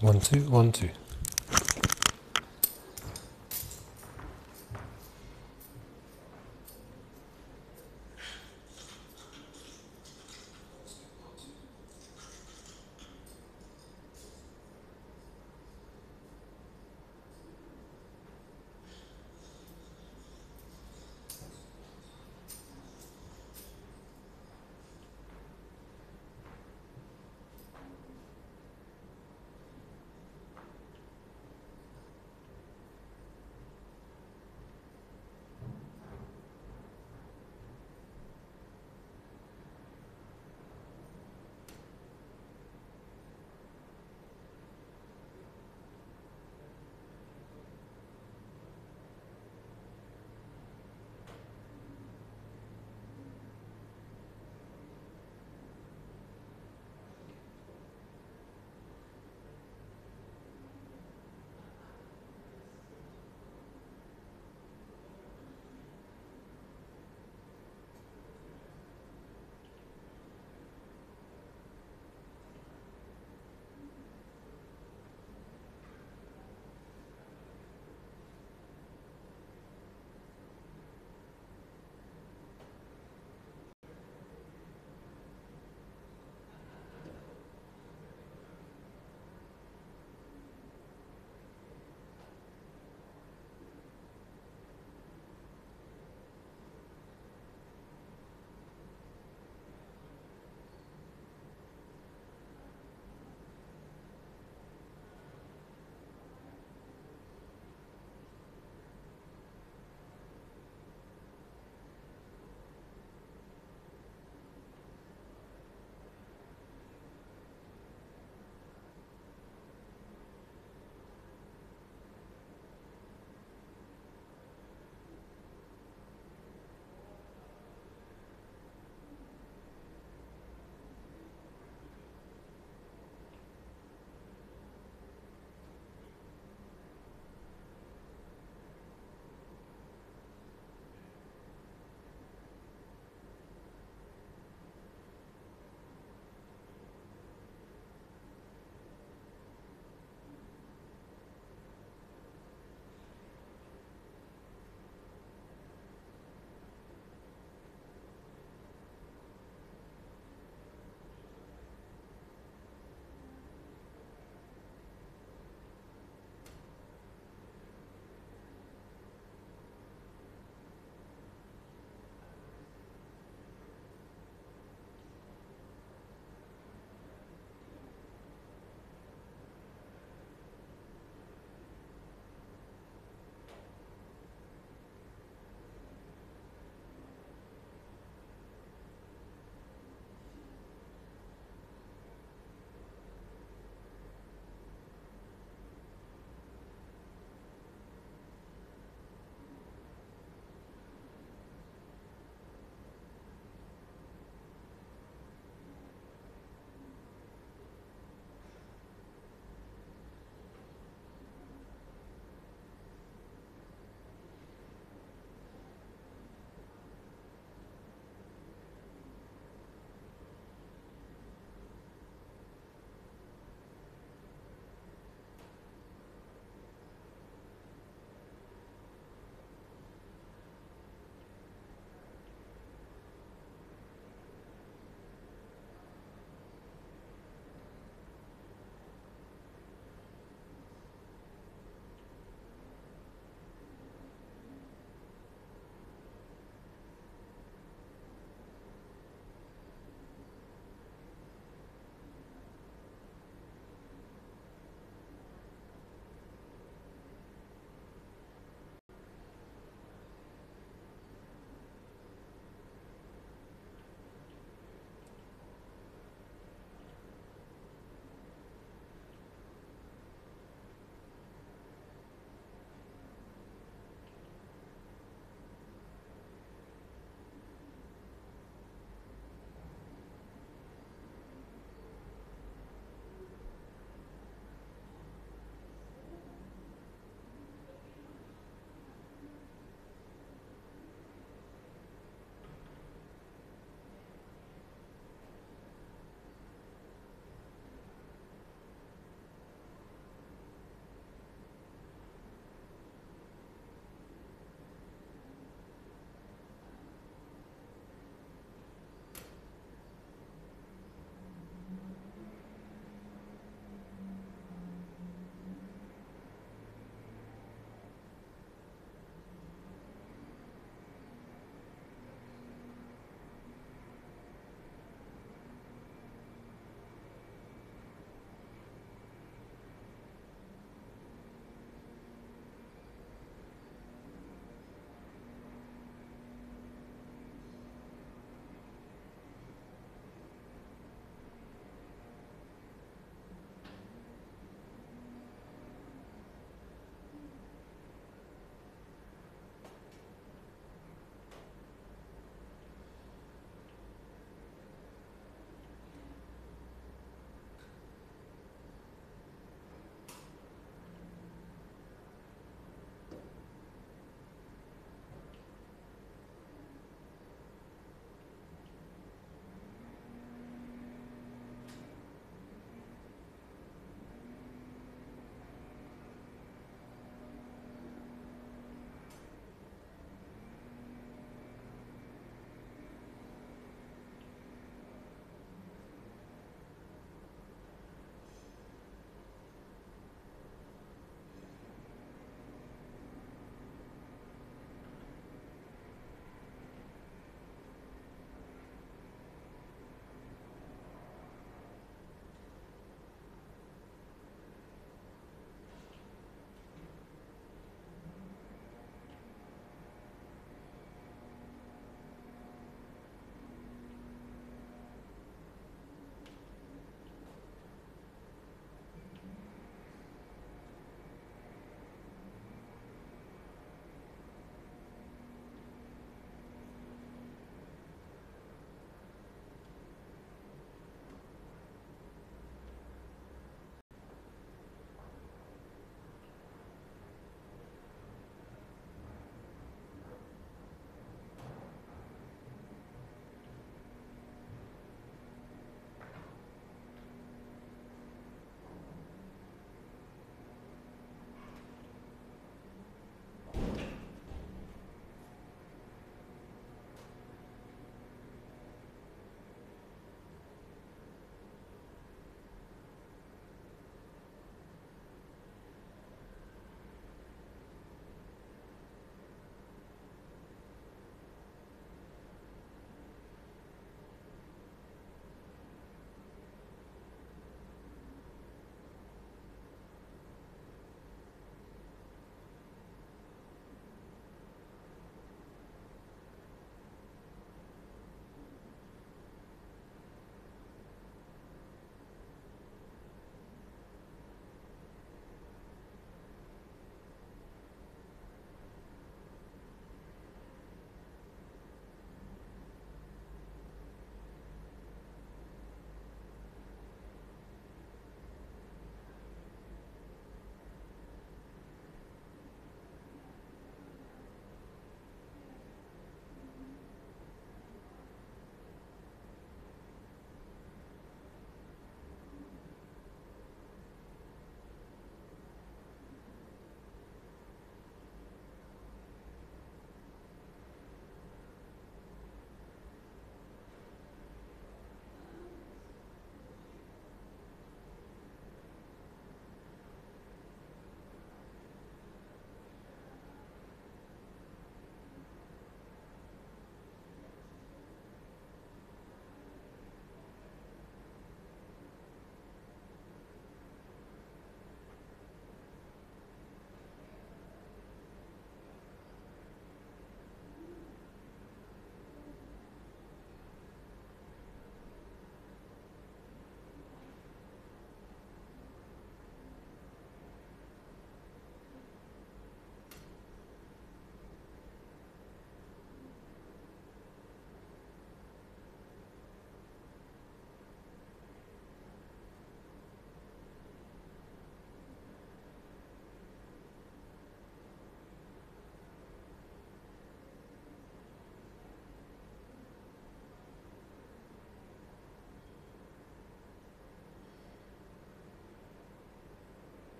One, two, one, two.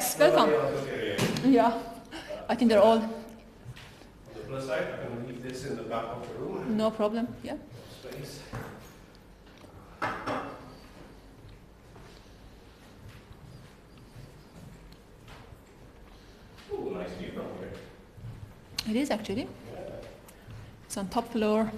Yes, welcome. Yeah, okay, yeah. Yeah, I think they're all On the plus side, I can leave this in the back of the room. no problem. Yeah. Space. Ooh, nice view from here. It is actually. It's on top floor.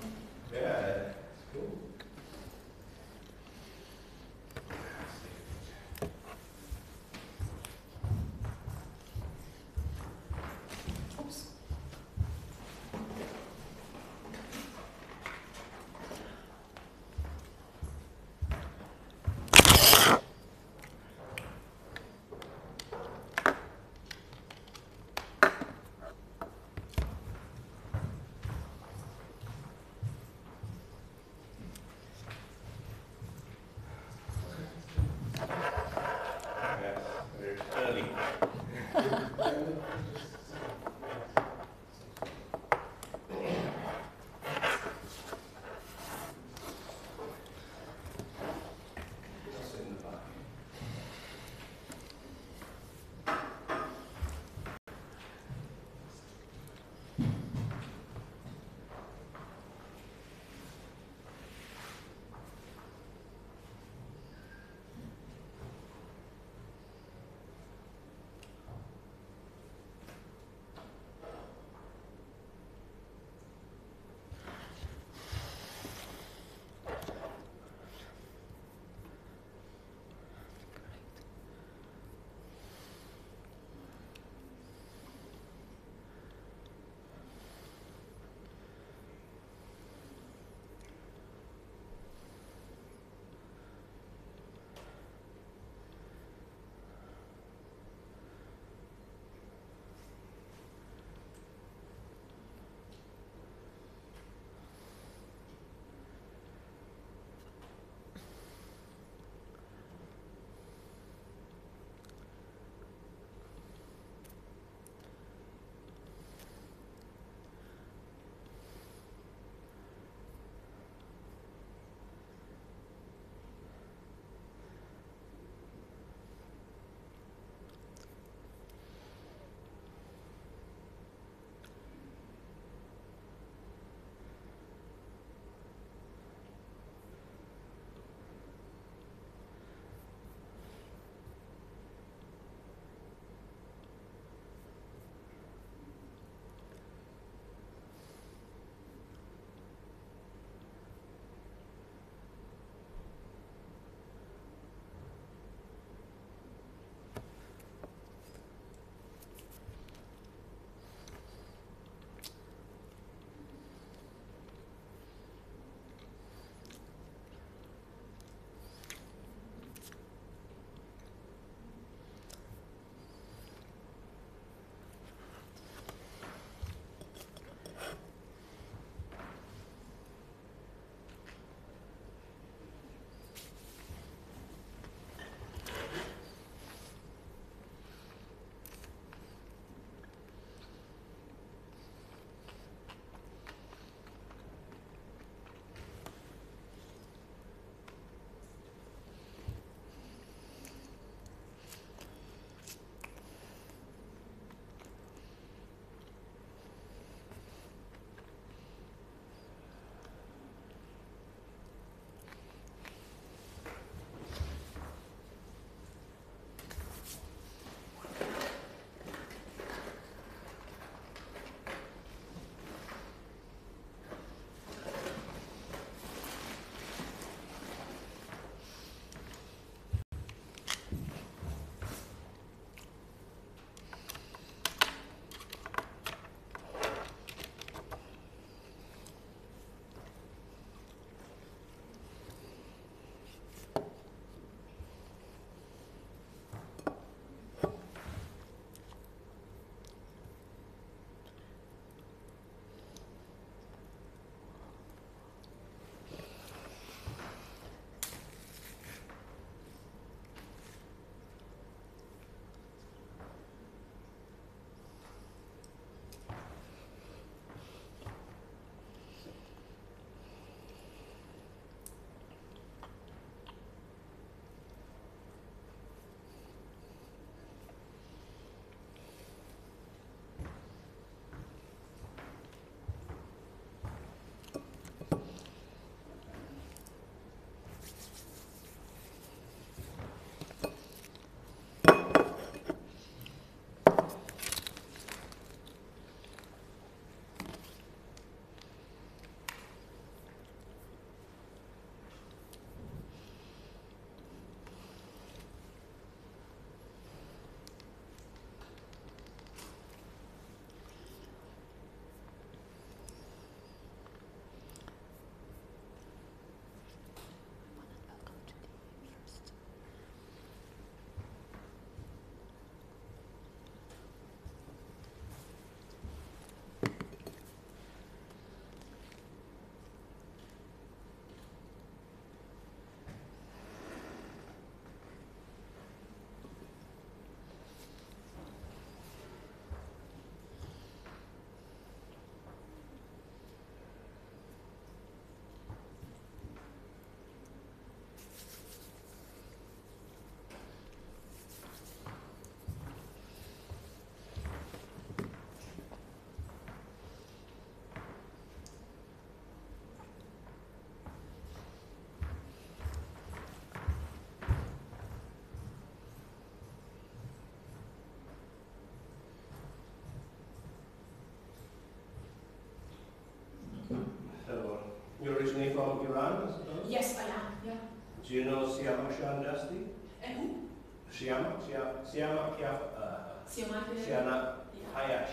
Do you know Siama Shandasti? And who? Siama? Siama? Siama Kiaf? Uh, Siamante? Siana Yeah. Hayash.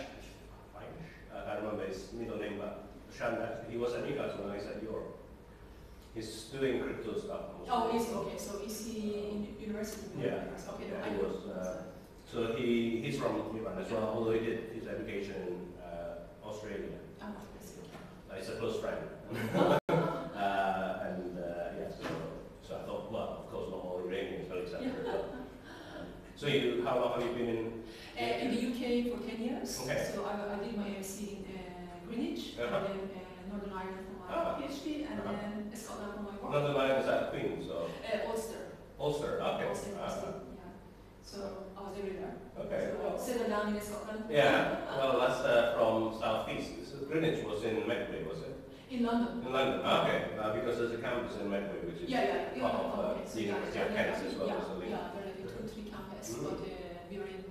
Hayash? I can't remember his middle name, but Shandasti. He was at Newcastle when I was at Europe. He's doing crypto stuff. mostly. Oh, is okay. So is he in university? Yeah. Okay. Yeah, he was, uh, So he, he's from Iran as well, although he did his education in uh, Australia. Ah, I see. Uh, He's a close friend. uh, and uh, yeah, so, so I thought, well, of course, not all Iranians will accept her. But, um, so you, how long have you been in? Uh, in the UK for 10 years. Okay. So I, I did my MC in uh, Greenwich, Uh-huh. and then uh, Northern Ireland for my Ah. PhD, and Uh-huh. then Scotland for my work. Northern Ireland is at Queens, so Uh, Ulster. Ulster. Okay. Ulster, Uh, Ulster, yeah. So I was everywhere. okay. So Well, settled down in Scotland. yeah. Well, that's uh, from southeast. Greenwich was in Medway, was it? In London. In London. Okay. Uh, because there's a campus in Medway, which is Yeah, yeah, yeah. part of uh, okay, so the yeah, University yeah, of Kent as well. Yeah, so they- yeah, there are two, three campus, Mhm. but uh, we are in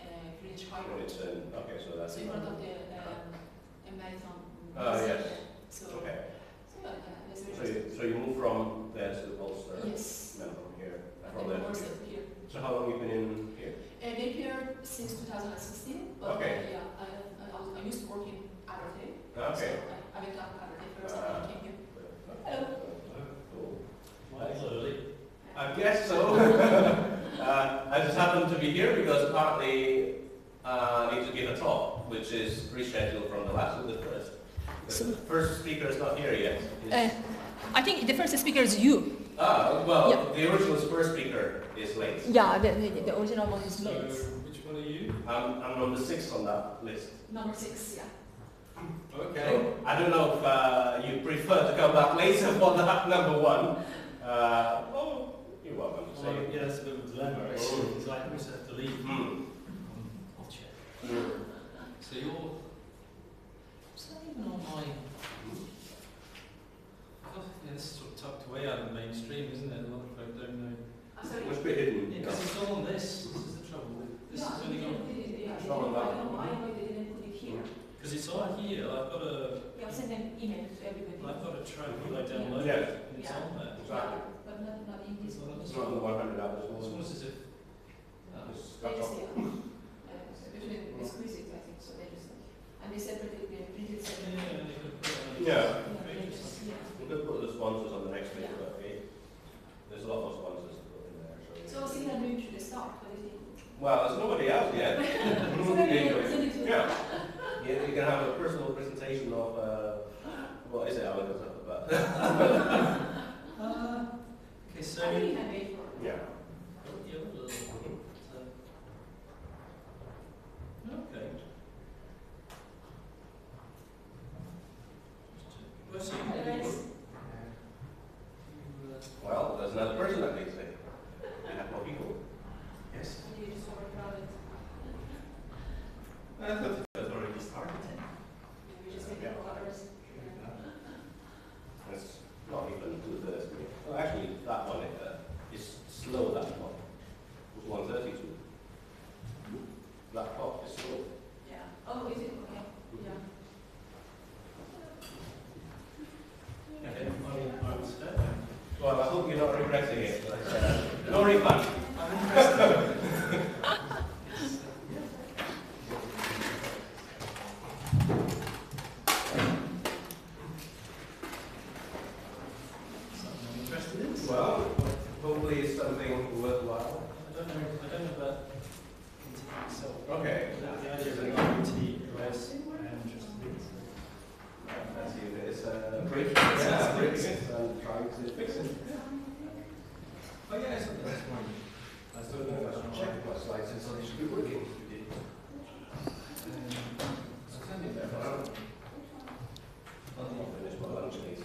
uh, Greenwich High Road. Greenwich okay, so that's. So in front of the um, uh, marathon. Ah, yes. So, Okay. so yeah, yeah, that's So you, so you moved from there to Ulster. Yes. And then from here. From there. here. so here. So how long have you been in here? And been here since 2016, but Okay. uh, yeah, I, I, I, was, I used to work in Aberdeen. Okay. So I, I went up Aberdeen first Ah. and then came here. Hello. Cool. That's early. I guess so. uh, I just happened to be here because apparently uh, I need to give a talk, which is rescheduled from the last to the first. So- The first speaker is not here yet. Uh, I think the first speaker is you. ah, well, yeah. the original first speaker is late. Yeah, the, the, the original one is So, late. which one are you? I'm, I'm number six on that list. Number six, yeah. Okay. So I don't know if uh, you prefer to come back later for that number one. Uh, oh, you're welcome to So, say. yeah, that's a bit of a dilemma. It's, it's like we have to leave. Hmm. I'll check. Mm. So you're. Is that even on my? Oh, yeah, this is sort of tucked away out of the mainstream, isn't it? A lot of folk don't know. I'm. It's a bit hidden. Yeah, because it's all on this. This is the trouble. This yeah, is only on. didn't put it- yeah, It's not on I that don't know why they didn't put it here. Because it's on here. I've got a. Yeah, send an email to everybody. I've got a track that I downloaded. Yes. And it's Yeah. on there. Exactly. Yeah, It's one. this not the 100 hours. It's almost as if. Oh. It's They yeah. Uh, they squeeze it, I think, so they just, and they separated, they printed Yeah, separately. they could put on Yeah. Yeah, they yeah. We could put the sponsors on the next page, Yeah. okay. There's a lot of sponsors to put in there. So similar maybe to the start, what do you think? Well, there's nobody else yet. So maybe Anyway, send it to. Yeah. Yeah, you can have a personal presentation of, uh, what is it, I it up, but. Uh, okay, so. I really had made for. Yeah. Yeah, a little. So- Okay. Well, so you- Otherwise, you, uh, Well, there's another person that needs it. I have more people. Yes. you just overcrowded, That's already started. we just make it for others. It's not even two thirds. Well, actually, that one uh, is slow. That one was one thirty-two. That clock is slow. Yeah, oh, is it, okay, yeah. Okay, I will, I will stay then. Well, I hope you're not regretting it. But, uh, no refund. I'm interested. Something I'm interested in. Well, hopefully it's something worthwhile. I don't know, I don't know about internet itself. Okay. The idea of an IoT OS I'm interested in. Let's see if it's uh, breaking. Yeah, breaking it and trying to fix it. Oh, yeah, it's, that's fine. I still don't know if I should check my slides since they should be working. Send it there, but I don't- I'm not finished my lunch, please.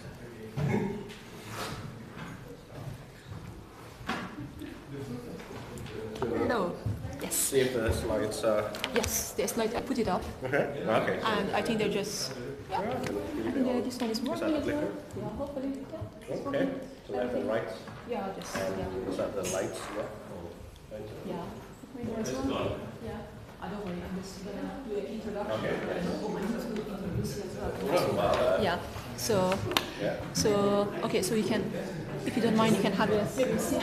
Hello, yes, See if the slides are. yes, the slide, I put it up, Okay. Okay. and I think they're just, yeah, I think uh, this one is working that as well. Yeah, hopefully, yeah, Okay. working. So that's the lights. Yeah, just, And yeah, is that the lights? Yeah. yeah. Maybe It's one. Yeah, I don't worry, I'm just gonna do an introduction. Okay. Oh, I need to introduce you as well. Well, uh, Yeah, so, yeah. so, okay, so you can, if you don't mind, you can have a maybe sit.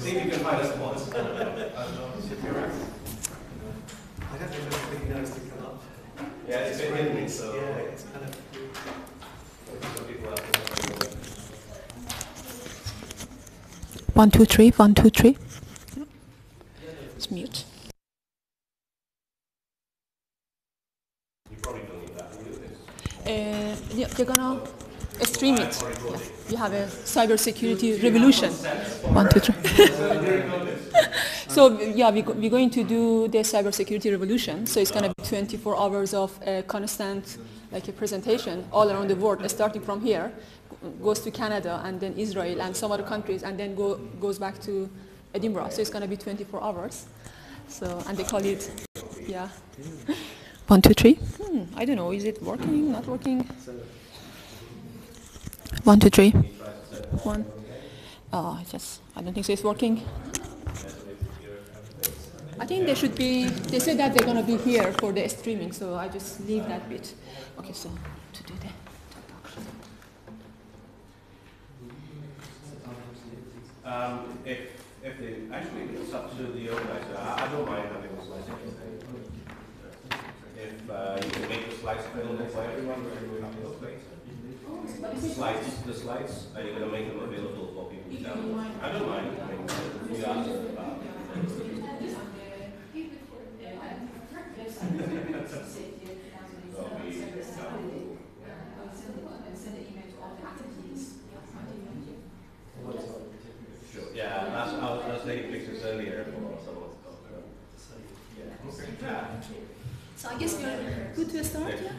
see if you can find us once. I don't think everything knows to come up. Yeah, it's been hidden, so. Yeah, it's kind of. some people have- One, two, three, one, two, three. It's mute. You probably don't need that, will you? Uh, yeah, they're gonna stream it. Yeah. You have a cybersecurity revolution. One, two, three. so yeah, we we're going to do the cybersecurity revolution. So it's gonna be 24 hours of uh, constant, like a presentation all around the world, starting from here, goes to Canada and then Israel and some other countries, and then go, goes back to Edinburgh. So it's gonna be 24 hours. So and they call it, yeah. One, two, three. Hmm, I don't know. Is it working? Not working? One, two, three. One. Oh, I just. I don't think so. It's working. I think they should be. They said that they're gonna be here for the streaming, so I just leave that bit. Okay, so to do that. Um, if, if they, actually, it's up to the organizer. I, I don't mind having the slides. If, uh, you can make the slides available for everyone, everyone have those slides. Slides, the slides, are you gonna make them available for people to download? I don't mind. I mean, uh, you asked us about. Sure. Yeah, that's, I was, I was taking pictures earlier for someone's talk. Yeah. So I guess we're good to start. If, Yeah.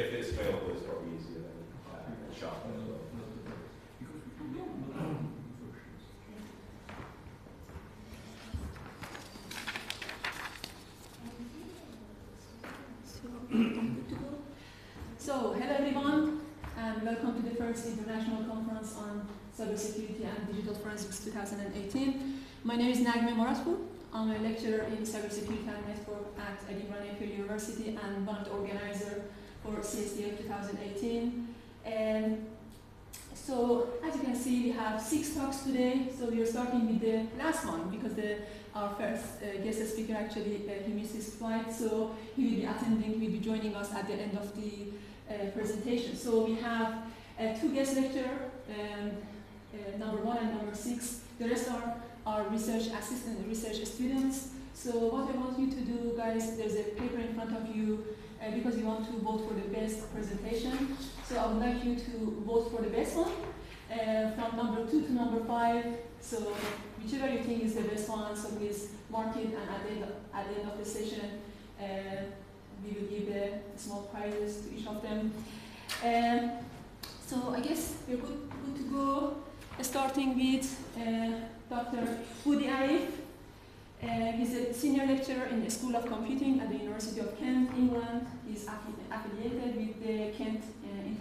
if it's available, it's probably easier than, uh, shop as well. So, hello everyone, and welcome to the first international conference on cybersecurity and digital forensics 2018. My name is Naghmeh Moradpoor. I'm a lecturer in cybersecurity and network at Edinburgh Napier University and one of the organizers for CSDF 2018. And so, as you can see, we have six talks today. So we are starting with the last one because the, our first uh, guest speaker actually uh, he missed his flight, so he will be attending. He will be joining us at the end of the uh, presentation. So we have uh, two guest lecturers, um, uh, number one and number six. The rest are our research assistant, research students. So what I want you to do, guys, there's a paper in front of you uh, because we want to vote for the best presentation. So I would like you to vote for the best one, uh, from number two to number five. So whichever you think is the best one, so please mark it, and at the end of, at the end of the session, uh, we will give the small prizes to each of them. Um, so I guess we're good, good to go. Starting with uh, Dr. Budi Arief. Uh, he's a senior lecturer in the School of Computing at the University of Kent, England. He's affi- affiliated with the Kent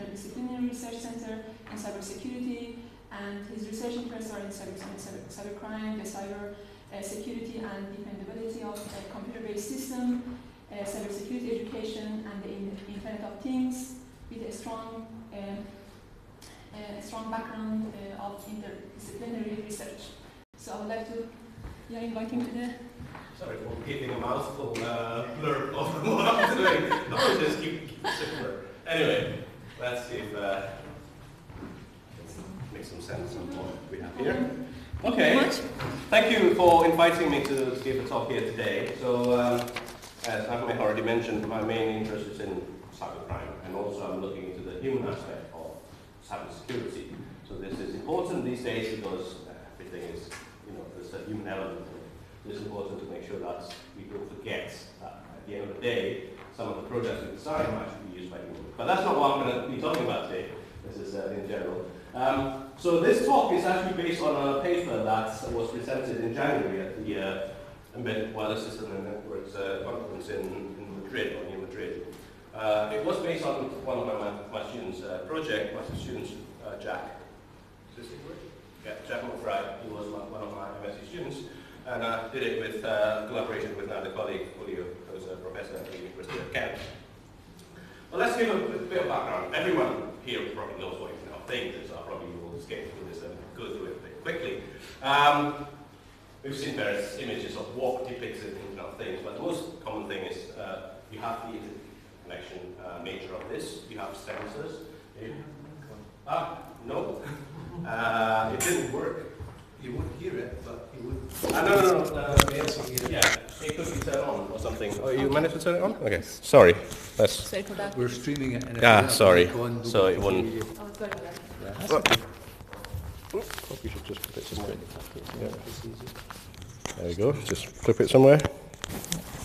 Interdisciplinary Research Center in Cybersecurity, and his research interests are in cyber, in cyber, cybercrime, the cyber uh, security and dependability of uh, computer-based system, uh, cybersecurity education, and the Internet of Things, with a strong, um, uh, strong background uh, of interdisciplinary research. So I would like to yeah, invite him to the Sorry for giving a mouthful uh, blurb of what I'm doing. No, just keep, keep. Anyway, let's see if uh, make some sense of what we have here. Okay, thank you for inviting me to give a talk here today. So, um, as Ahmed already mentioned, my main interest is in cybercrime, and also I'm looking into the human aspect of cybersecurity. So this is important these days because everything is, you know, there's a human element. It's important to make sure that we don't forget that at the end of the day, some of the projects we design might actually be used by humans. But that's not what I'm going to be talking about today. This is uh, in general. Um, so this talk is actually based on a paper that was presented in January at the uh, Embedded Wireless System and Networks uh, conference in, in Madrid, or near Madrid. Uh, it was based on one of my, my students' uh, project, my students, uh, Jack. Is this it? Yeah, Jack McBride, he was one, one of my MSc students, and I did it with uh, collaboration with another colleague, Julio, who's a professor at the University of Kent. Well, let's give a bit of background. Everyone here probably knows what Internet of Things is, so I probably will skip through this and go through it a bit quickly. Um, we've seen various images of what depicts of Things, but the most common thing is uh, you have the interconnection uh, nature of this. You have sensors. You- Ah, no. Uh, it didn't work. You wouldn't hear it, but you would. Ah, no, no, no. Uh, Somebody else will hear yeah, it could be turned on or something. Oh, you managed to turn it on? Okay. Sorry. That's. Sorry for that. We're streaming it. And if Ah, sorry. mic on, So it nobody can wouldn't- hear. Oh, sorry that. Yeah, that's Oh. okay. Hope you should just put it somewhere. Yeah. There you go. Just clip it somewhere.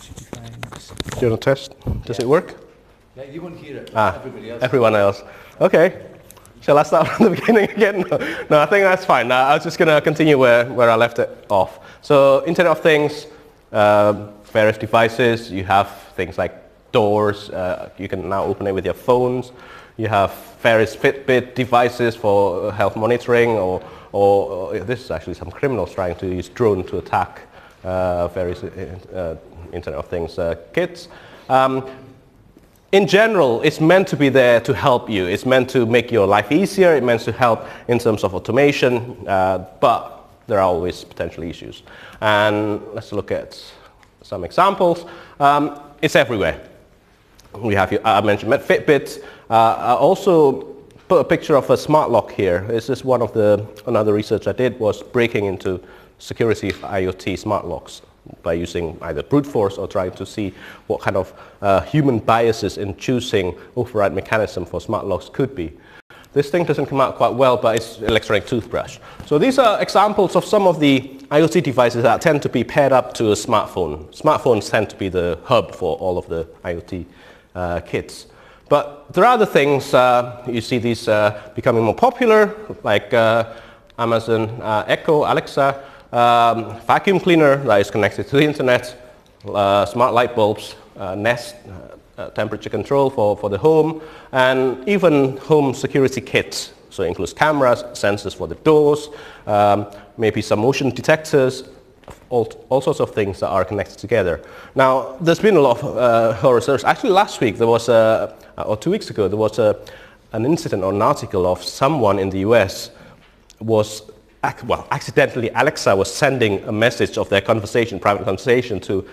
Should be fine. It's- Do you want to test? Does it work? Yeah, you won't hear it. Ah, Everybody else. Everyone else. Okay. Shall I start from the beginning again? No, no I think that's fine. Uh, I was just going to continue where, where I left it off. So Internet of Things, um, various devices. You have things like doors. Uh, you can now open it with your phones. You have various Fitbit devices for uh, health monitoring or, or, or this is actually some criminals trying to use drone to attack uh, various uh, uh, Internet of Things uh, kits. Um, in general, it's meant to be there to help you. It's meant to make your life easier. It meant to help in terms of automation, uh, but there are always potential issues. And let's look at some examples. Um, it's everywhere. We have, I mentioned Fitbit. Uh, I also put a picture of a smart lock here. This is one of the, another research I did was breaking into security IoT smart locks by using either brute force or trying to see what kind of uh, human biases in choosing override mechanism for smart locks could be. This thing doesn't come out quite well, but it's electronic toothbrush. So these are examples of some of the IoT devices that tend to be paired up to a smartphone. Smartphones tend to be the hub for all of the IoT uh, kits. But there are other things, uh, you see these uh, becoming more popular, like uh, Amazon uh, Echo, Alexa, um, vacuum cleaner that is connected to the internet, uh, smart light bulbs, uh, Nest uh, uh, temperature control for, for the home, and even home security kits. So it includes cameras, sensors for the doors, um, maybe some motion detectors, all, all sorts of things that are connected together. Now, there's been a lot of uh, stories. Actually, last week there was a, or two weeks ago, there was a, an incident or an article of someone in the US was, well, accidentally Alexa was sending a message of their conversation, private conversation to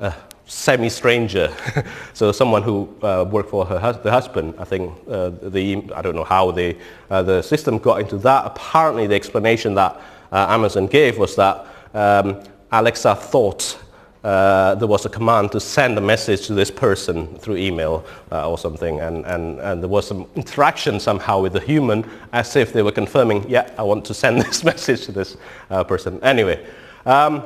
a semi-stranger. so someone who uh, worked for her hus- the husband. I think uh, the, I don't know how the, uh, the system got into that. Apparently the explanation that uh, Amazon gave was that um, Alexa thought uh, there was a command to send a message to this person through email uh, or something, and, and, and there was some interaction somehow with the human as if they were confirming, yeah, I want to send this message to this uh, person. Anyway, um,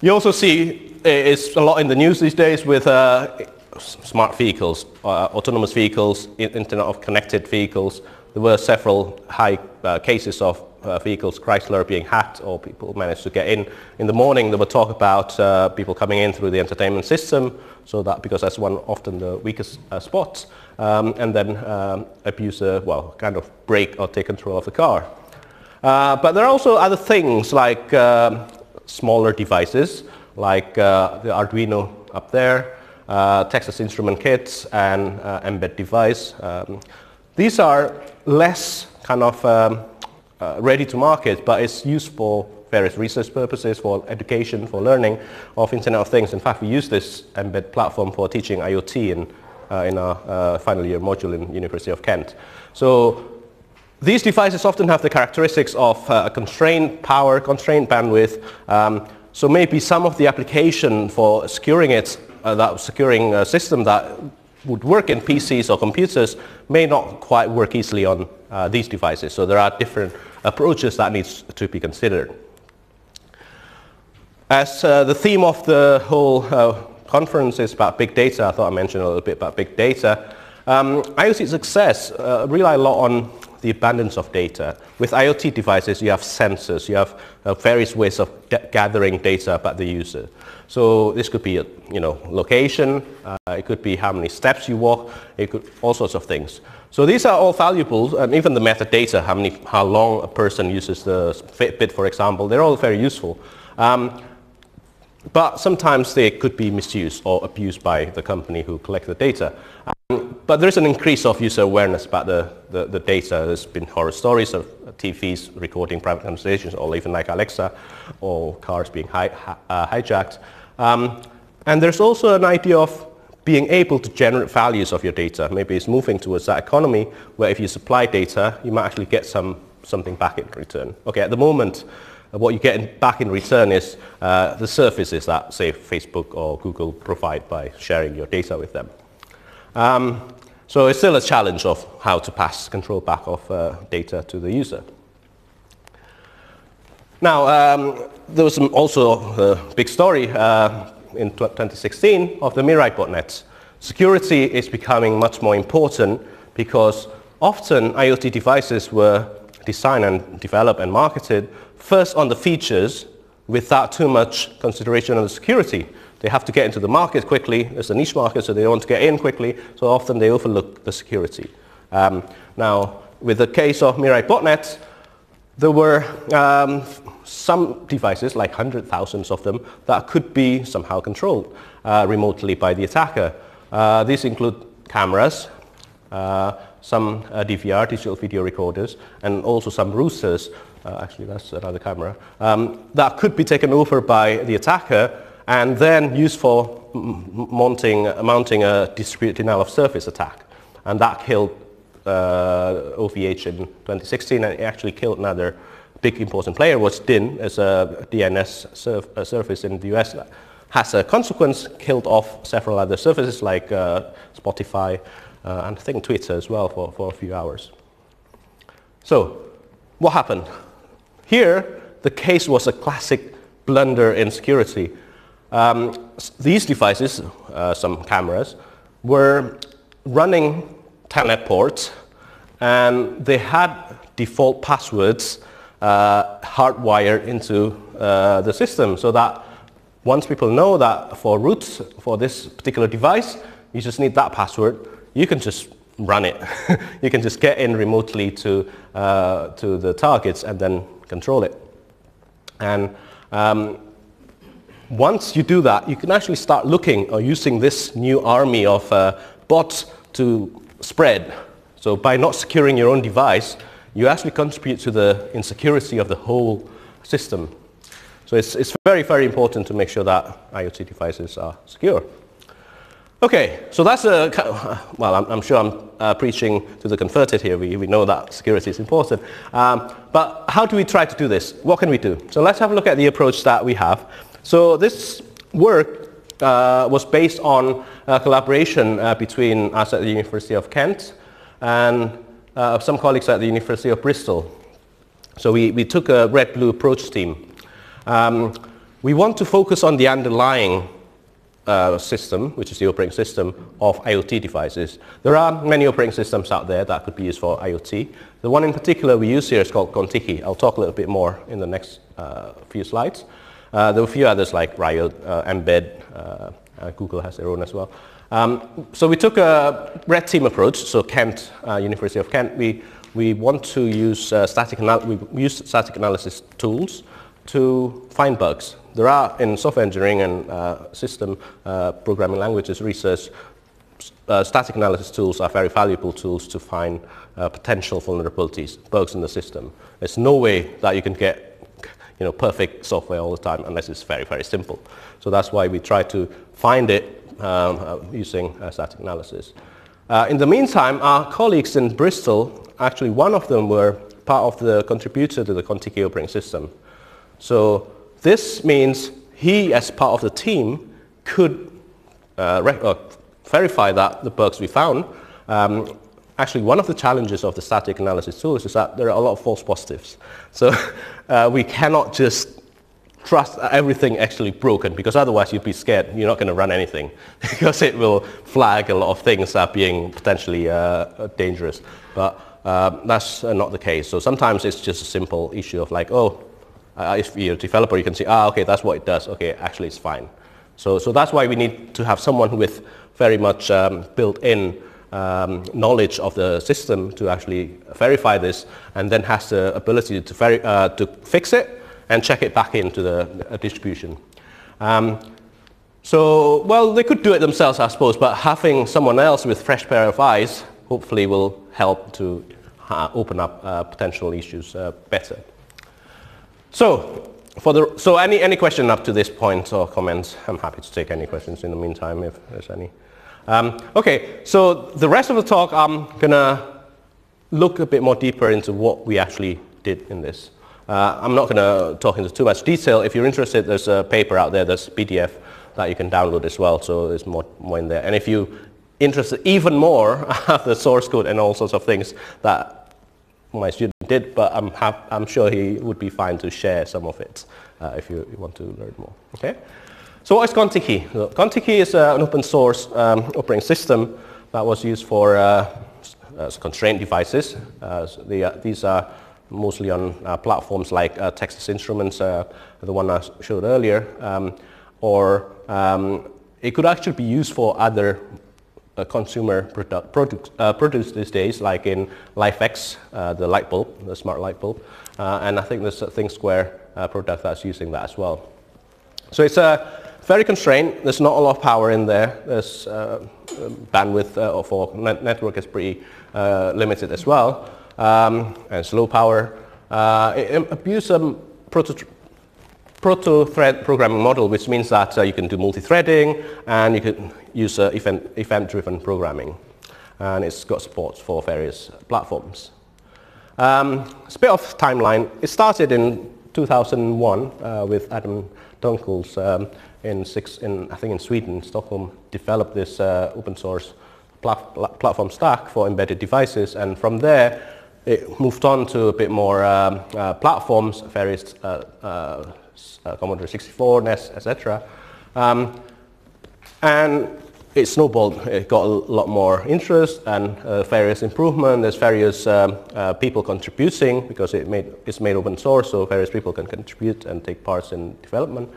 you also see it's a lot in the news these days with uh, smart vehicles, uh, autonomous vehicles, Internet of Connected vehicles. There were several high uh, cases of uh, vehicles, Chrysler being hacked or people managed to get in. In the morning there were talk about uh, people coming in through the entertainment system, so that because that's one often the weakest uh, spots, um, and then um, abuse, uh, well, kind of break or take control of the car. Uh, but there are also other things like um, smaller devices, like uh, the Arduino up there, uh, Texas Instrument kits, and uh, Mbed device. Um, these are less kind of um, uh, ready to market, but it's used for various research purposes, for education, for learning of Internet of Things. In fact, we use this Mbed platform for teaching IoT in, uh, in our uh, final year module in University of Kent. So these devices often have the characteristics of uh, constrained power, constrained bandwidth. Um, so maybe some of the application for securing it, uh, that securing a system that would work in PCs or computers may not quite work easily on uh, these devices. So there are different approaches that needs to be considered. As uh, the theme of the whole uh, conference is about big data. I thought I mentioned a little bit about big data. Um, IoT success uh, rely a lot on the abundance of data. With IoT devices, you have sensors, you have uh, various ways of gathering data about the user. So this could be, a, you know, location, uh, it could be how many steps you walk, it could all sorts of things. So these are all valuable, and even the metadata, how, many, how long a person uses the Fitbit, for example, they're all very useful. Um, but sometimes they could be misused or abused by the company who collect the data. Um, but there's an increase of user awareness about the, the, the, data. There's been horror stories of TVs recording private conversations, or even like Alexa, or cars being hi, uh, hijacked. Um, and there's also an idea of being able to generate values of your data. Maybe it's moving towards that economy where if you supply data, you might actually get some, something back in return. Okay, at the moment, uh, what you get back in return is uh, the services that, say, Facebook or Google provide by sharing your data with them. Um, so it's still a challenge of how to pass control back of uh, data to the user. Now, um, there was also a big story uh, in 2016 of the Mirai botnets. Security is becoming much more important because often IoT devices were designed and developed and marketed first on the features without too much consideration on the security. They have to get into the market quickly. It's a niche market, so they want to get in quickly. So often they overlook the security. Um, now, with the case of Mirai botnets, there were um, some devices, like hundred thousands of them, that could be somehow controlled uh, remotely by the attacker. Uh, these include cameras, uh, some uh, DVR, digital video recorders, and also some roosters, uh, actually that's another camera, um, that could be taken over by the attacker and then used for mounting, mounting a distributed denial of service attack. And that killed uh, OVH in 2016 and it actually killed another big important player was Dyn as a DNS a service in the US has a consequence killed off several other services like uh, Spotify uh, and I think Twitter as well for, for a few hours. So what happened? Here the case was a classic blunder in security. Um, these devices, uh, some cameras, were running telnet ports and they had default passwords uh, hardwired into uh, the system so that once people know that for roots for this particular device, you just need that password, you can just run it. you can just get in remotely to, uh, to the targets and then control it. And um, once you do that, you can actually start looking or using this new army of uh, bots to spread. So by not securing your own device, you actually contribute to the insecurity of the whole system. So it's, it's very, very important to make sure that IoT devices are secure. Okay, so that's a, well, I'm, I'm sure I'm uh, preaching to the converted here. We, we know that security is important. Um, but how do we try to do this? What can we do? So let's have a look at the approach that we have. So this work uh, was based on a collaboration uh, between us at the University of Kent and uh, some colleagues at the University of Bristol. So we, we took a red-blue approach team. Um, we want to focus on the underlying uh, system, which is the operating system of IoT devices. There are many operating systems out there that could be used for IoT. The one in particular we use here is called Contiki. I'll talk a little bit more in the next uh, few slides. Uh, there are a few others like Riot, uh, Mbed, uh, uh, Google has their own as well. Um, so we took a red team approach, so Kent, uh, University of Kent, we, we want to use uh, static, we use static analysis tools to find bugs. There are in software engineering and uh, system uh, programming languages research, uh, static analysis tools are very valuable tools to find uh, potential vulnerabilities, bugs in the system. There's no way that you can get you know, perfect software all the time unless it's very, very simple. So that's why we try to find it using uh, static analysis. Uh, in the meantime, our colleagues in Bristol, actually one of them were part of the contributor to the Contiki operating system. So this means he, as part of the team, could uh, verify that the bugs we found. Um, actually, one of the challenges of the static analysis tools is that there are a lot of false positives. So uh, we cannot just trust everything actually broken because otherwise you'd be scared. You're not going to run anything because it will flag a lot of things that are being potentially uh, dangerous. But um, that's uh, not the case. So sometimes it's just a simple issue of like, oh, uh, if you're a developer, you can see, ah, okay, that's what it does. Okay, actually it's fine. So, so that's why we need to have someone with very much um, built-in um, knowledge of the system to actually verify this and then has the ability to, veri- uh, to fix it and check it back into the distribution. Um, so, well, they could do it themselves, I suppose, but having someone else with fresh pair of eyes hopefully will help to uh, open up uh, potential issues uh, better. So, for the, so any, any question up to this point or comments, I'm happy to take any questions in the meantime if there's any. Um, okay, so the rest of the talk I'm going to look a bit more deeper into what we actually did in this. Uh, I'm not going to talk into too much detail. If you're interested, there's a paper out there, there's PDF that you can download as well, so there's more, more in there. And if you're interested even more of the source code and all sorts of things that my student did, but I'm, I'm sure he would be fine to share some of it uh, if you, want to learn more. Okay? So what is Contiki? Contiki is uh, an open source um, operating system that was used for uh, as constraint devices. Uh, so the, uh, these are mostly on uh, platforms like uh, Texas Instruments, uh, the one I showed earlier, um, or um, it could actually be used for other consumer produ- product, products these days, like in LIFX, the light bulb, the smart light bulb, and I think there's a Thingsquare product that's using that as well. So it's uh, very constrained. There's not a lot of power in there. There's uh, bandwidth uh, for net- network is pretty uh, limited as well, um, and slow power. Uh, it, it abuses some proto- proto-thread programming model, which means that uh, you can do multi-threading and you can use uh, event, event-driven programming. And it's got support for various platforms. Um, a bit of timeline. It started in 2001 uh, with Adam Dunkels um, in, six, in, I think in Sweden, Stockholm, developed this uh, open source plat- platform stack for embedded devices. And from there, it moved on to a bit more um, uh, platforms, various uh, uh, uh, Commodore 64, NES, etc. Um, and it snowballed. It got a lot more interest and uh, various improvement. There's various um, uh, people contributing because it made, it's made open source, so various people can contribute and take parts in development.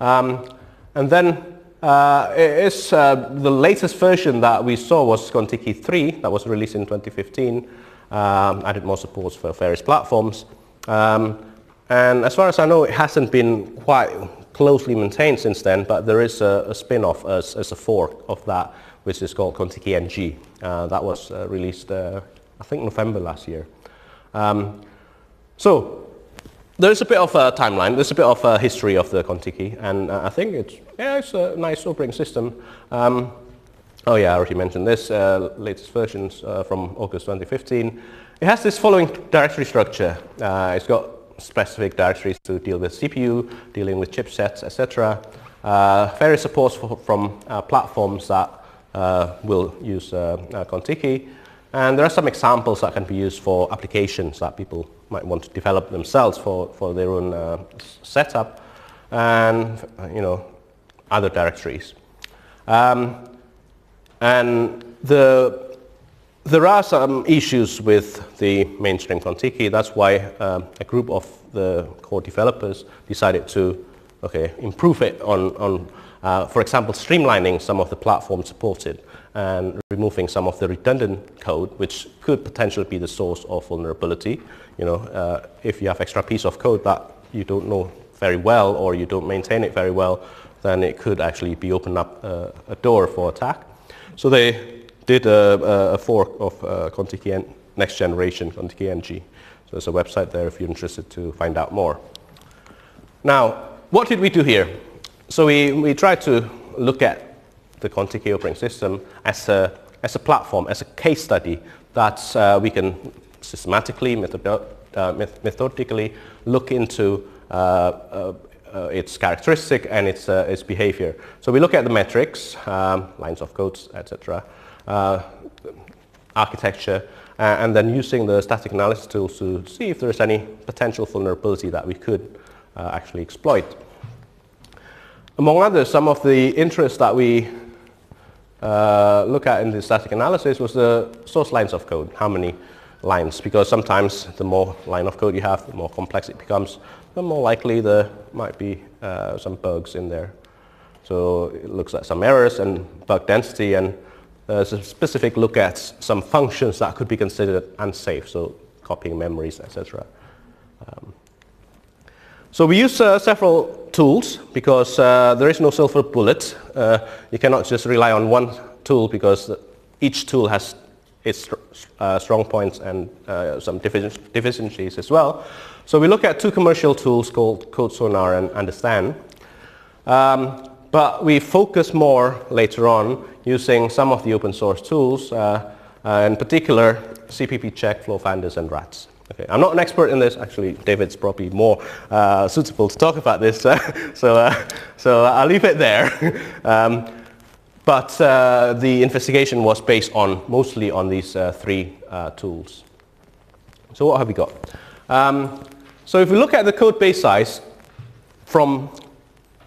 Um, and then uh, it is, uh, the latest version that we saw was Contiki 3 that was released in 2015. Um, added more support for various platforms. Um, and as far as I know, it hasn't been quite closely maintained since then, but there is a, a spin-off as, as a fork of that, which is called Contiki NG. Uh, that was uh, released, uh, I think, November last year. Um, so there's a bit of a timeline. There's a bit of a history of the Contiki, and uh, I think it's yeah, it's a nice operating system. Um, oh yeah, I already mentioned this. Uh, latest versions uh, from August 2015. It has this following directory structure. Uh, it's got specific directories to deal with CPU, dealing with chipsets, etc. Uh, various supports for, from uh, platforms that uh, will use Contiki. And there are some examples that can be used for applications that people might want to develop themselves for, for their own setup and, you know, other directories. Um, and the, there are some issues with the mainstream Contiki. That's why um, a group of the core developers decided to okay, improve it on, on uh, for example, streamlining some of the platform supported and removing some of the redundant code, which could potentially be the source of vulnerability. You know, uh, if you have extra piece of code that you don't know very well or you don't maintain it very well, then it could actually be open up uh, a door for attack. So they did a, a, fork of uh, Contiki next generation Contiki NG. So there's a website there if you're interested to find out more. Now, what did we do here? So we, we tried to look at the Contiki operating system as a, as a platform, as a case study that uh, we can systematically, methodo- uh, methodically look into uh, uh, its characteristic and its, uh, its behavior. So we look at the metrics, um, lines of codes, etc., uh, architecture, uh, and then using the static analysis tools to see if there's any potential vulnerability that we could uh, actually exploit. Among others, some of the interests that we uh, look at in the static analysis was the source lines of code, how many lines, because sometimes the more line of code you have, the more complex it becomes, the more likely there might be uh, some bugs in there. So it looks at some errors and bug density and there's a specific look at some functions that could be considered unsafe, so copying memories, etc. Um, so we use uh, several tools because uh, there is no silver bullet. Uh, you cannot just rely on one tool because each tool has its uh, strong points and uh, some deficiencies as well. So we look at two commercial tools called CodeSonar and Understand. Um, but we focus more later on using some of the open source tools, uh, uh, in particular CPP check, Flawfinders, and RATs. Okay. I'm not an expert in this. Actually, David's probably more uh, suitable to talk about this. so, uh, so I'll leave it there. um, but uh, the investigation was based on mostly on these uh, three tools. So what have we got? Um, so if we look at the code base size from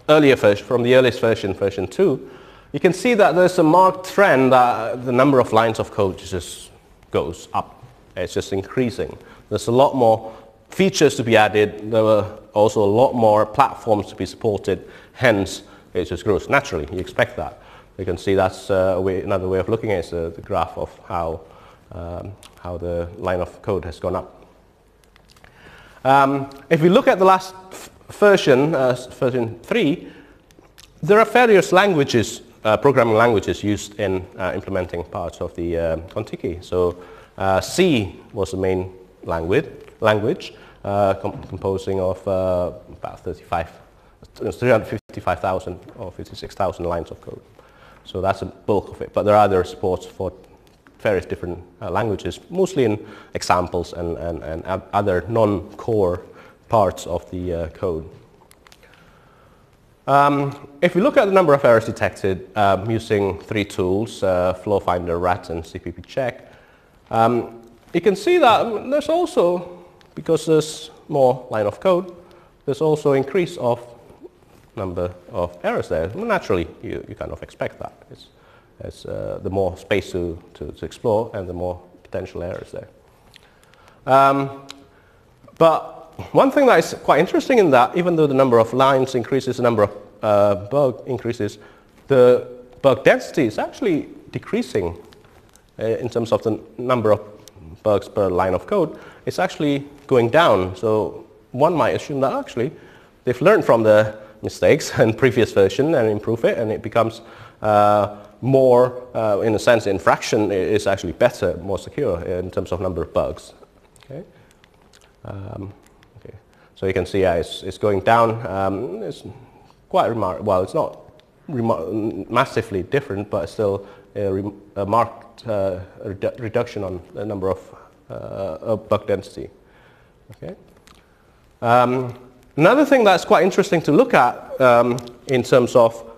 earlier version, from the earliest version, version 2, you can see that there's a marked trend that the number of lines of code just goes up. It's just increasing. There's a lot more features to be added. There were also a lot more platforms to be supported. Hence, it just grows naturally. You expect that. You can see that's uh, way, another way of looking at it is uh, the graph of how, um, how the line of code has gone up. Um, if we look at the last version, uh, version 3, there are various languages, uh, programming languages used in uh, implementing parts of the uh, Contiki. So uh, C was the main language, language uh, com composing of about 35, 355,000 or 56,000 lines of code. So that's a bulk of it. But there are other supports for various different languages, mostly in examples and, and, and other non-core parts of the uh, code. Um, if we look at the number of errors detected um, using three tools, uh, Flawfinder, RAT, and CPP Check, um, you can see that there's also, because there's more line of code, there's also increase of number of errors there. Well, naturally, you, you kind of expect that. It's, it's uh, the more space to, to, to, explore and the more potential errors there. Um, but one thing that is quite interesting in that, even though the number of lines increases, the number of uh, bug increases, the bug density is actually decreasing uh, in terms of the number of bugs per line of code. It's actually going down. So one might assume that actually they've learned from the mistakes in previous version and improve it and it becomes uh, more, uh, in a sense, infraction is actually better, more secure in terms of number of bugs. Okay. Um, so you can see yeah, it's, it's going down. Um, it's quite remarkable. Well, it's not massively different, but still a, a marked uh, redu reduction on the number of, uh, bug density. Okay. Um, another thing that's quite interesting to look at um, in terms of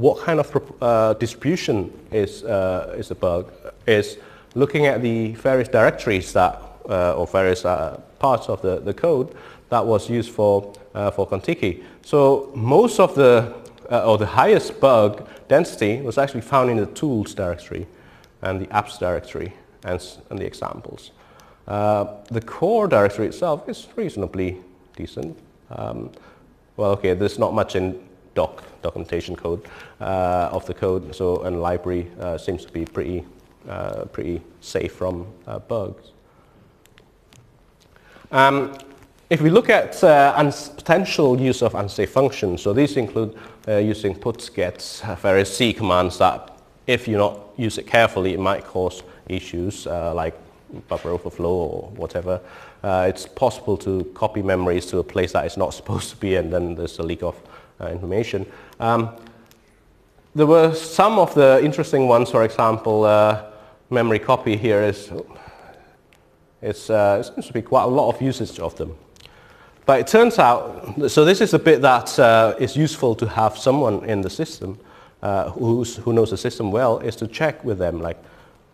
what kind of uh, distribution is, uh, is a bug is looking at the various directories that, uh, or various uh, parts of the, the code that was used for, uh, for Contiki. So most of the, uh, or the highest bug density was actually found in the tools directory and the apps directory and, and the examples. The core directory itself is reasonably decent. Um, well, okay, there's not much in doc, documentation code of the code, so and library uh, seems to be pretty, uh, pretty safe from bugs. Um, if we look at uh, potential use of unsafe functions, so these include uh, using puts, gets, uh, various C commands that if you not use it carefully, it might cause issues uh, like buffer overflow or whatever. Uh, it's possible to copy memories to a place that it's not supposed to be and then there's a leak of uh, information. Um, there were some of the interesting ones, for example, memory copy here is it's, uh, it seems to be quite a lot of usage of them. But it turns out, so this is a bit that uh, is useful to have someone in the system uh, who knows the system well, is to check with them, like,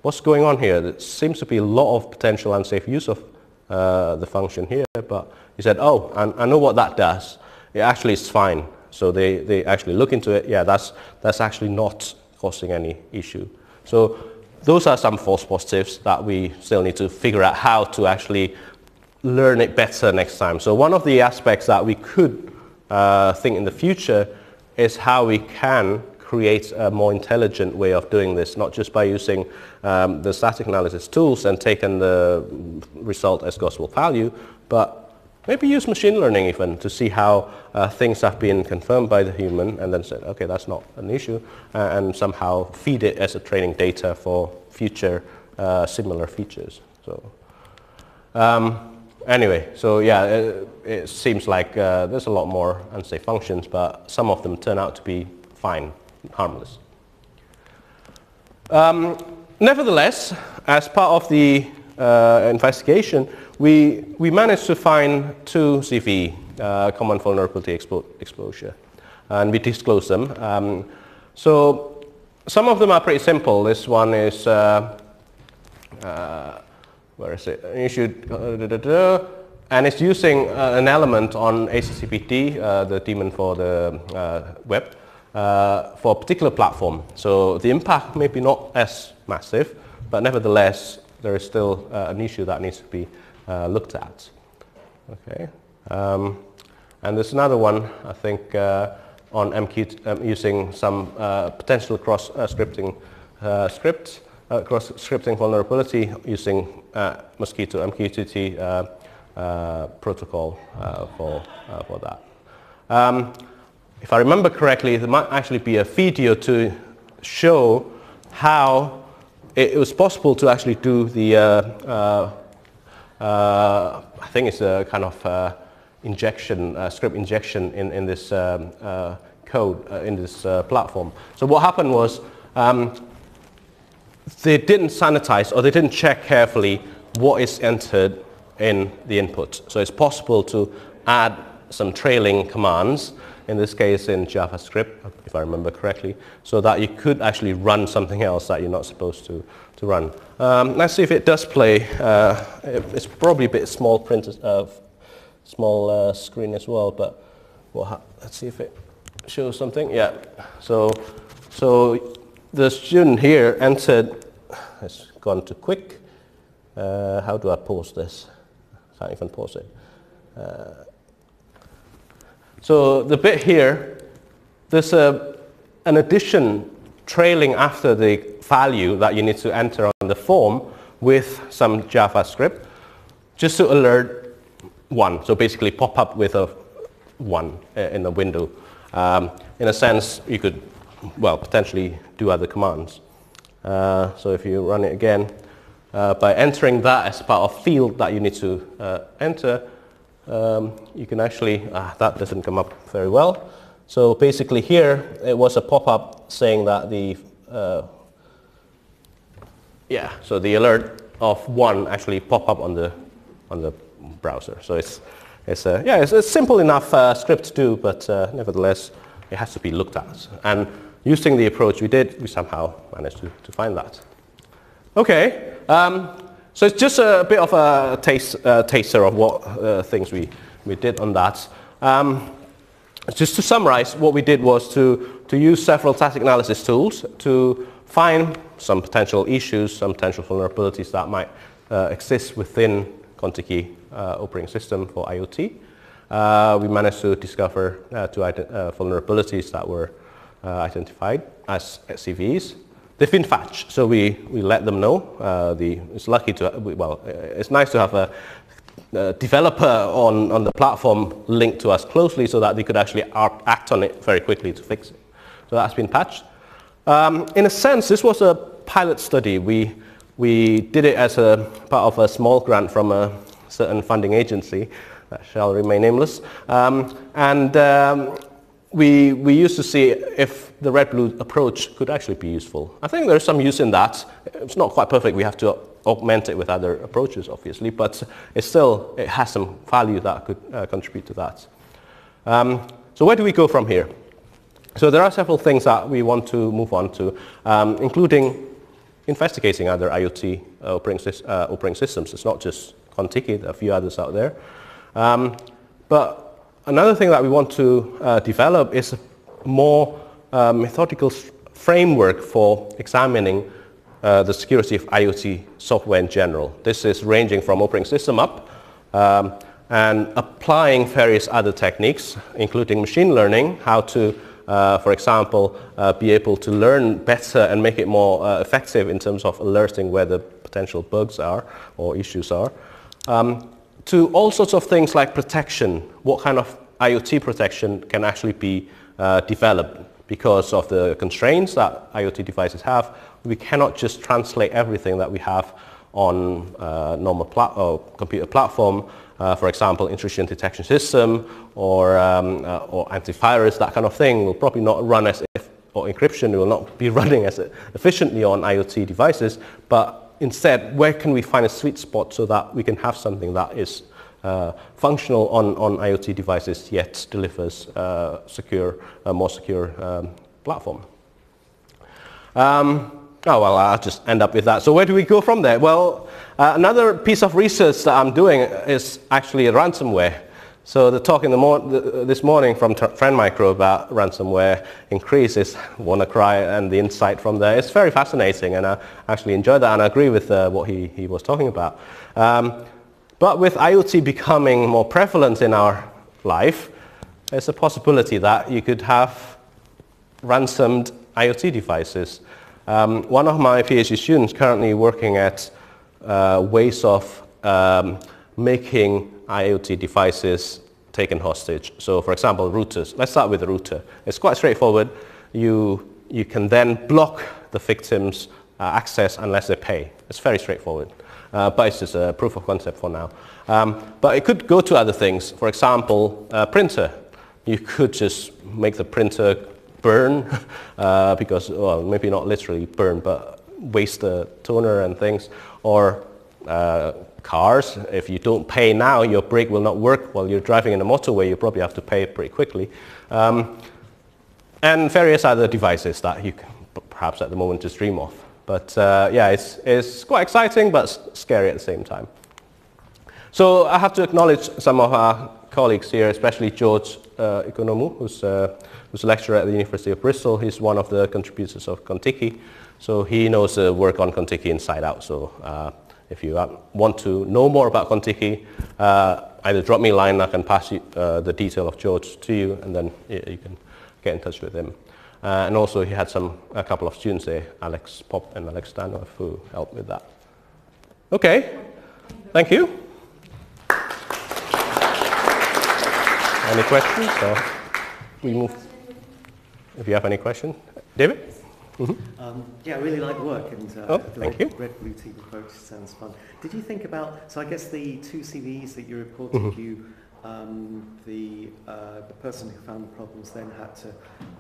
what's going on here? There seems to be a lot of potential unsafe use of uh, the function here, but he said, oh, I, I know what that does. it actually is fine. So they, they actually look into it, yeah, that's, that's actually not causing any issue. So those are some false positives that we still need to figure out how to actually learn it better next time. So one of the aspects that we could uh, think in the future is how we can create a more intelligent way of doing this, not just by using um, the static analysis tools and taking the result as gospel value, but maybe use machine learning even to see how uh, things have been confirmed by the human and then said, okay, that's not an issue, uh, and somehow feed it as a training data for future uh, similar features. So. Um, Anyway, so yeah, it, it seems like uh, there's a lot more unsafe functions, but some of them turn out to be fine, harmless. Um, nevertheless, as part of the uh, investigation, we, we managed to find two CVE, uh, common vulnerability expo exposure, and we disclose them. Um, so some of them are pretty simple. This one is uh, uh where is it? Issued, uh, and it's using uh, an element on ACCPT, the daemon for the web, for a particular platform. So the impact may be not as massive, but nevertheless, there is still uh, an issue that needs to be looked at. Okay. Um, and there's another one, I think, on MQ um, using some potential cross-scripting scripts uh, cross-scripting vulnerability using uh, Mosquitto MQTT uh, uh, protocol uh, for, uh, for that. Um, if I remember correctly, there might actually be a video to show how it, it was possible to actually do the, uh, uh, uh, I think it's a kind of injection, script injection in, in this um, code, in this platform. So what happened was um, they didn't sanitize or they didn't check carefully what is entered in the input. So it's possible to add some trailing commands, in this case in JavaScript, if I remember correctly, so that you could actually run something else that you're not supposed to, to run. Um, let's see if it does play. Uh, it's probably a bit small print, uh, small uh, screen as well, but we'll let's see if it shows something. Yeah. So, so the student here entered, has gone too quick. Uh, how do I pause this? Can't even pause it. So the bit here, there's a, an addition trailing after the value that you need to enter on the form with some JavaScript just to alert one. So basically pop up with a one uh, in the window. Um, in a sense, you could well, potentially do other commands. Uh, so if you run it again, uh, by entering that as part of field that you need to uh, enter, um, you can actually, ah, that doesn't come up very well. So basically here, it was a pop-up saying that the, uh, yeah, so the alert of one actually pop up on the, on the browser. So it's, it's a, yeah, it's a simple enough uh, script to do, but uh, nevertheless, it has to be looked at. And using the approach we did, we somehow managed to, to find that. Okay, um, so it's just a bit of a taste, uh, taster of what uh, things we, we did on that. Um, just to summarize, what we did was to, to use several static analysis tools to find some potential issues, some potential vulnerabilities that might uh, exist within Contiki uh, operating system for IoT. Uh, we managed to discover uh, two vulnerabilities that were identified as CVEs. They've been fetched, so we, we let them know. Uh, the, it's lucky to, well, it's nice to have a, a developer on, on the platform linked to us closely so that they could actually act on it very quickly to fix it. So that's been patched. Um, in a sense, this was a pilot study. We, we did it as a part of a small grant from a certain funding agency that shall remain nameless. Um, and um, we, we used to see if the red-blue approach could actually be useful. I think there's some use in that. It's not quite perfect. We have to augment it with other approaches, obviously, but it still it has some value that could uh, contribute to that. Um, so where do we go from here? So there are several things that we want to move on to, um, including investigating other IoT uh, operating, uh, operating, systems. It's not just Contiki, there are a few others out there. Um, but another thing that we want to uh, develop is a more uh, methodical framework for examining uh, the security of IoT software in general. This is ranging from operating system up um, and applying various other techniques, including machine learning, how to, uh, for example, uh, be able to learn better and make it more uh, effective in terms of alerting where the potential bugs are or issues are. Um, to all sorts of things like protection, what kind of IoT protection can actually be uh, developed because of the constraints that IoT devices have. We cannot just translate everything that we have on uh, normal or computer platform, uh, for example, intrusion detection system or, um, uh, or antivirus, that kind of thing will probably not run as if, or encryption will not be running as efficiently on IoT devices, but instead, where can we find a sweet spot so that we can have something that is uh, functional on, on IoT devices yet delivers uh, secure, more secure um, platform? Um, oh, well, I'll just end up with that. So where do we go from there? Well, uh, another piece of research that I'm doing is actually ransomware. So the talk mor- the, this morning from Trend Micro about ransomware increase is WannaCry and the insight from there. It's very fascinating and I actually enjoyed that and I agree with uh, what he, he was talking about. Um, but with IoT becoming more prevalent in our life, there's a possibility that you could have ransomed IoT devices. Um, one of my PhD students currently working at uh, ways of um, making IoT devices taken hostage. So for example, routers. Let's start with the router. It's quite straightforward. You, you can then block the victim's uh, access unless they pay. It's very straightforward. Uh, but it's just a proof of concept for now. Um, but it could go to other things. For example, a printer. You could just make the printer burn uh, because, well, maybe not literally burn, but waste the toner and things. Or uh, cars, if you don't pay now, your brake will not work while you're driving in a motorway. You probably have to pay pretty quickly. Um, and various other devices that you can perhaps at the moment just dream of. But uh, yeah, it's, it's quite exciting but scary at the same time. So I have to acknowledge some of our colleagues here, especially George uh, Oikonomou, who's, uh, who's a lecturer at the University of Bristol. He's one of the contributors of Contiki. So he knows the work on Contiki inside out. So uh, if you uh, want to know more about Contiki, uh, either drop me a line, I can pass you, uh, the detail of George to you, and then you can get in touch with him. Uh, and also he had some, a couple of students there, Alex Pop and Alex Stanhoff, who helped with that. Okay, thank you. Any questions? We move. If you have any questions, David. Um, yeah, I really like work and uh, Oh, the thank red, you. red blue team approach sounds fun. Did you think about, so I guess the two CVEs that you reported, Mhm. you, um, the, uh, the person who found the problems then had to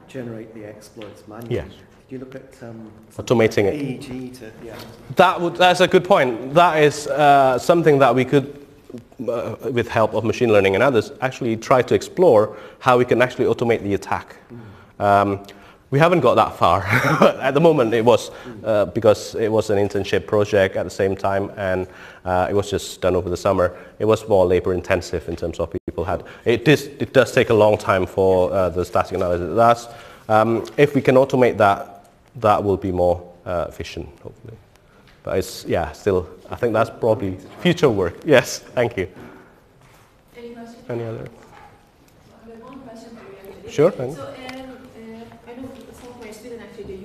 generate the exploits manually. Yes. Did you look at um, Automating it. To, yeah. That would, that's a good point. That is uh, something that we could, uh, with help of machine learning and others, actually try to explore how we can actually automate the attack. Um, we haven't got that far. at the moment, it was uh, because it was an internship project at the same time, and uh, it was just done over the summer. It was more labor intensive in terms of people had. It, does it does take a long time for uh, the static analysis. That's, um, if we can automate that, that will be more uh, efficient, hopefully. But it's, yeah, still, I think that's probably future work. Yes, thank you. Any? Any other? One question for you. Sure, thank you. So, um, uh, I know some of my students actually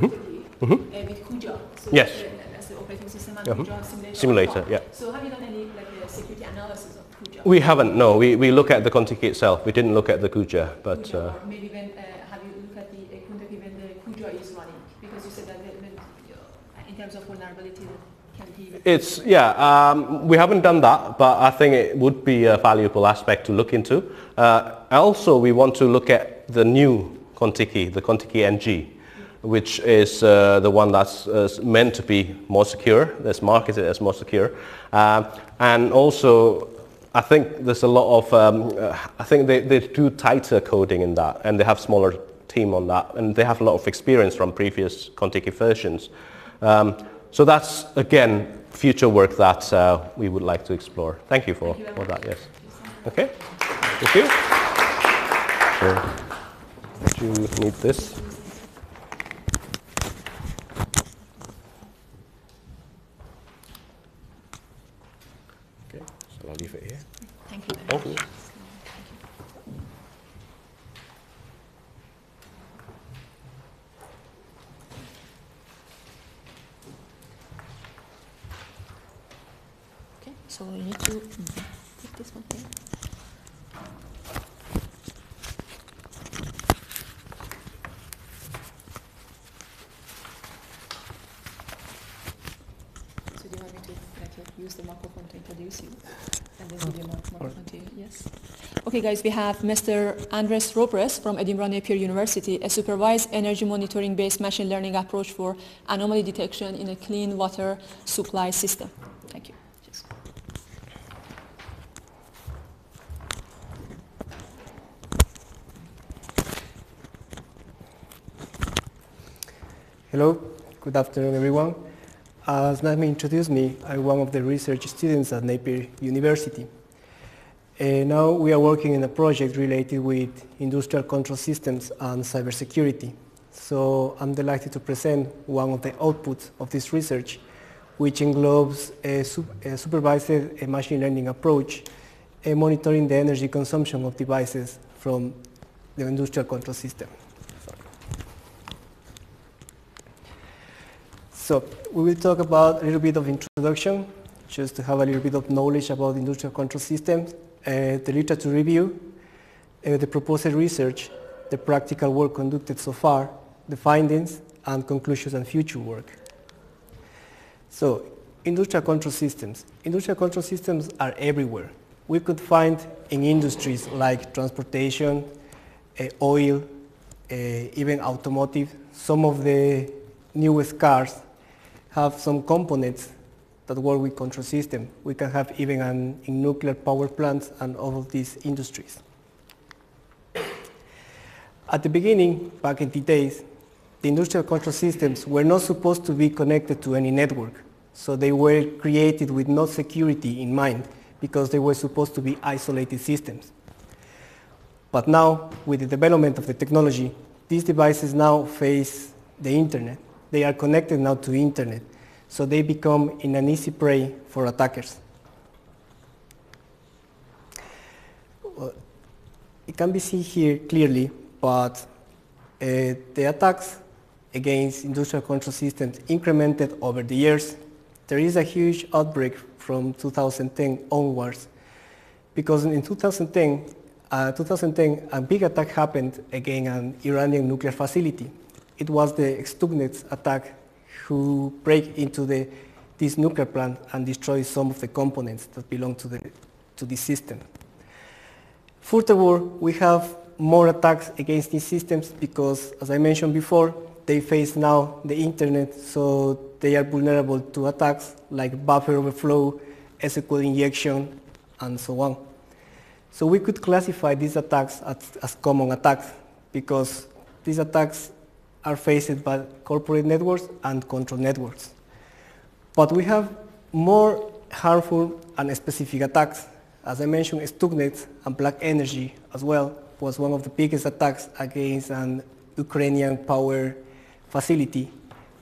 the Mhm. Contiki, Mhm. uh, with Cooja. So Yes. as the operating system and Mhm. Cooja simulator. Simulator, yeah. So have you done any like uh, security analysis of Cooja? We haven't, no. We, we look at the Contiki itself. We didn't look at the Cooja, but Cooja, uh, maybe when uh, have you looked at the uh, Contiki when the Cooja is running? Because you said that when, uh, in terms of vulnerability, that can be. it's, yeah, um, we haven't done that, but I think it would be a valuable aspect to look into. Uh, also, we want to look at the new Contiki, the Contiki NG, which is uh, the one that's uh, meant to be more secure, that's marketed as more secure. Um, and also, I think there's a lot of, um, uh, I think they, they do tighter coding in that, and they have smaller team on that, and they have a lot of experience from previous Contiki versions. Um, so that's, again, future work that uh, we would like to explore. Thank you for, Thank you for that, yes. Okay? Thank you. So, do you need this? Okay, so I'll leave it here. Thank you. Okay, so you need to put this one here. So do you want me to like uh, use the microphone to introduce you? And then give you mic- microphone to you, yes? Okay guys, we have Mr. Andres Robles from Edinburgh Napier University, a supervised energy monitoring based machine learning approach for anomaly detection in a clean water supply system. Thank you. Cheers. Hello, good afternoon everyone. As Naghmeh introduced me, I'm one of the research students at Napier University. Uh, now we are working in a project related with industrial control systems and cybersecurity. So I'm delighted to present one of the outputs of this research, which englobes a, a supervised uh, machine learning approach uh, monitoring the energy consumption of devices from the industrial control system. So we will talk about a little bit of introduction, just to have a little bit of knowledge about industrial control systems, the literature review, uh, the proposed research, the practical work conducted so far, the findings, and conclusions and future work. So industrial control systems. Industrial control systems are everywhere. We could find in industries like transportation, uh, oil, uh, even automotive. Some of the newest cars have some components that work with control system. We can have even an, in nuclear power plants and all of these industries. At the beginning, back in the days, the industrial control systems were not supposed to be connected to any network. So they were created with no security in mind because they were supposed to be isolated systems. But now, with the development of the technology, these devices now face the internet. They are connected now to internet, so they become in an easy prey for attackers. It can be seen here clearly, but uh, the attacks against industrial control systems incremented over the years. There is a huge outbreak from 2010 onwards, because in 2010, uh, 2010 a big attack happened against an Iranian nuclear facility. It was the Stuxnet attack who break into the, this nuclear plant and destroy some of the components that belong to the, to the system. Furthermore, we have more attacks against these systems because, as I mentioned before, they face now the internet, so they are vulnerable to attacks like buffer overflow, SQL injection, and so on. So we could classify these attacks as, as common attacks because these attacks are faced by corporate networks and control networks. But we have more harmful and specific attacks. As I mentioned, Stuxnet and Black Energy as well was one of the biggest attacks against an Ukrainian power facility.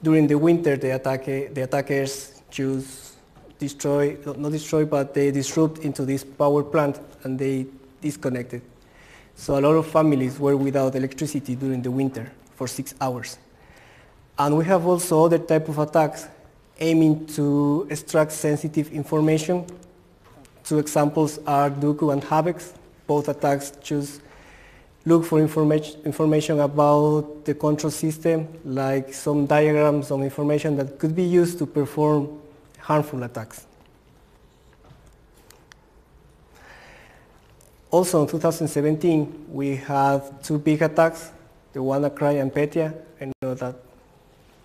During the winter, the, attack, the attackers choose destroy, not destroy, but they disrupt into this power plant and they disconnected. So a lot of families were without electricity during the winter for six hours. And we have also other type of attacks aiming to extract sensitive information. Two examples are Duqu and Havex. Both attacks choose look for information, information about the control system, like some diagrams, some information that could be used to perform harmful attacks. Also in 2017, we had two big attacks, the WannaCry and Petya. I know that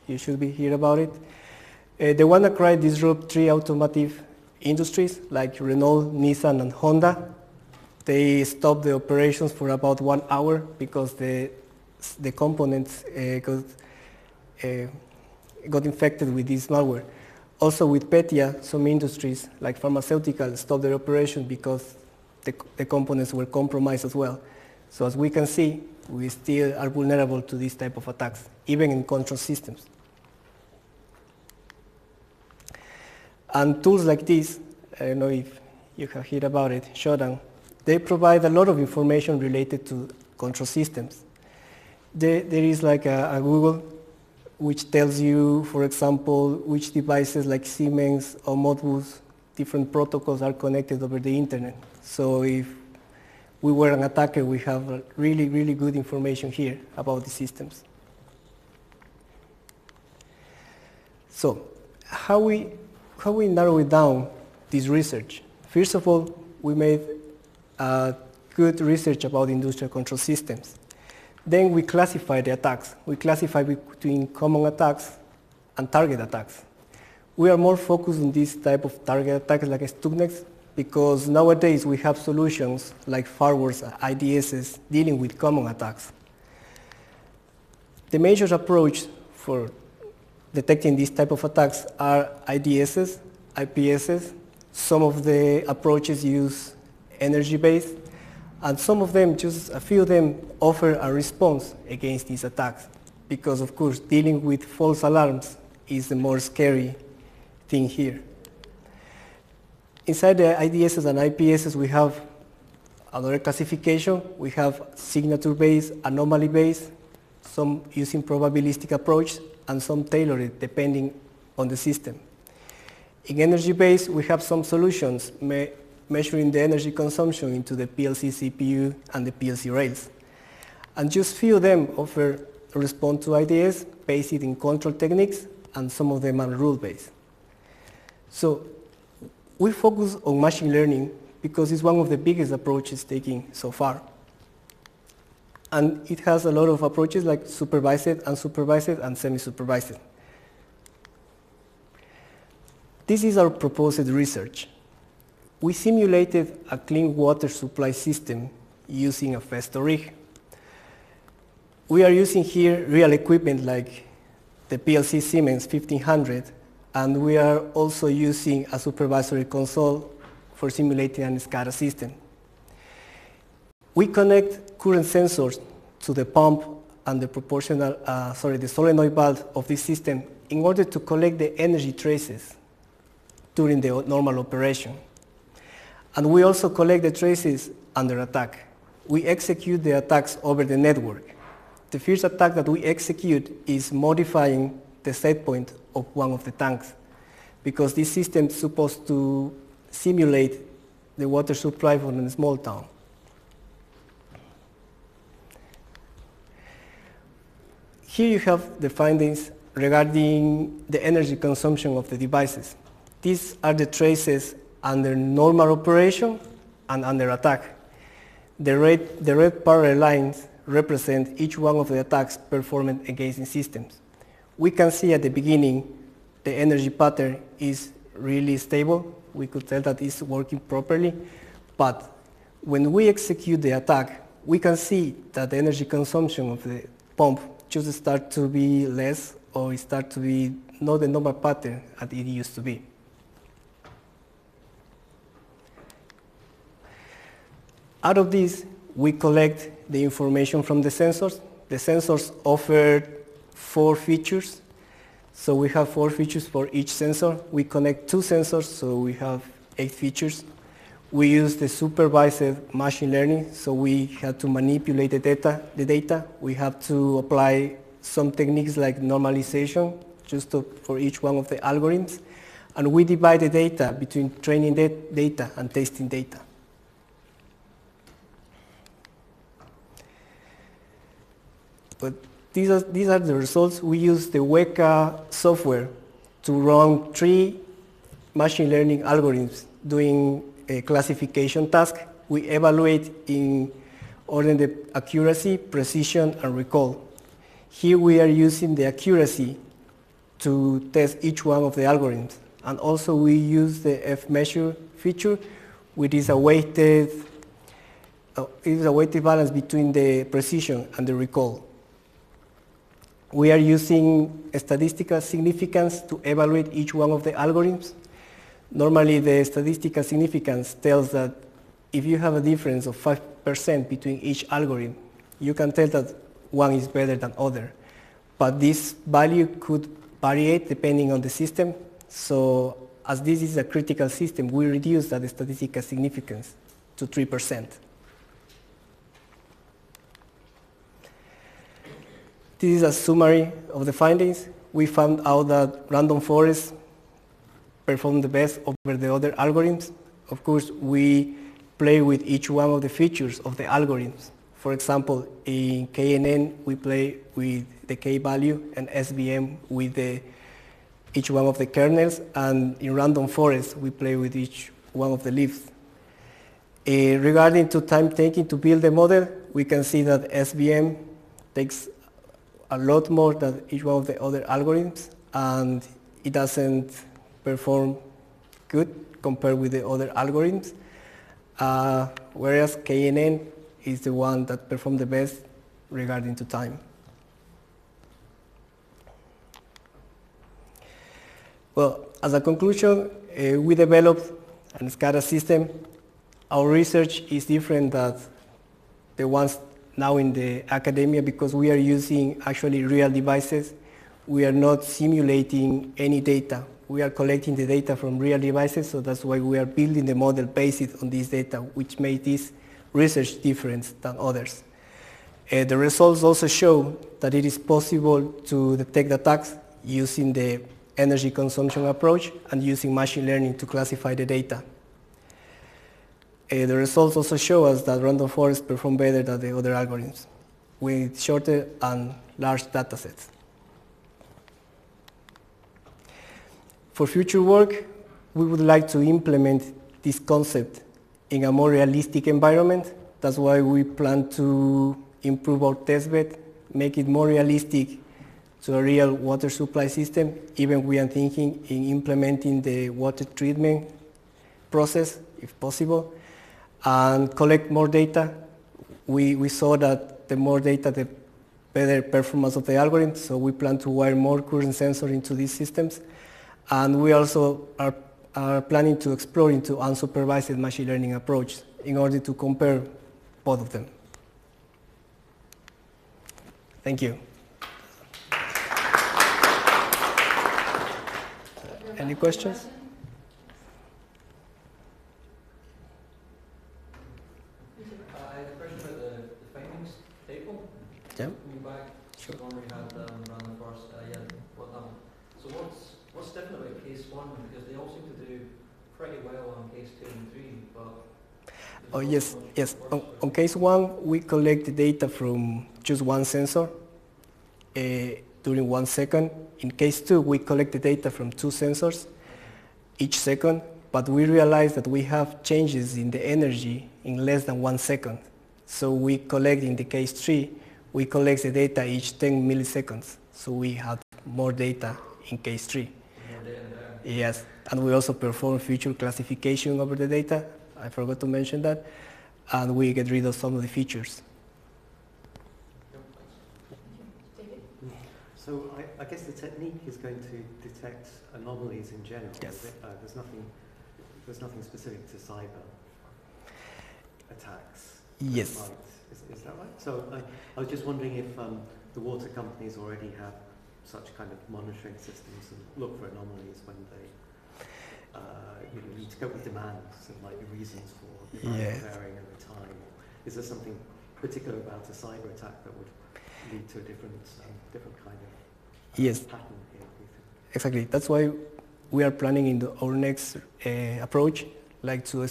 you should be hear about it. Uh, the WannaCry disrupted three automotive industries like Renault, Nissan, and Honda. They stopped the operations for about one hour because the, the components uh, got, uh, got infected with this malware. Also with Petya, some industries like pharmaceutical stopped their operation because the, the components were compromised as well. So as we can see, we still are vulnerable to these type of attacks, even in control systems. And tools like this, I don't know if you have heard about it, Shodan, they provide a lot of information related to control systems. There, there is like a, a Google which tells you, for example, which devices like Siemens or Modbus, different protocols are connected over the internet. So if we were an attacker, we have really, really good information here about the systems. So how we, how we narrow it down, this research? First of all, we made uh, good research about industrial control systems. Then we classify the attacks. We classify between common attacks and target attacks. We are more focused on this type of target attacks like Stuxnet because nowadays we have solutions like firewalls, IDSs dealing with common attacks. The major approach for detecting these type of attacks are IDSs, IPSs. Some of the approaches use energy-based, and some of them, just a few of them, offer a response against these attacks. Because of course, dealing with false alarms is the more scary thing here. Inside the IDSs and IPSs, we have another classification. We have signature-based, anomaly-based, some using probabilistic approach, and some tailored depending on the system. In energy-based, we have some solutions me measuring the energy consumption into the PLC CPU and the PLC rails. And just few of them offer response to IDS based in control techniques, and some of them are rule-based. So we focus on machine learning because it's one of the biggest approaches taken so far. And it has a lot of approaches like supervised, unsupervised, and semi-supervised. This is our proposed research. We simulated a clean water supply system using a Festo rig. We are using here real equipment like the PLC Siemens 1500, and we are also using a supervisory console for simulating an SCADA system. We connect current sensors to the pump and the proportional, uh, sorry, the solenoid valve of this system in order to collect the energy traces during the normal operation. And we also collect the traces under attack. We execute the attacks over the network. The first attack that we execute is modifying the set point of one of the tanks because this system is supposed to simulate the water supply from a small town. Here you have the findings regarding the energy consumption of the devices. These are the traces under normal operation and under attack. The red, the red parallel lines represent each one of the attacks performed against the systems. We can see at the beginning the energy pattern is really stable. We could tell that it's working properly. But when we execute the attack, we can see that the energy consumption of the pump just start to be less or it start to be not the normal pattern as it used to be. Out of this, we collect the information from the sensors. The sensors offer four features. So we have four features for each sensor. We connect two sensors, so we have eight features. We use the supervised machine learning, so we have to manipulate the data. The data. We have to apply some techniques like normalization, just to, for each one of the algorithms. And we divide the data between training data and testing data. But these are, these are the results. We use the Weka software to run three machine learning algorithms doing a classification task. We evaluate in order the accuracy, precision, and recall. Here we are using the accuracy to test each one of the algorithms. And also we use the F-measure feature, which is a weighted, uh, is a weighted balance between the precision and the recall. We are using statistical significance to evaluate each one of the algorithms. Normally the statistical significance tells that if you have a difference of 5% between each algorithm, you can tell that one is better than other. But this value could vary depending on the system. So as this is a critical system, we reduce that statistical significance to 3%. This is a summary of the findings. We found out that random forests perform the best over the other algorithms. Of course, we play with each one of the features of the algorithms. For example, in KNN, we play with the K value and SVM with the, each one of the kernels, and in random forest, we play with each one of the leaves. Uh, regarding to time taking to build the model, we can see that SVM takes a lot more than each one of the other algorithms, and it doesn't perform good compared with the other algorithms. Uh, whereas KNN is the one that performed the best regarding to time. Well, as a conclusion, uh, we developed an SCADA system. Our research is different than the ones now in the academia because we are using actually real devices. We are not simulating any data. We are collecting the data from real devices, so that's why we are building the model based on this data, which made this research different than others. Uh, the results also show that it is possible to detect attacks using the energy consumption approach and using machine learning to classify the data. Uh, the results also show us that random forests perform better than the other algorithms with shorter and large datasets. For future work, we would like to implement this concept in a more realistic environment. That's why we plan to improve our testbed, make it more realistic to a real water supply system. Even we are thinking in implementing the water treatment process, if possible, and collect more data. We, we saw that the more data, the better performance of the algorithm, so we plan to wire more current sensors into these systems. And we also are, are planning to explore into unsupervised machine learning approach in order to compare both of them. Thank you. Any questions? Uh, I had a question about the, the findings table. Back, Sure. the one we had um, first, uh, yeah, that. So what's, what's different about case one? Because they all seem to do pretty well on case two and three, but. Oh yes, yes. On, on case one, we collect the data from just one sensor uh, during one second. In case two, we collect the data from two sensors each second, but we realize that we have changes in the energy in less than one second. So we collect in the case three, we collect the data each 10 milliseconds. So we have more data in case three. More data there. Yes, and we also perform feature classification over the data. I forgot to mention that. And we get rid of some of the features. Yep, thanks. David? So I, I guess the technique is going to detect anomalies in general. Yes. Uh, there's nothing, there's nothing specific to cyber attacks. that Yes. Is, is that right? So I, I was just wondering if um, the water companies already have such kind of monitoring systems and look for anomalies when they, uh, you know, need to cope with demands and like the reasons for demand Yeah. varying over time. Is there something particular about a cyber attack that would lead to a different, um, different kind of uh, Yes. pattern here? do you think? Exactly. That's why we are planning in the, our next uh, approach, like to uh,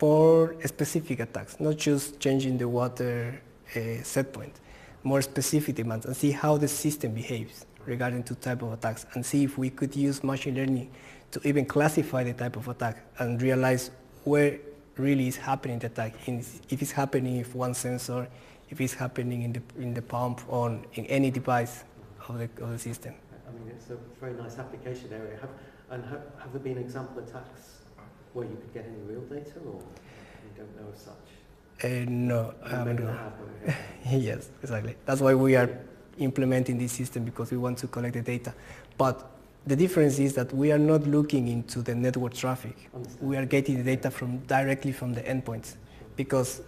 more specific attacks, not just changing the water uh, set point, more specific demands, and see how the system behaves regarding to type of attacks, and see if we could use machine learning to even classify the type of attack and realize where really is happening the attack, if it's happening if one sensor, if it's happening in the, in the pump or in any device of the, of the system. I mean, it's a very nice application area. Have, and have, have there been example attacks where you could get any real data, or you don't know as such? Uh, no, I You haven't maybe done- have, but we haven't. yes, exactly. That's why we are implementing this system because we want to collect the data. But the difference is that we are not looking into the network traffic. Understand. We are getting the data from directly from the endpoints because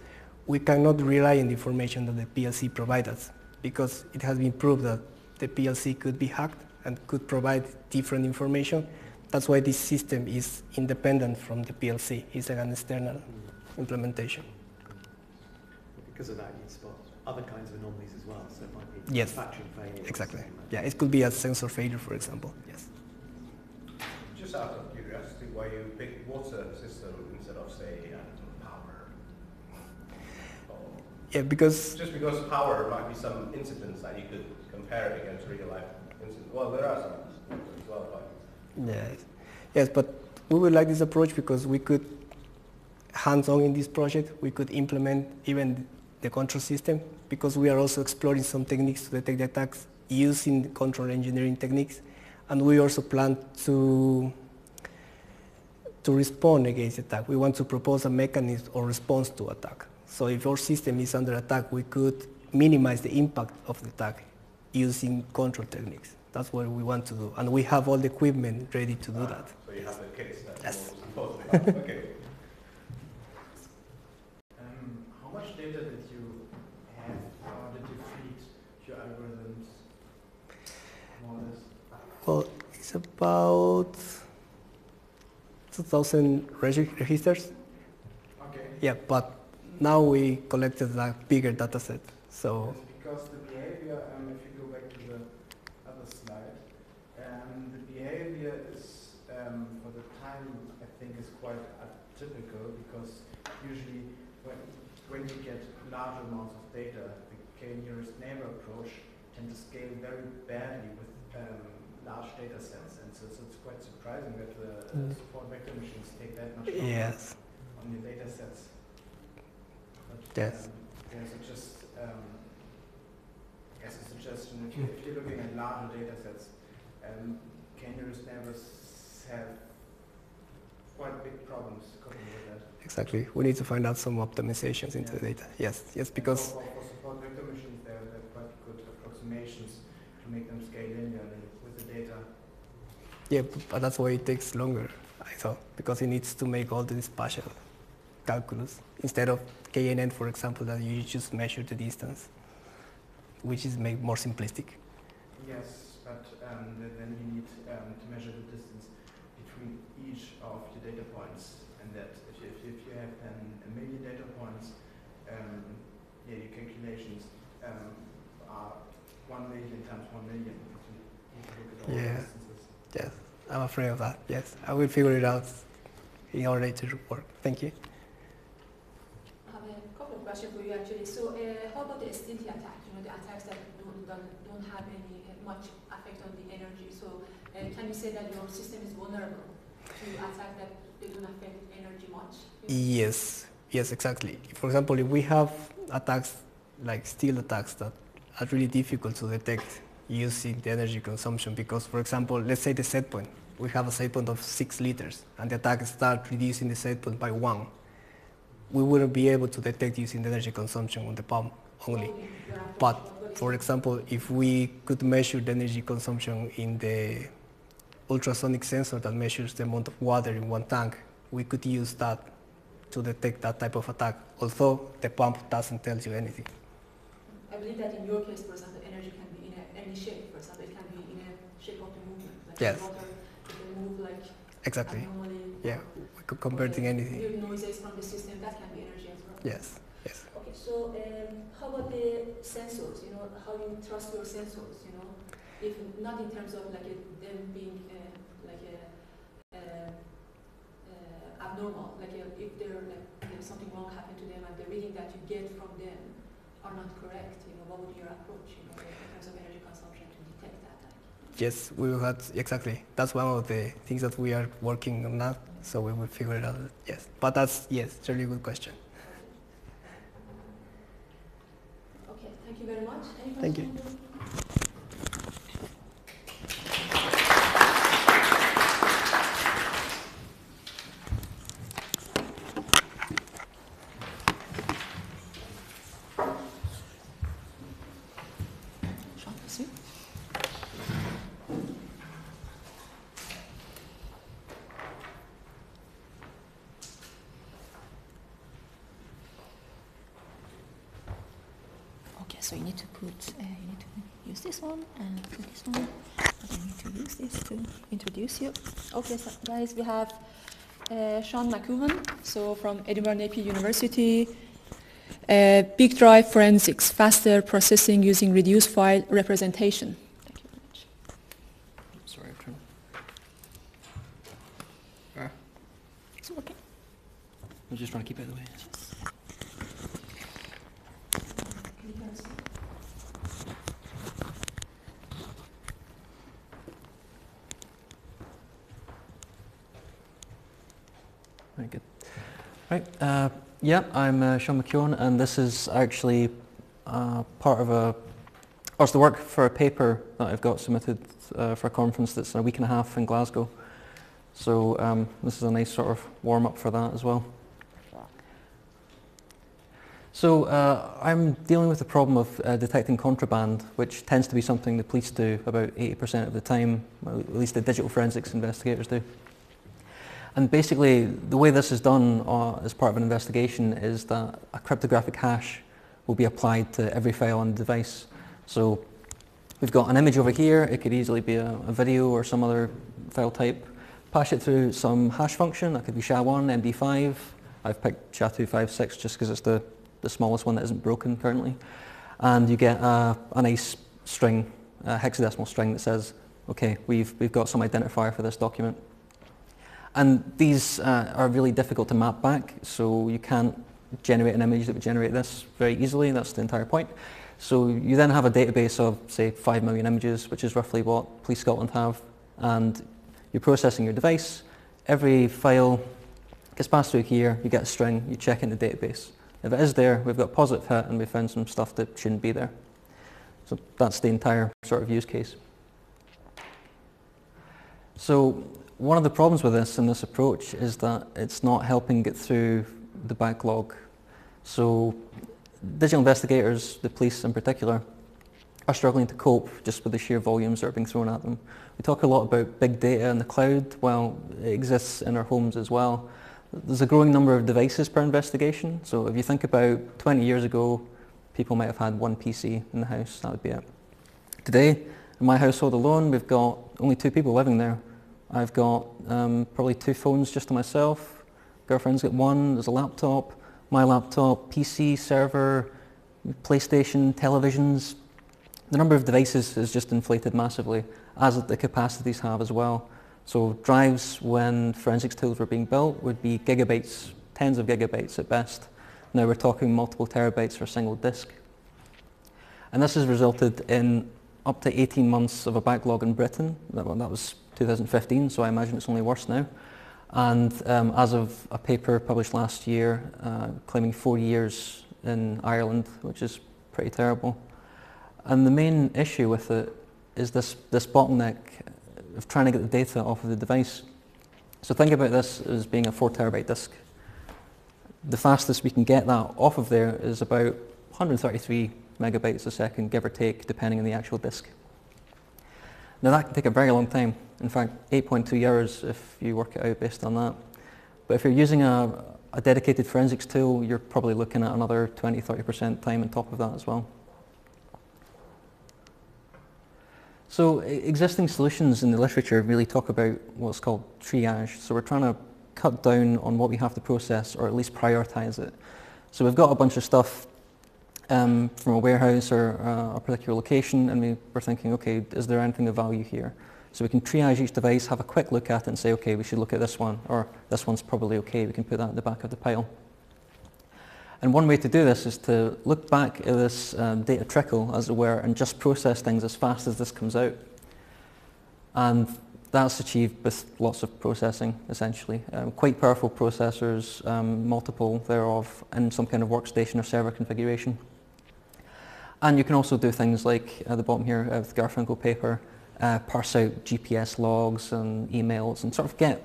we cannot rely on the information that the PLC provides us because it has been proved that the PLC could be hacked and could provide different information. That's why this system is independent from the PLC. It's like an external implementation. Because of that, you'd spot other kinds of anomalies as well, so it might be Yes. manufacturing failure. Exactly. like Yeah, it could be a sensor failure, for example. Yes. Just out of curiosity, why you pick water system instead of, say, power? Or Yeah, because Just because power might be some incidents that you could compare it against real life incidents. Well, there are some as well, but Yes, yes, but we would like this approach because we could hands-on in this project. We could implement even the control system because we are also exploring some techniques to detect the attacks using control engineering techniques, and we also plan to to respond against attack. We want to propose a mechanism or response to attack. So if our system is under attack, we could minimize the impact of the attack using control techniques. That's what we want to do, and we have all the equipment ready to do that. so you have the kits that Yes. you supposed to have. Okay. Um, how much data did you have, or did you feed your algorithms? More. Well, it's about 2,000 regi- registers. Okay. Yeah, but now we collected a bigger data set. So Yes, because the behavior, um, if you go back to the other slide, um, the behavior is, um, for the time, I think is quite atypical because usually when, when you get large amounts of data, the k-nearest neighbor approach tend to scale very badly with um, large data sets. And so, so it's quite surprising that the Mm. support vector machines take that much longer yes, on the data sets. But, Yes. um, Yeah, so just, um, I guess a suggestion, if, you, if you're looking at larger data sets, um, k-nearest neighbors have quite big problems coping with that. exactly. We need to find out some optimizations into the data. Yes, yes, because For, for, support vector machines, there are quite good approximations to make them scale linearly with the data. yeah, but that's why it takes longer. I thought because it needs to make all the partial calculus instead of KNN, for example, that you just measure the distance, which is make more simplistic. Yes, but um, then you need um, to measure the distance between each of your data points, and that if you, if you, have then a million data points, um, yeah, your calculations um, are one million times one million. If you need to look at all Yeah. Yes, I'm afraid of that. Yes, I will figure it out in our later work. Thank you. I have a couple of questions for you actually. So, uh, how about the STT attack? You know, the attacks that don't, don't, don't have any uh, much effect on the energy. So, uh, can you say that your system is vulnerable to attack that they don't affect energy much? Yes, yes, exactly. For example, if we have attacks like stealth attacks that are really difficult to detect using the energy consumption because, for example, let's say the set point, we have a set point of six liters and the attack starts reducing the set point by one. We wouldn't be able to detect using the energy consumption on the pump only. Approach, But For example, if we could measure the energy consumption in the ultrasonic sensor that measures the amount of water in one tank, we could use that to detect that type of attack, although the pump doesn't tell you anything. I believe that in your case, for example, energy can be in a, any shape. For example, it can be in a shape of the movement. Like Yes. Water, it can move like Exactly. abnormally. Yeah, we could converting Okay. anything. Weird noises from the system, that can be energy as well. Yes, yes. Okay, so um, how about the sensors? You know, how you trust your sensors? If not in terms of like a, them being uh, like a, uh, uh, abnormal, like a, if they're like there's something wrong happened to them and the reading that you get from them are not correct. You know, what would be your approach? You know, in terms of energy consumption to detect that? Like, Yes, we will have, exactly. That's one of the things that we are working on now, so we will figure it out. Yes, but that's, yes, it's a really good question. okay, thank you very much. Any Thank you. questions? Jean, merci. so you need to put, uh, you need to use this one and this one. And I need to use this to introduce you. Okay, so guys, we have uh, Sean McKeown, so from Edinburgh Napier University. Uh, Big Drive Forensics, faster processing using reduced file representation. Thank you very much. Sorry, I'm trying. It's working. I'm just trying to keep it out of the way. Very good. Right. Uh, yeah, I'm uh, Sean McKeown, and this is actually uh, part of a, or it's the work for a paper that I've got submitted uh, for a conference that's in a week and a half in Glasgow. So um, this is a nice sort of warm up for that as well. So uh, I'm dealing with the problem of uh, detecting contraband, which tends to be something the police do about 80% of the time, at least the digital forensics investigators do. And basically, the way this is done uh, as part of an investigation is that a cryptographic hash will be applied to every file on the device. So we've got an image over here. It could easily be a, a video or some other file type. Pass it through some hash function. That could be SHA-1, MD5. I've picked SHA-256 just because it's the, the smallest one that isn't broken currently. And you get a, a nice string, a hexadecimal string that says, okay, we've, we've got some identifier for this document. And these uh, are really difficult to map back, so you can't generate an image that would generate this very easily. That's the entire point. So you then have a database of, say, 5 million images, which is roughly what Police Scotland have, and you're processing your device. Every file gets passed through here, you get a string, you check in the database. If it is there, we've got positive hit and we found some stuff that shouldn't be there. So that's the entire sort of use case. So one of the problems with this and this approach is that it's not helping get through the backlog. So digital investigators, the police in particular, are struggling to cope just with the sheer volumes that are being thrown at them. We talk a lot about big data in the cloud. Well, it exists in our homes as well. There's a growing number of devices per investigation. So if you think about 20 years ago, people might have had one PC in the house. That would be it. Today, in my household alone, we've got only two people living there. I've got um, probably two phones just to myself. Girlfriend's got one. There's a laptop, my laptop, PC, server, PlayStation, televisions. The number of devices has just inflated massively, as the capacities have as well. So drives, when forensics tools were being built, would be gigabytes, tens of gigabytes at best. Now we're talking multiple terabytes for a single disk. And this has resulted in up to 18 months of a backlog in Britain. That, that was 2015, so I imagine it's only worse now. And um, as of a paper published last year, uh, claiming four years in Ireland, which is pretty terrible. And the main issue with it is this, this bottleneck of trying to get the data off of the device. So think about this as being a four terabyte disk. The fastest we can get that off of there is about 133 megabytes a second, give or take, depending on the actual disk. Now that can take a very long time. In fact, 8.2 years if you work it out based on that. But if you're using a, a dedicated forensics tool, you're probably looking at another 20, 30% time on top of that as well. So existing solutions in the literature really talk about what's called triage. So we're trying to cut down on what we have to process or at least prioritize it. So we've got a bunch of stuff um, from a warehouse or uh, a particular location and we were thinking, okay, is there anything of value here? So we can triage each device, have a quick look at it and say, okay, we should look at this one or this one's probably okay, we can put that at the back of the pile. And one way to do this is to look back at this um, data trickle, as it were, and just process things as fast as this comes out. And that's achieved with lots of processing, essentially. Um, quite powerful processors, um, multiple thereof, in some kind of workstation or server configuration. And you can also do things like at the bottom here with Garfinkel paper, uh, parse out GPS logs and emails and sort of get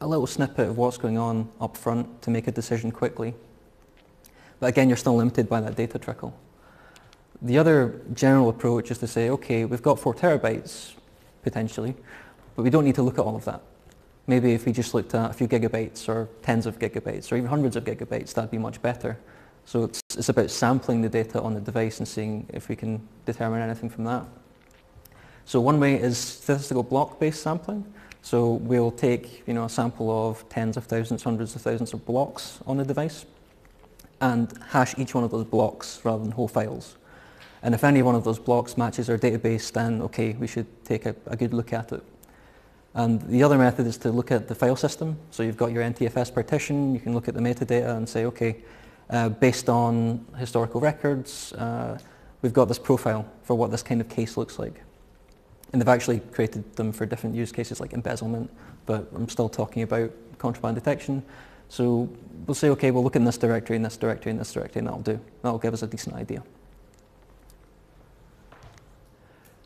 a little snippet of what's going on up front to make a decision quickly. But again, you're still limited by that data trickle. The other general approach is to say, okay, we've got four terabytes potentially, but we don't need to look at all of that. Maybe if we just looked at a few gigabytes or tens of gigabytes or even hundreds of gigabytes, that'd be much better. So s- it's about sampling the data on the device and seeing if we can determine anything from that. So one way is statistical block-based sampling. So we'll take you know, a sample of tens of thousands, hundreds of thousands of blocks on a device and hash each one of those blocks rather than whole files. And if any one of those blocks matches our database, then okay, we should take a, a good look at it. And the other method is to look at the file system. So you've got your NTFS partition, you can look at the metadata and say, okay, uh, based on historical records, uh, we've got this profile for what this kind of case looks like. And they've actually created them for different use cases like embezzlement, but I'm still talking about contraband detection. So we'll say, okay, we'll look in this directory, in this directory, in this directory, and that'll do. That'll give us a decent idea.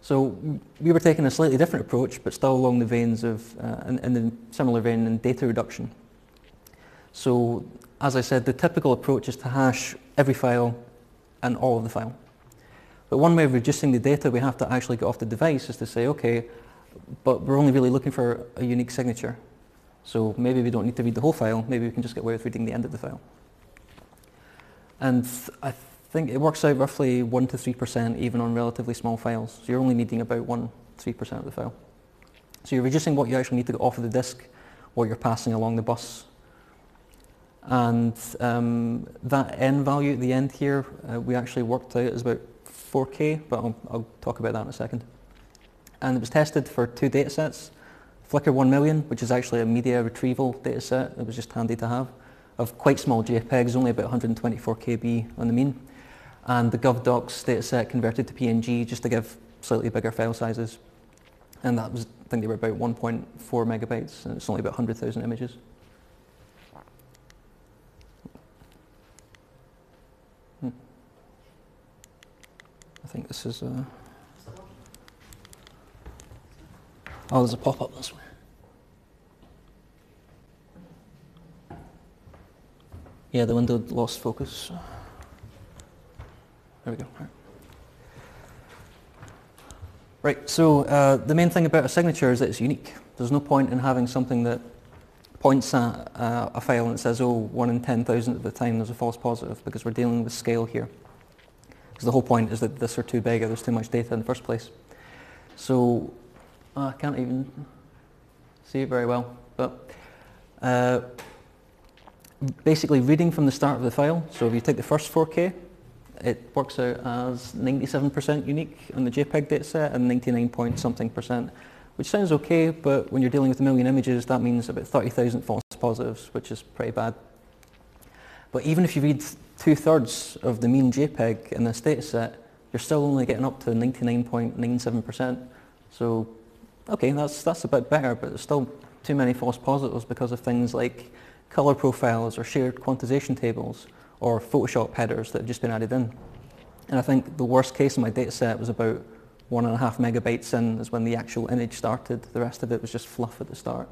So we were taking a slightly different approach, but still along the veins of, uh, in, in the similar vein in data reduction. So as I said, the typical approach is to hash every file and all of the file. But one way of reducing the data we have to actually get off the device is to say, okay, but we're only really looking for a unique signature. So maybe we don't need to read the whole file, maybe we can just get away with reading the end of the file. And I think it works out roughly 1 to 3% even on relatively small files. So you're only needing about 1 3% of the file. So you're reducing what you actually need to get off of the disk, what you're passing along the bus. And um, that n value at the end here, uh, we actually worked out is about 4K, but I'll, I'll talk about that in a second. And it was tested for two data sets. Flickr 1 million, which is actually a media retrieval data set. It was just handy to have, of quite small JPEGs, only about 124 KB on the mean. And the GovDocs data set converted to PNG just to give slightly bigger file sizes. And that was, I think they were about 1.4 megabytes, and it's only about 100,000 images. I think this is. a. Oh, there's a pop-up this way. Yeah, the window lost focus. There we go. Right. Right, so uh, the main thing about a signature is that it's unique. There's no point in having something that points at uh, a file and says, oh, one in 10,000 of the time there's a false positive because we're dealing with scale here. Because the whole point is that this are too big or there's too much data in the first place. So I can't even see it very well, but uh, basically reading from the start of the file. So if you take the first 4K, it works out as 97% unique on the JPEG dataset and 99 point something percent, which sounds okay, but when you're dealing with a million images, that means about 30,000 false positives, which is pretty bad. But even if you read two-thirds of the mean JPEG in this dataset, you're still only getting up to 99.97%. So, okay, that's, that's a bit better, but there's still too many false positives because of things like color profiles or shared quantization tables or Photoshop headers that have just been added in. And I think the worst case in my data set was about one and a half megabytes in is when the actual image started. The rest of it was just fluff at the start.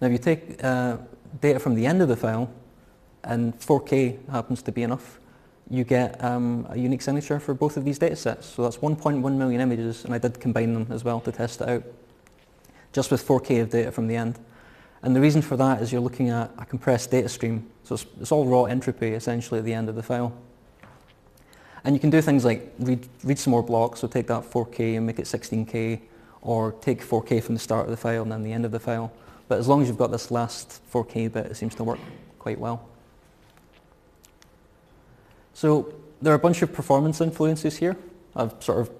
Now if you take uh, data from the end of the file and 4K happens to be enough, you get um, a unique signature for both of these data sets. So that's 1.1 million images and I did combine them as well to test it out just with 4K of data from the end. And the reason for that is you're looking at a compressed data stream. So it's, it's, all raw entropy essentially at the end of the file. And you can do things like read, read some more blocks, so take that 4K and make it 16K, or take 4K from the start of the file and then the end of the file. But as long as you've got this last 4K bit, it seems to work quite well. So there are a bunch of performance influences here. I've sort of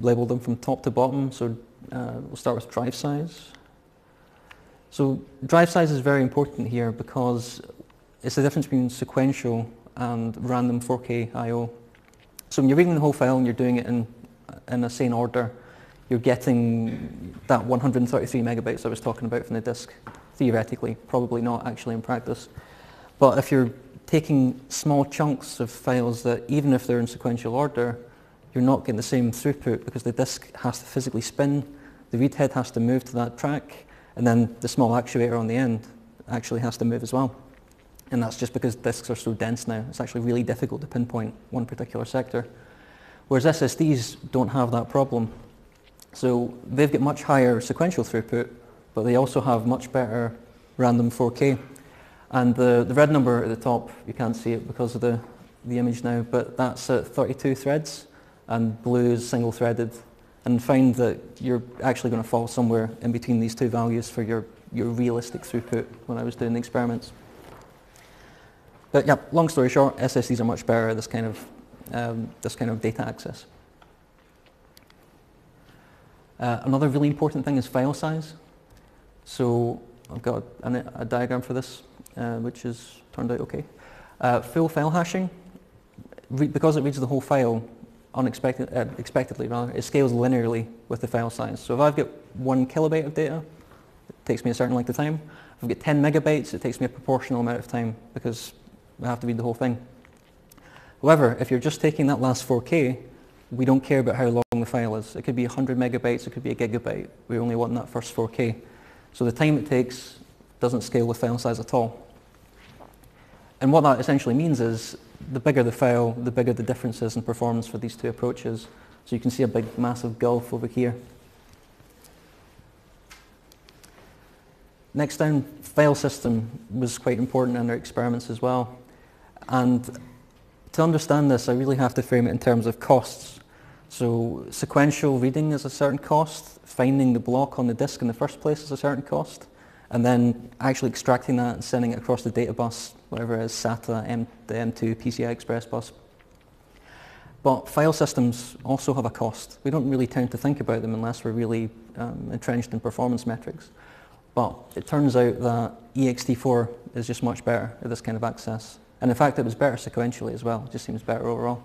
labeled them from top to bottom. So uh, we'll start with drive size. So drive size is very important here because it's the difference between sequential and random 4K I.O. So when you're reading the whole file and you're doing it in, in a sane order, you're getting that 133 megabytes I was talking about from the disk, theoretically, probably not actually in practice. But if you're taking small chunks of files that even if they're in sequential order, you're not getting the same throughput because the disk has to physically spin, the read head has to move to that track, and then the small actuator on the end actually has to move as well. And that's just because disks are so dense now. It's actually really difficult to pinpoint one particular sector. Whereas SSDs don't have that problem. So they've got much higher sequential throughput, but they also have much better random 4K. And the, the red number at the top, you can't see it because of the, the image now, but that's at 32 threads, and blue is single threaded. And find that you're actually going to fall somewhere in between these two values for your, your realistic throughput when I was doing the experiments. But yeah, long story short, SSDs are much better at this kind of, um, this kind of data access. Uh, another really important thing is file size. So I've got a, a diagram for this, uh, which has turned out okay. Uh, full file hashing, because it reads the whole file unexpected, uh, expectedly, rather, it scales linearly with the file size. So if I've got one kilobyte of data, it takes me a certain length of time. If I've got 10 megabytes, it takes me a proportional amount of time because I have to read the whole thing. However, if you're just taking that last 4K, we don't care about how long the file is. It could be 100 megabytes, it could be a gigabyte. We only want that first 4K. So the time it takes doesn't scale with file size at all. And what that essentially means is the bigger the file, the bigger the differences in performance for these two approaches. So you can see a big massive gulf over here. Next down, file system was quite important in our experiments as well. And to understand this, I really have to frame it in terms of costs. So sequential reading is a certain cost, finding the block on the disk in the first place is a certain cost, and then actually extracting that and sending it across the data bus, whatever it is, SATA, M- the M2, PCI Express bus. But file systems also have a cost. We don't really tend to think about them unless we're really um, entrenched in performance metrics. But it turns out that E ext4 is just much better at this kind of access. And in fact, it was better sequentially as well. It just seems better overall.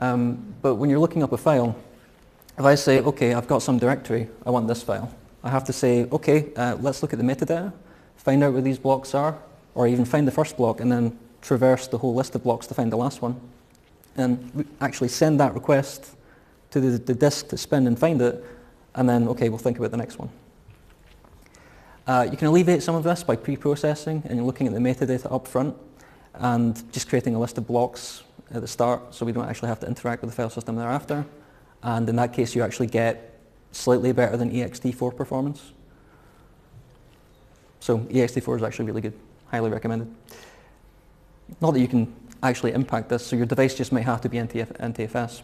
Um, but when you're looking up a file, if I say, okay, I've got some directory, I want this file, I have to say, okay, uh, let's look at the metadata, find out where these blocks are, or even find the first block and then traverse the whole list of blocks to find the last one, and actually send that request to the, the disk to spin and find it, and then, okay, we'll think about the next one. Uh, you can alleviate some of this by pre-processing and looking at the metadata up front and just creating a list of blocks at the start so we don't actually have to interact with the file system thereafter. And in that case, you actually get slightly better than E ext4 performance. So E ext4 is actually really good, highly recommended. Not that you can actually impact this, so your device just might have to be NTF, NTFS.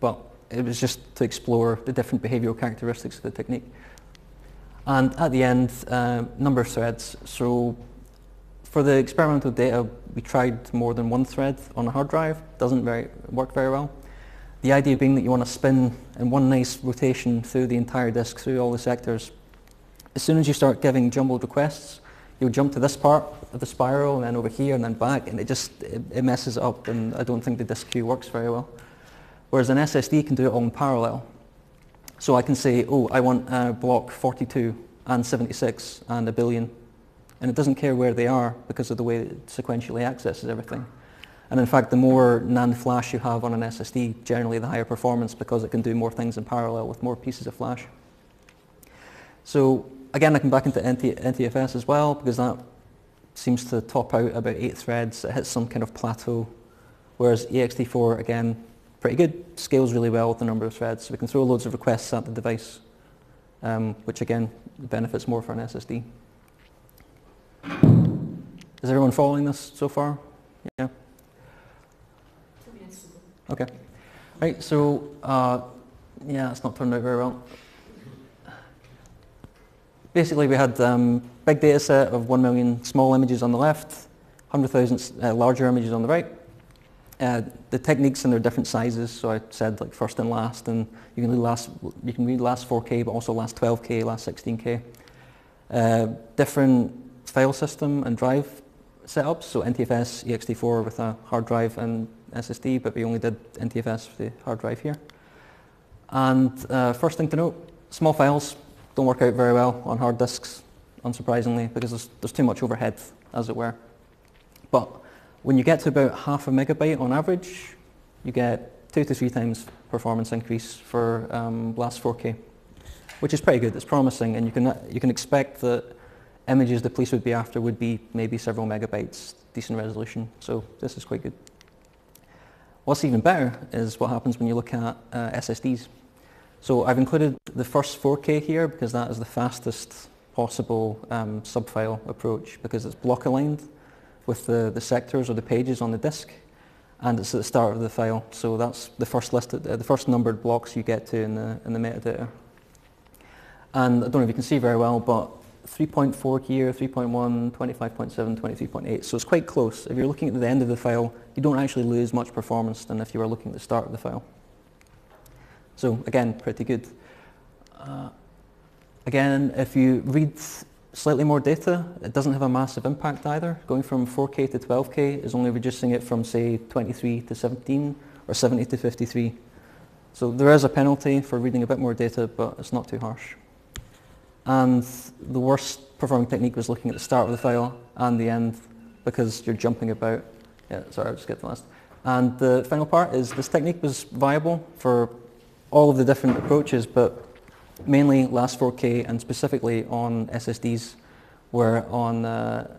But it was just to explore the different behavioral characteristics of the technique. And at the end, uh, number of threads. So for the experimental data, we tried more than one thread on a hard drive. Doesn't very, work very well. The idea being that you want to spin in one nice rotation through the entire disk, through all the sectors. As soon as you start giving jumbled requests, you'll jump to this part of the spiral and then over here and then back, and it just it, it messes up, and I don't think the disk queue works very well. Whereas an SSD can do it all in parallel. So I can say, oh, I want uh, block 42 and 76 and a billion. And it doesn't care where they are because of the way it sequentially accesses everything. And in fact, the more NAND flash you have on an SSD, generally the higher performance because it can do more things in parallel with more pieces of flash. So again, I come back into NT, NTFS as well because that seems to top out about eight threads. It hits some kind of plateau. Whereas E ext4, again, pretty good, scales really well with the number of threads. So we can throw loads of requests at the device, um, which again benefits more for an SSD. Is everyone following this so far? Yeah. Okay. Right. So uh, yeah, it's not turned out very well. Basically, we had um, big data set of one million small images on the left, 100,000 uh, larger images on the right. Uh, the techniques and their different sizes. So I said like first and last, and you can read last you can read last 4K, but also last 12K, last 16K. Uh, different file system and drive setups. So NTFS, ext4 with a hard drive and SSD, but we only did NTFS for the hard drive here. And uh, first thing to note, small files don't work out very well on hard disks, unsurprisingly, because there's, there's too much overhead, as it were. But when you get to about half a megabyte on average, you get two to three times performance increase for um, last 4K, which is pretty good. It's promising, and you can you can expect that images the police would be after would be maybe several megabytes, decent resolution. So this is quite good. What's even better is what happens when you look at uh, SSDs. So I've included the first 4K here because that is the fastest possible um, subfile approach because it's block aligned with the, the sectors or the pages on the disk and it's at the start of the file. So that's the first listed, uh, the first numbered blocks you get to in the, in the metadata. And I don't know if you can see very well, but 3.4 here, 3.1, 25.7, 23.8. So it's quite close. If you're looking at the end of the file, you don't actually lose much performance than if you were looking at the start of the file. So again, pretty good. Uh, again, if you read slightly more data, it doesn't have a massive impact either. Going from 4K to 12K is only reducing it from say 23 to 17 or 70 to 53. So there is a penalty for reading a bit more data, but it's not too harsh. And the worst performing technique was looking at the start of the file and the end because you're jumping about. Yeah, sorry, I'll just get the last. And the final part is this technique was viable for all of the different approaches, but mainly last 4K and specifically on SSDs, where on uh,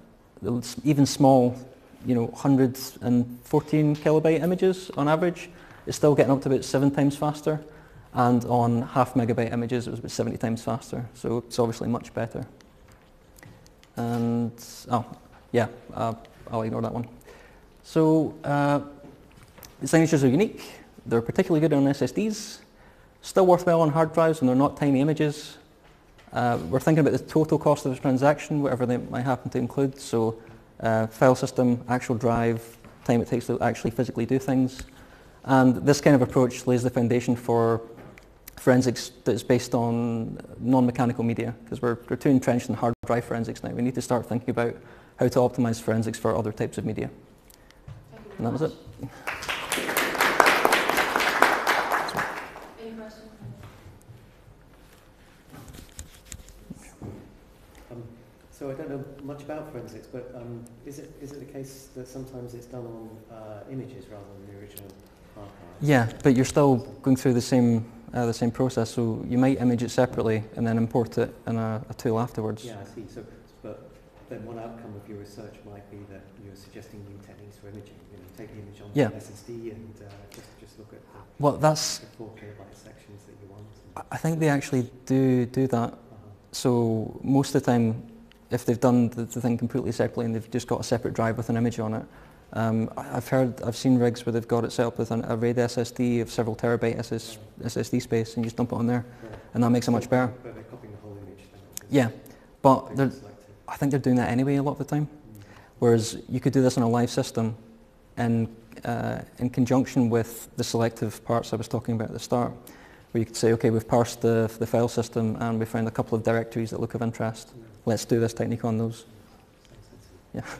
even small, you know, 114 kilobyte images on average, it's still getting up to about seven times faster and on half megabyte images it was about 70 times faster, so it's obviously much better. And, oh, yeah, uh, I'll ignore that one. So, uh, the signatures are unique, they're particularly good on SSDs, still worthwhile on hard drives when they're not tiny images. Uh, we're thinking about the total cost of the transaction, whatever they might happen to include, so uh, file system, actual drive, time it takes to actually physically do things. And this kind of approach lays the foundation for forensics that is based on non-mechanical media because we're, we're too entrenched in hard drive forensics now. We need to start thinking about how to optimize forensics for other types of media. And that was it. Any questions? Um, so I don't know much about forensics, but um, is it is it the case that sometimes it's done on uh, images rather than the original hard drive? Yeah, but you're still going through the same uh, the same process. So you might image it separately and then import it in a, a tool afterwards. Yeah, I see. So, but then one outcome of your research might be that you're suggesting new techniques for imaging. You know, take the image on Yeah. SSD and uh, just just look at the, Well, that's. the 4 kilobyte sections that you want. I- I think they actually do do that. uh-huh. So most of the time, if they've done the, the thing completely separately and they've just got a separate drive with an image on it, um, I've heard, I've seen rigs where they've got it set up with an, a RAID SSD of several terabyte SS, SSD space and you just dump it on there, Right. and that makes it much better. But. Yeah, but. I think they're doing that anyway a lot of the time. Whereas you could do this on a live system and uh, in conjunction with the selective parts I was talking about at the start, where you could say, okay, we've parsed the, the file system and we found a couple of directories that look of interest. Mm. Let's do this technique on those. Sounds sensible.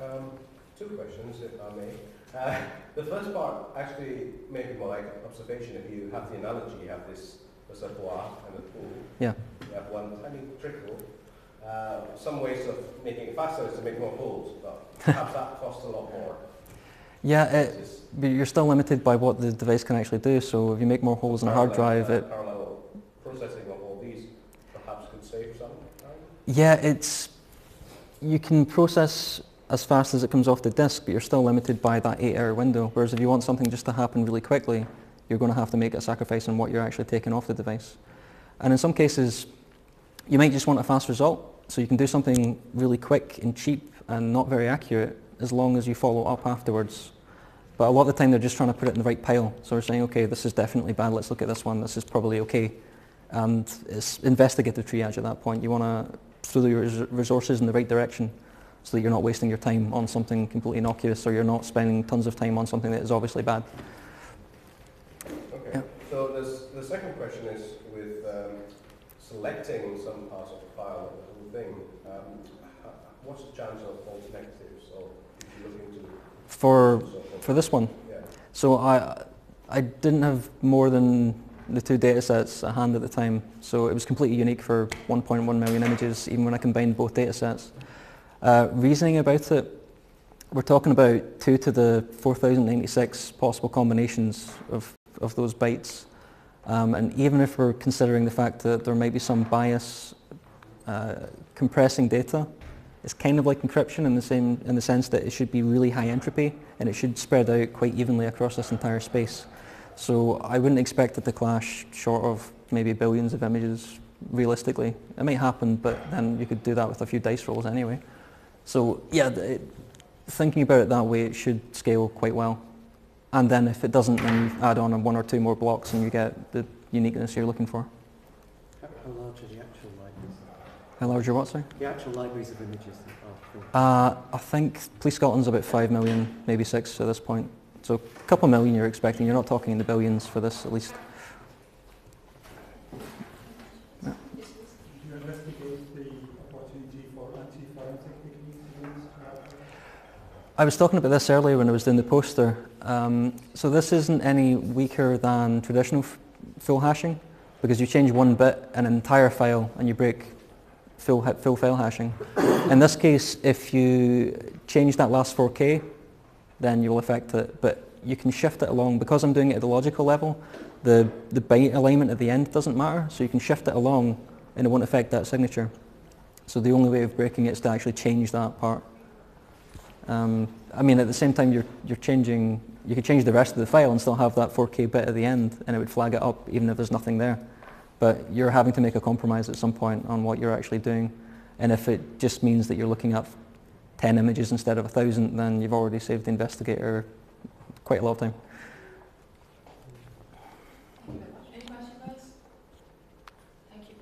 Um, two questions, if I may. Uh, the first part, actually, maybe my observation, if you have the analogy, you have this reservoir and a pool. Yeah. You have one tiny trickle. Uh, some ways of making it faster is to make more holes, but perhaps that costs a lot more. Yeah, it, this but you're still limited by what the device can actually do. So if you make more holes in a hard drive, uh, it, Parallel processing of all these perhaps could save some time? yeah, it's, you can process as fast as it comes off the disk, but you're still limited by that eight hour window. Whereas if you want something just to happen really quickly, you're going to have to make a sacrifice on what you're actually taking off the device. And in some cases, you might just want a fast result. So you can do something really quick and cheap and not very accurate as long as you follow up afterwards. But a lot of the time they're just trying to put it in the right pile. So we're saying, okay, this is definitely bad, let's look at this one, this is probably okay. And it's investigative triage at that point. You want to throw your resources in the right direction so that you're not wasting your time on something completely innocuous or you're not spending tons of time on something that is obviously bad. Okay. Yeah. So this, the second question is with um, selecting some parts of the file, the whole thing. Um, what's the chance of false negatives, or if you look into For, for this one, Yeah. So I, I didn't have more than the two data sets at hand at the time, so it was completely unique for 1.1 million images, even when I combined both data sets. Uh, reasoning about it, we're talking about 2 to the 4096 possible combinations of, of those bytes. Um, and even if we're considering the fact that there might be some bias uh, compressing data, it's kind of like encryption in the same in the sense that it should be really high entropy and it should spread out quite evenly across this entire space. So I wouldn't expect it to clash short of maybe billions of images realistically. It might happen, but then you could do that with a few dice rolls anyway. So yeah, it, thinking about it that way, it should scale quite well. And then if it doesn't, then you add on one or two more blocks and you get the uniqueness you're looking for. How, how large are the actual libraries? How large are what, sorry? The actual libraries of images that are. Uh, I think Police Scotland's about 5 million, maybe 6 at this point. So a couple million you're expecting. You're not talking in the billions for this at least. Yes, please. Do you investigate the opportunity for anti-forensic techniques used? I was talking about this earlier when I was doing the poster. Um, so this isn't any weaker than traditional full hashing because you change one bit in an entire file and you break full, full file hashing. In this case, if you change that last 4K, then you will affect it. But you can shift it along. Because I'm doing it at the logical level, the, the byte alignment at the end doesn't matter. So you can shift it along and it won't affect that signature. So the only way of breaking it is to actually change that part. Um, I mean, at the same time, you're, you're changing, you could change the rest of the file and still have that 4K bit at the end, and it would flag it up even if there's nothing there. But you're having to make a compromise at some point on what you're actually doing. And if it just means that you're looking at 10 images instead of 1,000, then you've already saved the investigator quite a lot of time. Thank you. Any questions, guys? Thank you.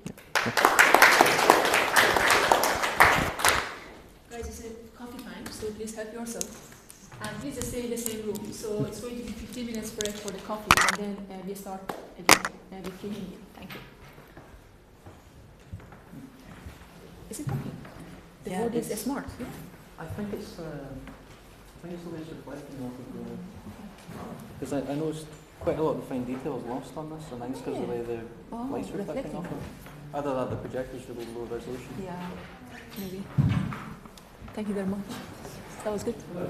Guys, it's a coffee time, so please. And please just stay in the same room. So it's going to be 15 minutes break for the coffee, and then uh, we start again uh, with cleaning. Thank you. Is it working? The Yeah, board is it's- smart. I think it's, uh, I think it's the way it's reflecting off of the, because I, I noticed quite a lot of the fine details lost on this, and I think it's because of the way the Oh, light's reflecting reflecting. off of. Other than that, the projector's really low resolution. Yeah, maybe. Thank you very much. That was good. Yeah,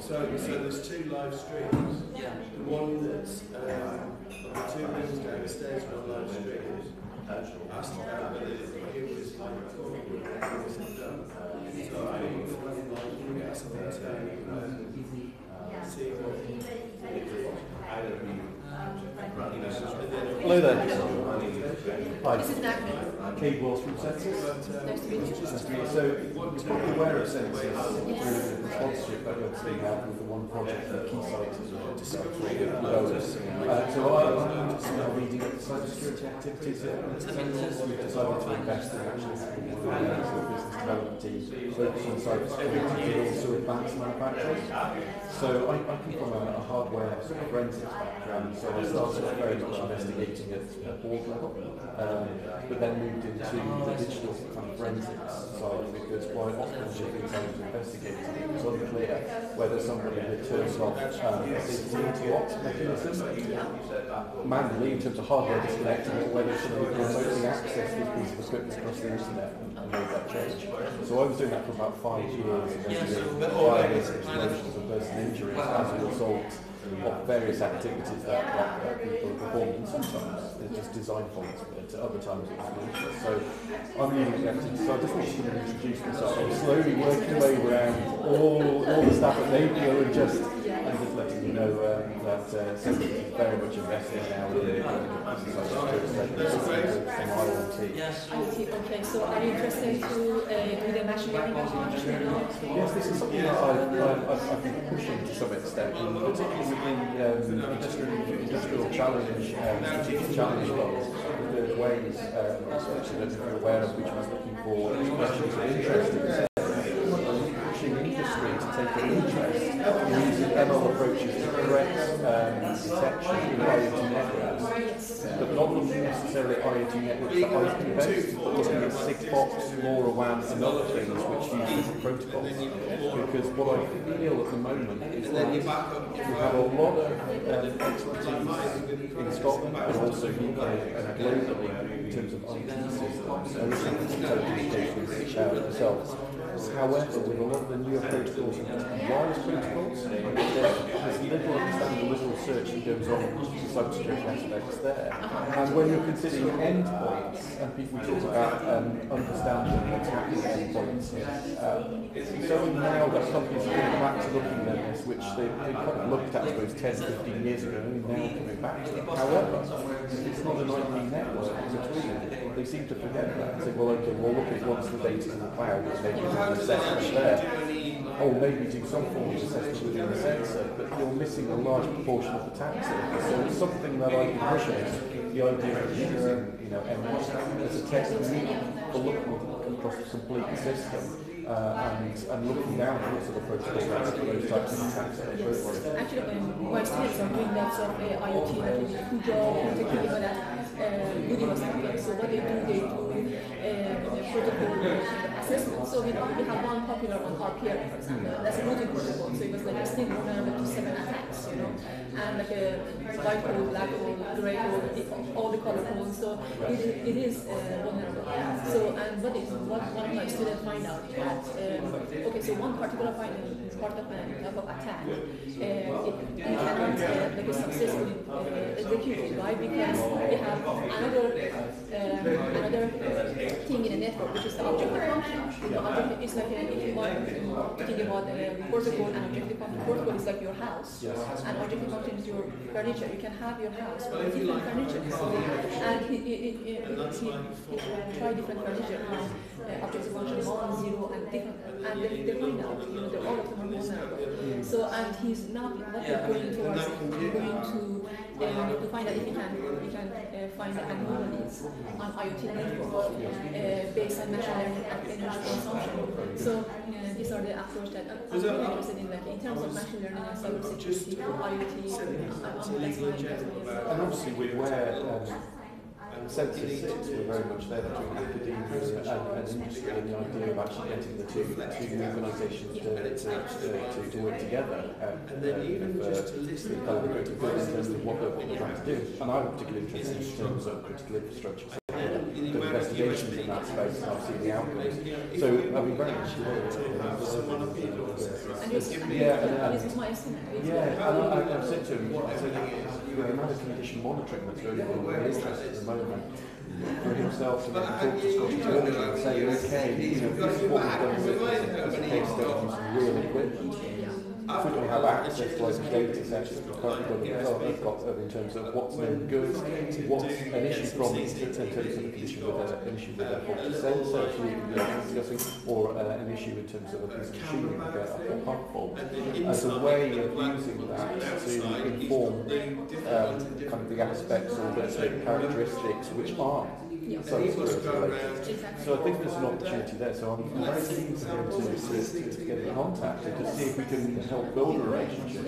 So, so there's two live streams. The one that's, um, the two rooms downstairs were live streams. Asked about whether it was like recorded, it wasn't done. So I think we get someone to, um, see what Either be, you know, Hello there. Hi, This is Naghmeh. Kate Walsh from CENSIS. Nice to meet you. Nice to meet you. So, you're probably aware of CENSIS through the sponsorship that you're seeing out with the one project for Keysight as well. Uh, so I, I'm now leading up the cybersecurity activities at CENSIS. We've decided to invest in actually supporting the business development team, focus on cybersecurity, but also advanced manufacturing. So I, I come from a, a hardware sort of forensics background, so I started off very much investigating at a board level, um, but then moved into the digital kind of forensics side because quite often with things I was investigating, it was unclear whether somebody had turned off um, a security lock mechanism. Manually in terms of hardware disconnecting or whether somebody could remotely access these pieces of equipment across the internet and, and made that change. So I was doing that for about five years, investigating fire explosions and personal injuries as a result of various activities that, that, that people are performing. Sometimes. They're just design faults, but at other times it's malicious. So I'm leading the activity. So I just wanted to introduce myself. I'm slowly working my way around all, all the stuff at Napier and just and just letting you know um, that uh, CENSIS is very much investing now in the business like IoT. IT, okay, so are you interested to uh, do the machine learning approach? Yes, this is something that I've, I've, I've, I've been pushing to some extent, and particularly with the um, industrial, industrial challenge, um, strategic challenge goals, the ways, um, especially that you're aware of, which was looking for questions of interest in this area, pushing industry to take an interest in using ML approaches to threat um, detection in IoT networks, but not looking necessarily at That are IP based, looking at Sigfox, LoRaWAN and other things which use different protocols. Because what I feel at the moment is that you have a lot of um, expertise in Scotland, but also UK and globally in terms of systems, everything telecommunications uh, themselves. However, with a lot of the newer protocols and wireless protocols, there's little understanding, little research that goes on the cybersecurity aspects there. And when you're considering endpoints, and people talk about um, understanding what's endpoints, um, it's showing now that companies are going back to looking at this, which they, they kind of looked at, I suppose, 10, 15 years ago, and now coming back to it. However, it's not an IP network between, they seem to forget that and say, well, okay, we'll look at once the data's in the cloud, do an assessment there. Or maybe do some form of assessment within the sensor, but you're missing a large proportion of the attack. So it's something that I've been pushing, the idea of using, you know, ML as a technique for looking across the complete system. Uh, and, and looking down at sort of those types of attacks that Yes, actually, students are doing lots of uh, IoT, like Cooja, particularly that uh, So what they do, they do uh, protocol assessment. So we, we have one popular on RPL, for example. That's a protocol. So it was like a single one to seven attacks. you know, and like a white hole, black hole, gray hole, all the color holes. So it, it is uh, vulnerable. So and what is what one of my students find out that um, okay, so one particular finding is part of an attack. Uh, it, it cannot uh, like successfully uh, executed, right? Because we have another um, another thing in a network, which is the objective function. Objective is like a, if you want to think about uh, protocol and objective function. Protocol is like your house, and objective function is your furniture. You can have your house with different furniture. And he, he, he, he, he, he try different furniture, and, uh, objective function one, zero, and different, and they, they find out, you know, they're all of them are vulnerable. So, and he's now what they're going towards, is going to uh, to find out if we can we can uh, find the anomalies on IoT network uh, based on machine learning and energy consumption. So uh, these are the approach that I'm I'm really interested in, like in terms of machine learning and cybersecurity, IoT. I'm, I'm, that's my And obviously with where um, CENSIS we're very much there between academia and, and industry and the idea of actually getting the two, two organisations to, to, to, to work together um, And then even uh, just to listen the kind of the critical in terms of what they're, what they're trying to do. And I'm particularly interested in terms of critical infrastructure. So, the investigations in that space and obviously the outcomes. So, I mean, very much And it's, and Yeah, and, and, this is my estimate. It's yeah, and I, I- I've said to him, I said, the amount of condition monitoring that's on in the interest at the moment, for himself to maybe talk to Scottish Water and say, okay, you know, this is what we've done with this, a case study using real equipment. We have access to those data we've got uh, in terms of what's no good, what's an issue from, in terms of a condition with a, an issue with a which we were discussing, or uh, an issue in terms of a piece of machinery like a, a pump fault, as a way of using that to inform um, kind of the aspects or the characteristics which are Yeah. cybersecurity related. Exactly. So I think there's an opportunity there. So I'm I'm very keen for him to, to, to, to get in contact and to see if we can help build a relationship.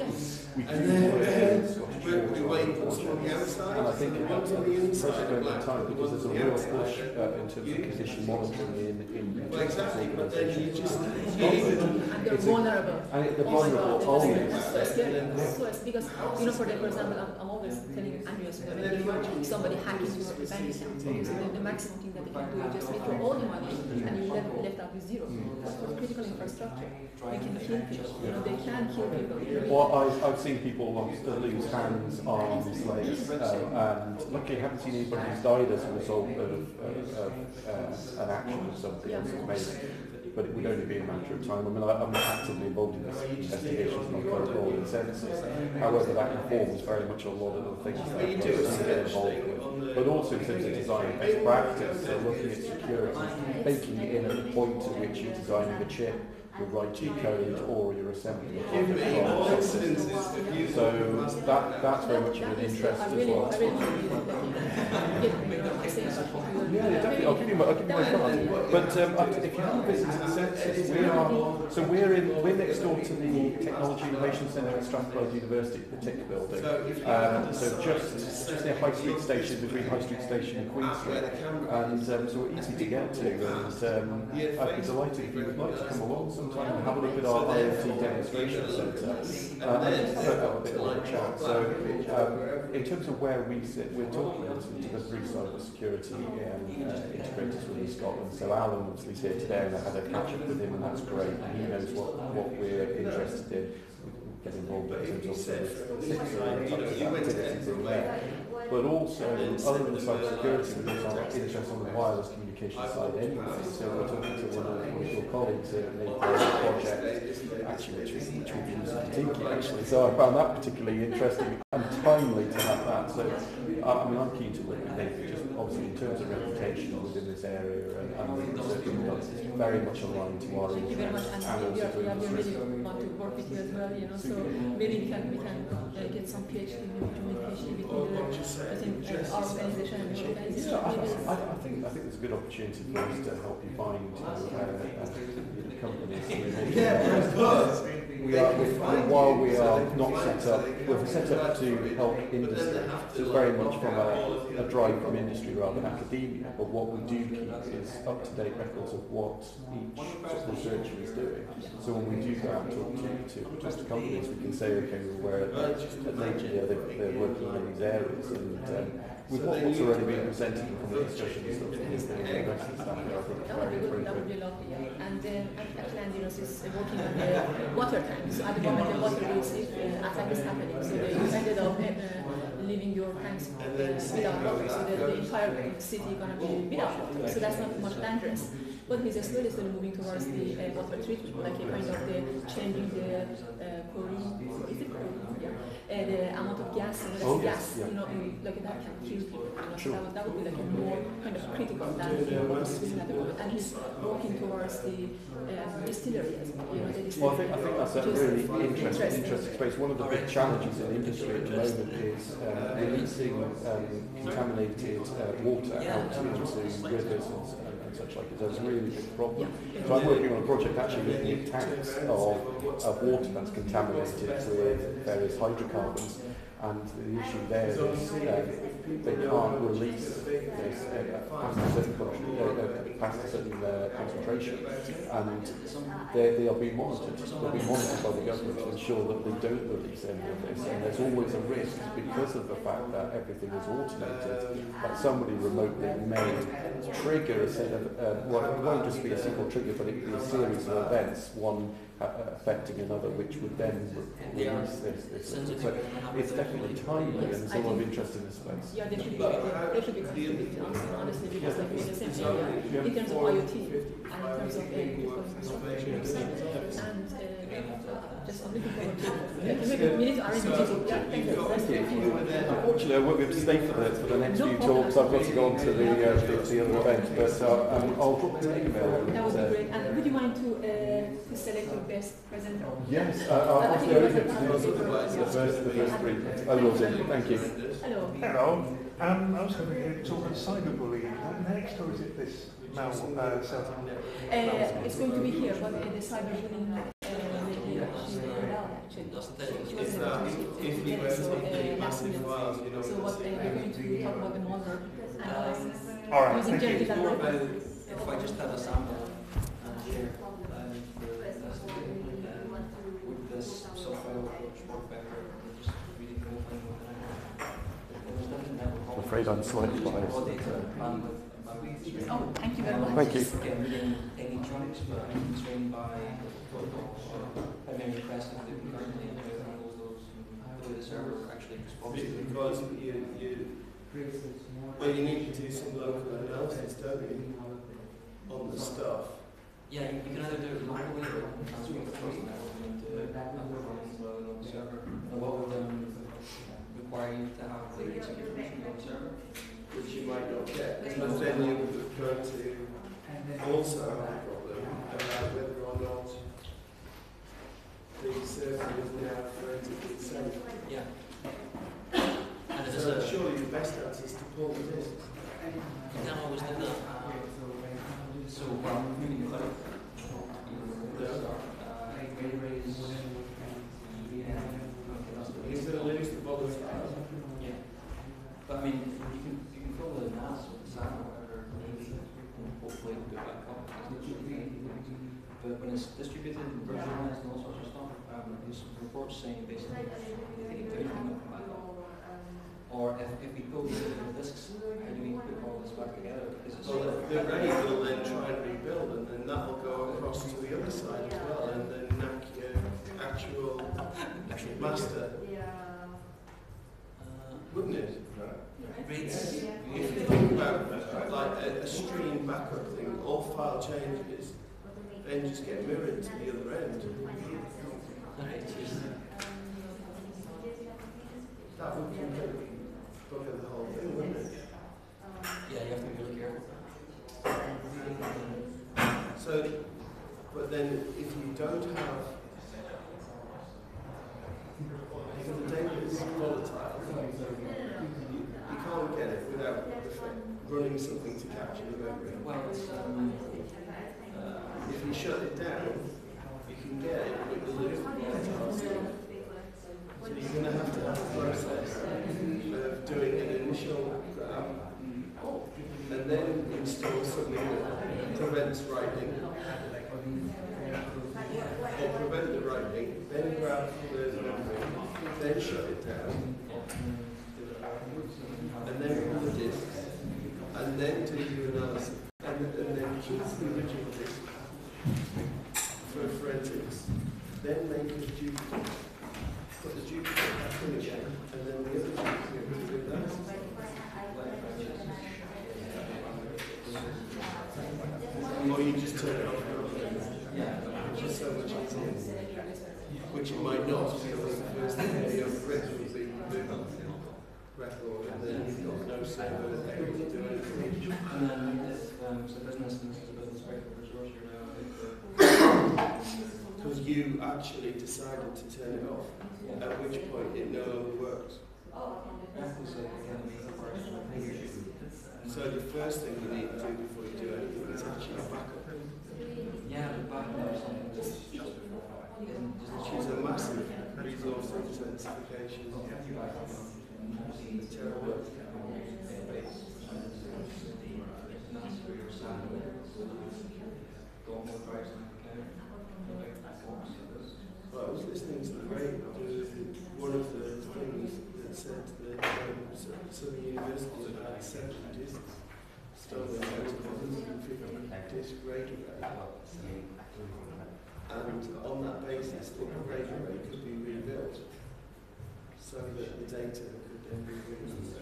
We And do then, work um, with Scottish we- we Water wait on until the projects. outside. And I think it helps at this present moment in time because there's a real push uh, in terms of condition monitoring in, in Well, exactly, but then you organisations. just, And they're It's a- vulnerable. And it, the Oh vulnerable God, always. that's so scary. So it's because, you know, for, the, for example, I'm, I'm always telling Andreas, you know, when you somebody hacking your bank account, because the, the maximum thing that they can do is just withdraw all the money and you're left, left out with zero. But for critical infrastructure, you can kill people. You know, they can kill people. Well, I've, I've seen people lost, lose hands, arms, legs, um, and luckily I haven't seen anybody who's died as a result of, of, of uh, an action or something. else has made. But it would only be a matter of time. I mean, I, I'm actively involved in this investigation, it's not quite role in. However, that informs very much a lot of the things that you get involved with. But also in terms of design best practice, so looking at security, baking it in at the point at which you're designing the chip, your writing code, or you're assembling it. Give me all incidences of you. So that, that's very much of an interest as well. I really want to get, you know, I say about people. Yeah, yeah, definitely. I'll give you my, I'll give you my card. But um, I- if you have visited the CENSIS, we are, so we're in, we're next door to the Technology Innovation Centre at Strathclyde University, the TIC building. So Um, so just, just near High Street Station, between High Street Station and Queen Street. And um, so we're easy to get to. And um, I'd be delighted if you would like to come along sometime and have a look at our IoT demonstration centre. Uh, and just have a, bit a chat. So um, in terms of where we sit, we're talking to, the three cyber security um, uh, integrators within Scotland. So Alan obviously here today and I had a catch up with him and that's great. And he knows what, what we're interested in. Get involved in terms of six or other types of activities in there. But also, other than cybersecurity, we also have interest on the wireless communication side anyway. So we're talking to one of, one of your colleagues at a project, actually, which, we've used at actually. So I found that particularly interesting and timely to have that. So, I, mean, I'm keen to with Nathan, just obviously in terms of reputation within this area and, and the research it's very much aligned to our Thank you very much, interests and and we also are, to we are really want to work with you as well, you know, so maybe we can, we can uh, get some PhD, maybe to make PhD between the, I think, uh, our organization and your organization. Yeah, I, Maybe I, I think I think there's a good opportunity for us to help you find uh, uh, companies. who are making Yeah, of course. We are, we, while we are not set up, we're set up to help industry. So it's very much from a, a drive from industry rather than academia. But what we do keep is up to date records of what each researcher is doing. So when we do go out and talk to, to, to companies, we can say, okay, we're aware that, nature, they're, they're working in these areas. And um, with what, what's already been presented from the discussions that we've been doing, the rest of the staff here, I think That would be good, that would be lovely, yeah. And uh, actually, Andinos is uh, working on the water tank. So at the moment, the water is, if uh, attack is happening, so they ended up uh, leaving your tanks uh, without water. So the, the entire city is gonna be without water. So that's not much dangerous. But he's slowly, slowly moving towards the uh, water treatment, like a kind of the changing the uh, chlorine, is it chlorine? Uh, the amount of gas, you know, Oh, that's yes, gas, yeah. you know, in- like that can kill people. You know, Sure. that, would, that would be like a more kind of critical than the what he's doing at the moment. And he's working towards the um, distillery, as well, you know, the Well, I think, I think that's a really interesting, interesting. interesting space. One of the big challenges in industry at the moment is um, releasing um, contaminated uh, water out into rivers and, and, and such like it. That's a really big problem. So I'm working on a project actually looking at tanks of, of water that's contaminated with various hydrocarbons. And the issue there is um, they can't release this uh, past a certain, uh, past a certain uh, concentration, and they, they are being monitored. They're being monitored by the government to ensure that they don't release any of this. And there's always a risk because of the fact that everything is automated that somebody remotely may trigger a set of, uh, well, it won't just be a single trigger, but it will be a series of events, one uh, affecting another, which would then re- release this. this so it's definitely timely, and there's a lot of interest in this space. Yeah, they should be, they should be honestly, because like in the same area, in terms of IoT and in terms of uh, infrastructure, you know, so- and uh, just I'm looking forward to, like, we need to arrange a meeting, yeah, thank you. That's Thank you. good. Unfortunately, I won't be able to stay for the, for the next No few talks. I've got to go on to the, uh, the, the other event, but uh, um, I'll drop an email. That would be uh, great, and would you mind to, uh, to select your best presenter? Yes, uh, I'll I ask think the it was other a- to do the first, the first three. I will do. Thank you. Hello. Hello. Um, I was hoping to talk on cyberbullying. Is that next, or is it this Mal, uh, South Uh, it's going to be here, but uh, the cyberbullying uh, lady, she pulled out actually. She If, uh, if, if we were to uh, make last massive files, you know, So what uh, we're going to talk about the model analysis All right, thank you. generative More about if I just have a sample and share um, the um, would this software approach work better than just reading the whole thing with an There's nothing that would I'm afraid I'm slightly biased. Raw data, bandwidth, bandwidth. Oh, thank you very much. Thank you. Again, reading any chunks, but I'm constrained by protocol or primary requests that we currently and the way it handles those, the way the server actually responds to them. because you, you, well, you need to do some local analysis, don't you, on the stuff. Yeah, you, you can either do it locally or transfer it across the network into a performance load on the server. And what would um, require you to have the execution on the server? which you might not get. But then you would going to also have a problem about whether or not the server is now forensically safe. Yeah. And if it's So a, surely the best answer is to pull the disks. you can't always do that. So, well, moving the cloud. You know, start, uh, raise, yeah, the He's going to lose the volatile. Yeah. But I mean, you can, you can fill the NAS with the SAN or whatever, maybe, and hopefully it'll get back up. Distributed. But when it's distributed and virtualized and all sorts of stuff, um, there's some reports saying basically, they take everything up back up. Or if, if we pull the disks, how do we put all this back together? Because it's. Well, the- the RAID will then try and rebuild, and then that will go across to the other side as well, and then knock your actual master, Uh, wouldn't it? rates, If you think about like a, a stream backup thing, all file changes then just get mirrored to the other end. That would bugger the whole thing, wouldn't it? yeah, you have to be really careful. So, but then if you don't have, if the data is volatile, you, you can't get it without running something to capture the memory. Well, um, If you shut it down, So you're going to have to have a process of doing an initial and then install something that prevents writing or prevent the writing, then grab the memory, then shut it down, and then pull the discs, and then do your analysis, and, and then keep the original disc for forensics, then make a duplicate, put the duplicate back in again, and then the other duplicate to do analysis. Or you just turn it off. Which is so much easier. Which it might not, because the first thing the record will be the record, and then you've got no server able to do anything. And then if, um, so business, and this is a business record resource, you're now, I think, the- Because you actually decided to turn it off, at which point it no longer works. So the first thing you need to do before you do anything is actually back up. Yeah, but back then, something just, just before, isn't, Which is a massive resource intensification. It's terrible. Well, I was listening to the radio, one of the things that said that um, some some universities had seven discs stolen out of 150 disc radio. And on that basis, the radio array could be rebuilt so that the data could then be reused.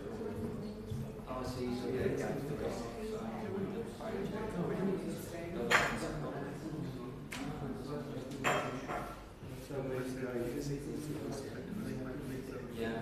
Oh, I see, so Yeah, yeah,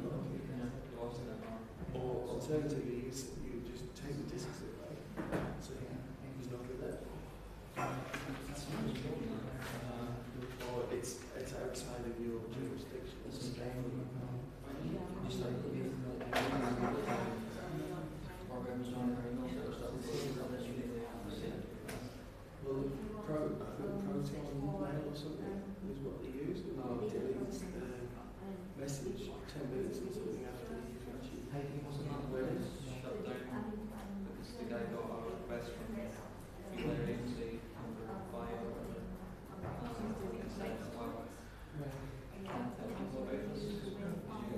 Not. Or alternatively, you, you just take the discs so there's nothing there. Or it's, it's outside of your jurisdiction. Well, pro, I think Proton Mail or something is what they use, the uh, message ten minutes or something after you've actually read it. Shut down, because the guy got a request from the agency, saying for a while. Can't tell people about this because you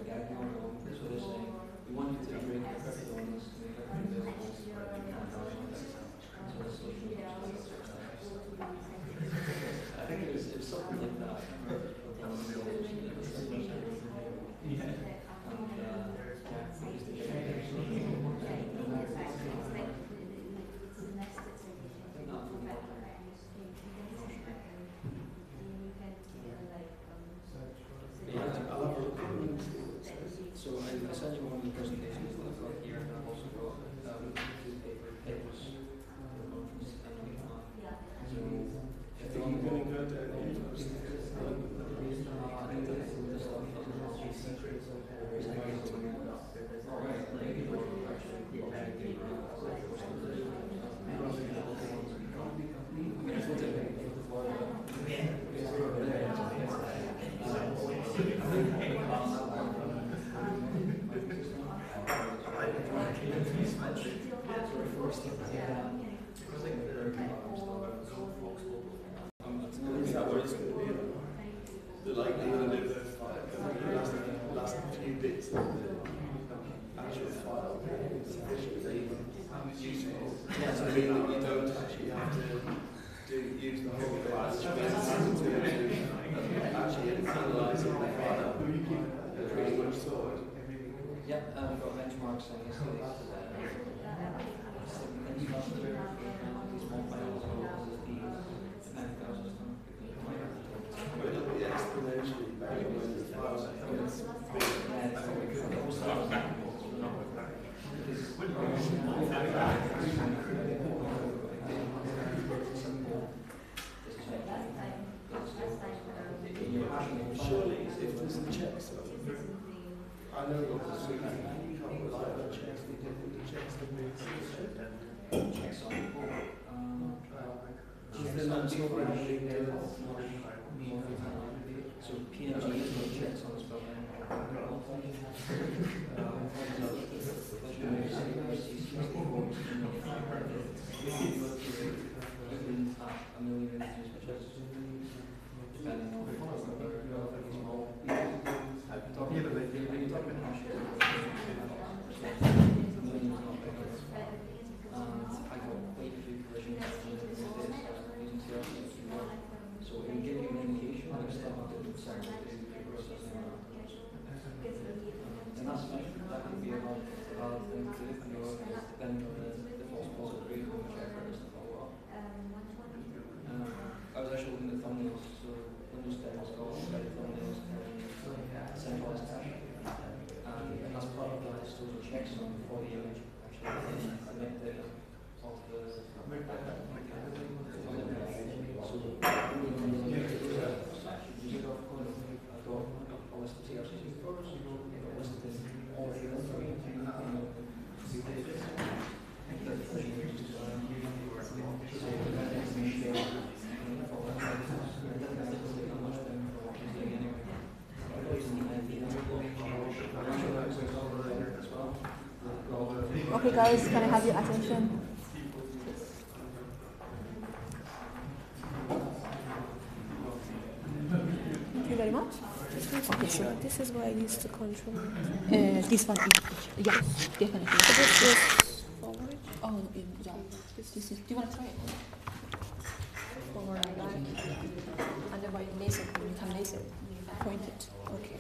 get on them. They're saying. We want you to break the crypto on to make everything visible. So that's social media. I think it was, it was something like that. I can't remember. Yeah. And, uh, Yeah, I'll have a look at it. So I I sent you one of the presentations that I've got here, and I've also got, um, two paper papers. for the conference, and we can, uh, So, if Are you going to go down here first? Uh, I think that the stuff doesn't have to be secret, so there's like, alright, like, you know, actually, actually, I mean, I think that before, Is that what it's going to be? The likelihood of the file, the last, last few bits of the actual file is sufficiently useful. Yeah, So I mean that you don't actually have to do, use the whole bit, which means to actually analyse the file. That's pretty much sorted. Yeah, um, we've got benchmarks on yesterday. And you got the, these small files, as well as the nine thousand. But it'll be exponentially better when the files are Surely, if there's a checks, I know obviously you can't rely on checks, they did the checks that makes it. Checks on the board. Um, Is there not something So PNG is no checks on this. Even a million images, on relatively about. So it will give you an indication of stuff that's do, you the, the I was actually looking at thumbnails, so Windows 10 has got better thumbnails centralized. And as part of the data of the of code, I've got a list of CRCC cores, a list of all the Okay, guys, can I have your attention? Thank you very much. Okay, so This is what I used to control. uh, this one, is- yeah, definitely. So this is forward, Oh, yeah. This is. Do you want to try it? forward and back. And then by laser, you can laser, point it. Okay.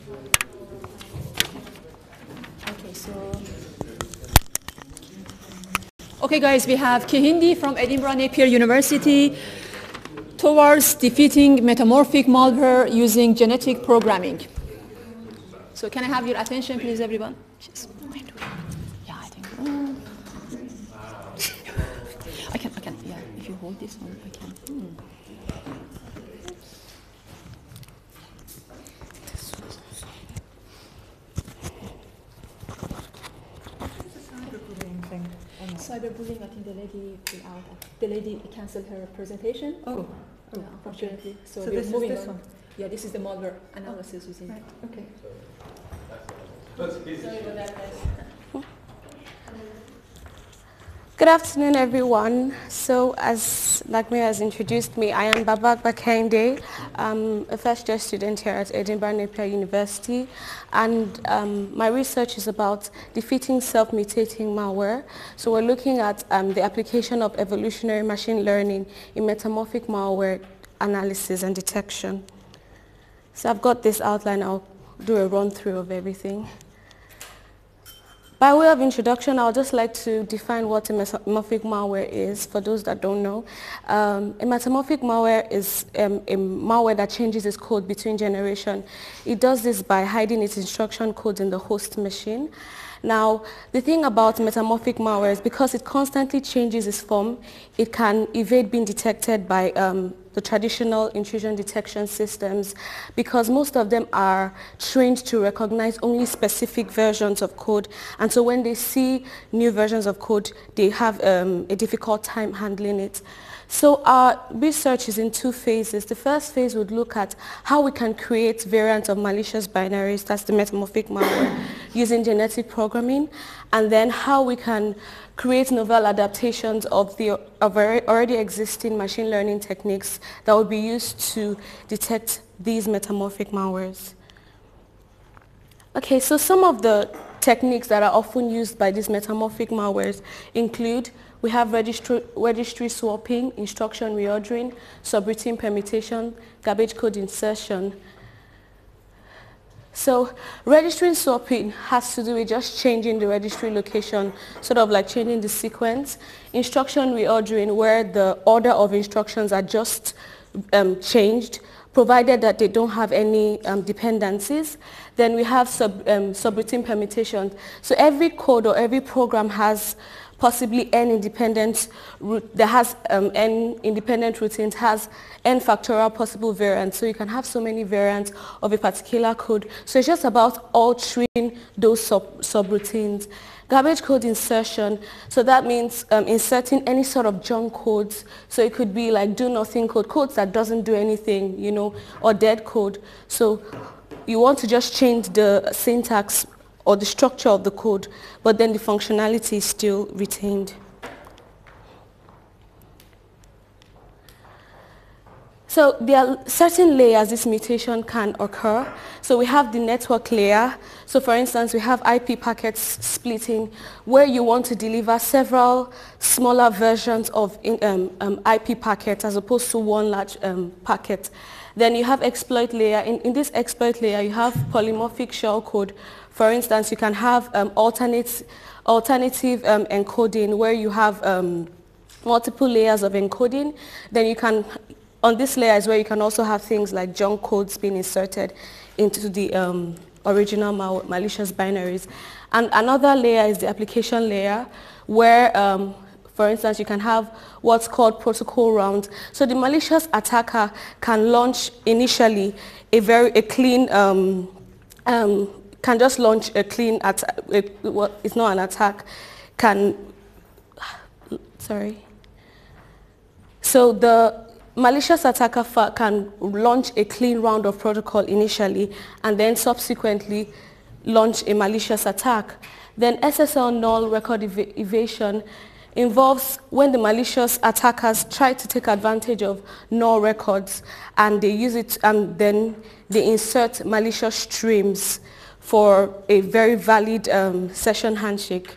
Okay, so Okay, guys, we have Kehinde from Edinburgh Napier University towards defeating metamorphic malware using genetic programming. So can I have your attention, please, everyone? Yeah, I think. uh, I can, I can, yeah, if you hold this one, I can. Hmm. Cyberbullying, I think the lady. The lady canceled her presentation. oh, Yeah, oh, unfortunately. So, So we're this is moving this on. one? Yeah, this is the malware analysis using. right, okay. Sorry about that, guys. Good afternoon, everyone. So, as Naghmeh has introduced me, I am Babaagba Kehinde. I'm a first year student here at Edinburgh Napier University, and um, my research is about defeating self-mutating malware. So, we're looking at um, the application of evolutionary machine learning in metamorphic malware analysis and detection. So, I've got this outline. I'll do a run through of everything. By way of introduction, I would just like to define what a metamorphic malware is for those that don't know. Um, a metamorphic malware is um, a malware that changes its code between generations. It does this by hiding its instruction codes in the host machine. Now, the thing about metamorphic malware is because it constantly changes its form, it can evade being detected by um, the traditional intrusion detection systems because most of them are trained to recognize only specific versions of code. And so when they see new versions of code, they have um, a difficult time handling it. So our research is in two phases. The first phase would look at how we can create variants of malicious binaries, that's the metamorphic malware, using genetic programming, and then how we can create novel adaptations of the of already existing machine learning techniques that would be used to detect these metamorphic malwares. Okay, so some of the techniques that are often used by these metamorphic malwares include we have registry, registry swapping, instruction reordering, subroutine permutation, garbage code insertion. So registry swapping has to do with just changing the registry location, sort of like changing the sequence. Instruction reordering where the order of instructions are just um, changed, provided that they don't have any um, dependencies. Then we have sub, um, subroutine permutation. So every code or every program has possibly n independent root that has um, n independent routines has n factorial possible variants. So you can have so many variants of a particular code. So it's just about altering those sub subroutines. Garbage code insertion, so that means um, inserting any sort of junk codes. So it could be like do nothing code, codes that doesn't do anything, you know, or dead code. So you want to just change the syntax or the structure of the code, but then the functionality is still retained. So there are certain layers this mutation can occur. So we have the network layer. So for instance, we have IP packets splitting where you want to deliver several smaller versions of um, um, IP packets as opposed to one large um, packet. Then you have exploit layer. In, in this exploit layer, you have polymorphic shellcode for instance, you can have um, alternate, alternative um, encoding where you have um, multiple layers of encoding. Then you can, on this layer is where you can also have things like junk codes being inserted into the um, original mal malicious binaries. And another layer is the application layer where um, for instance, you can have what's called protocol rounds. So the malicious attacker can launch initially a very a clean um, um, can just launch a clean attack, it's not an attack, can, sorry. So the malicious attacker can launch a clean round of protocol initially and then subsequently launch a malicious attack. Then SSL null record ev evasion involves when the malicious attackers try to take advantage of null records and they use it and then they insert malicious streams for a very valid um, session handshake.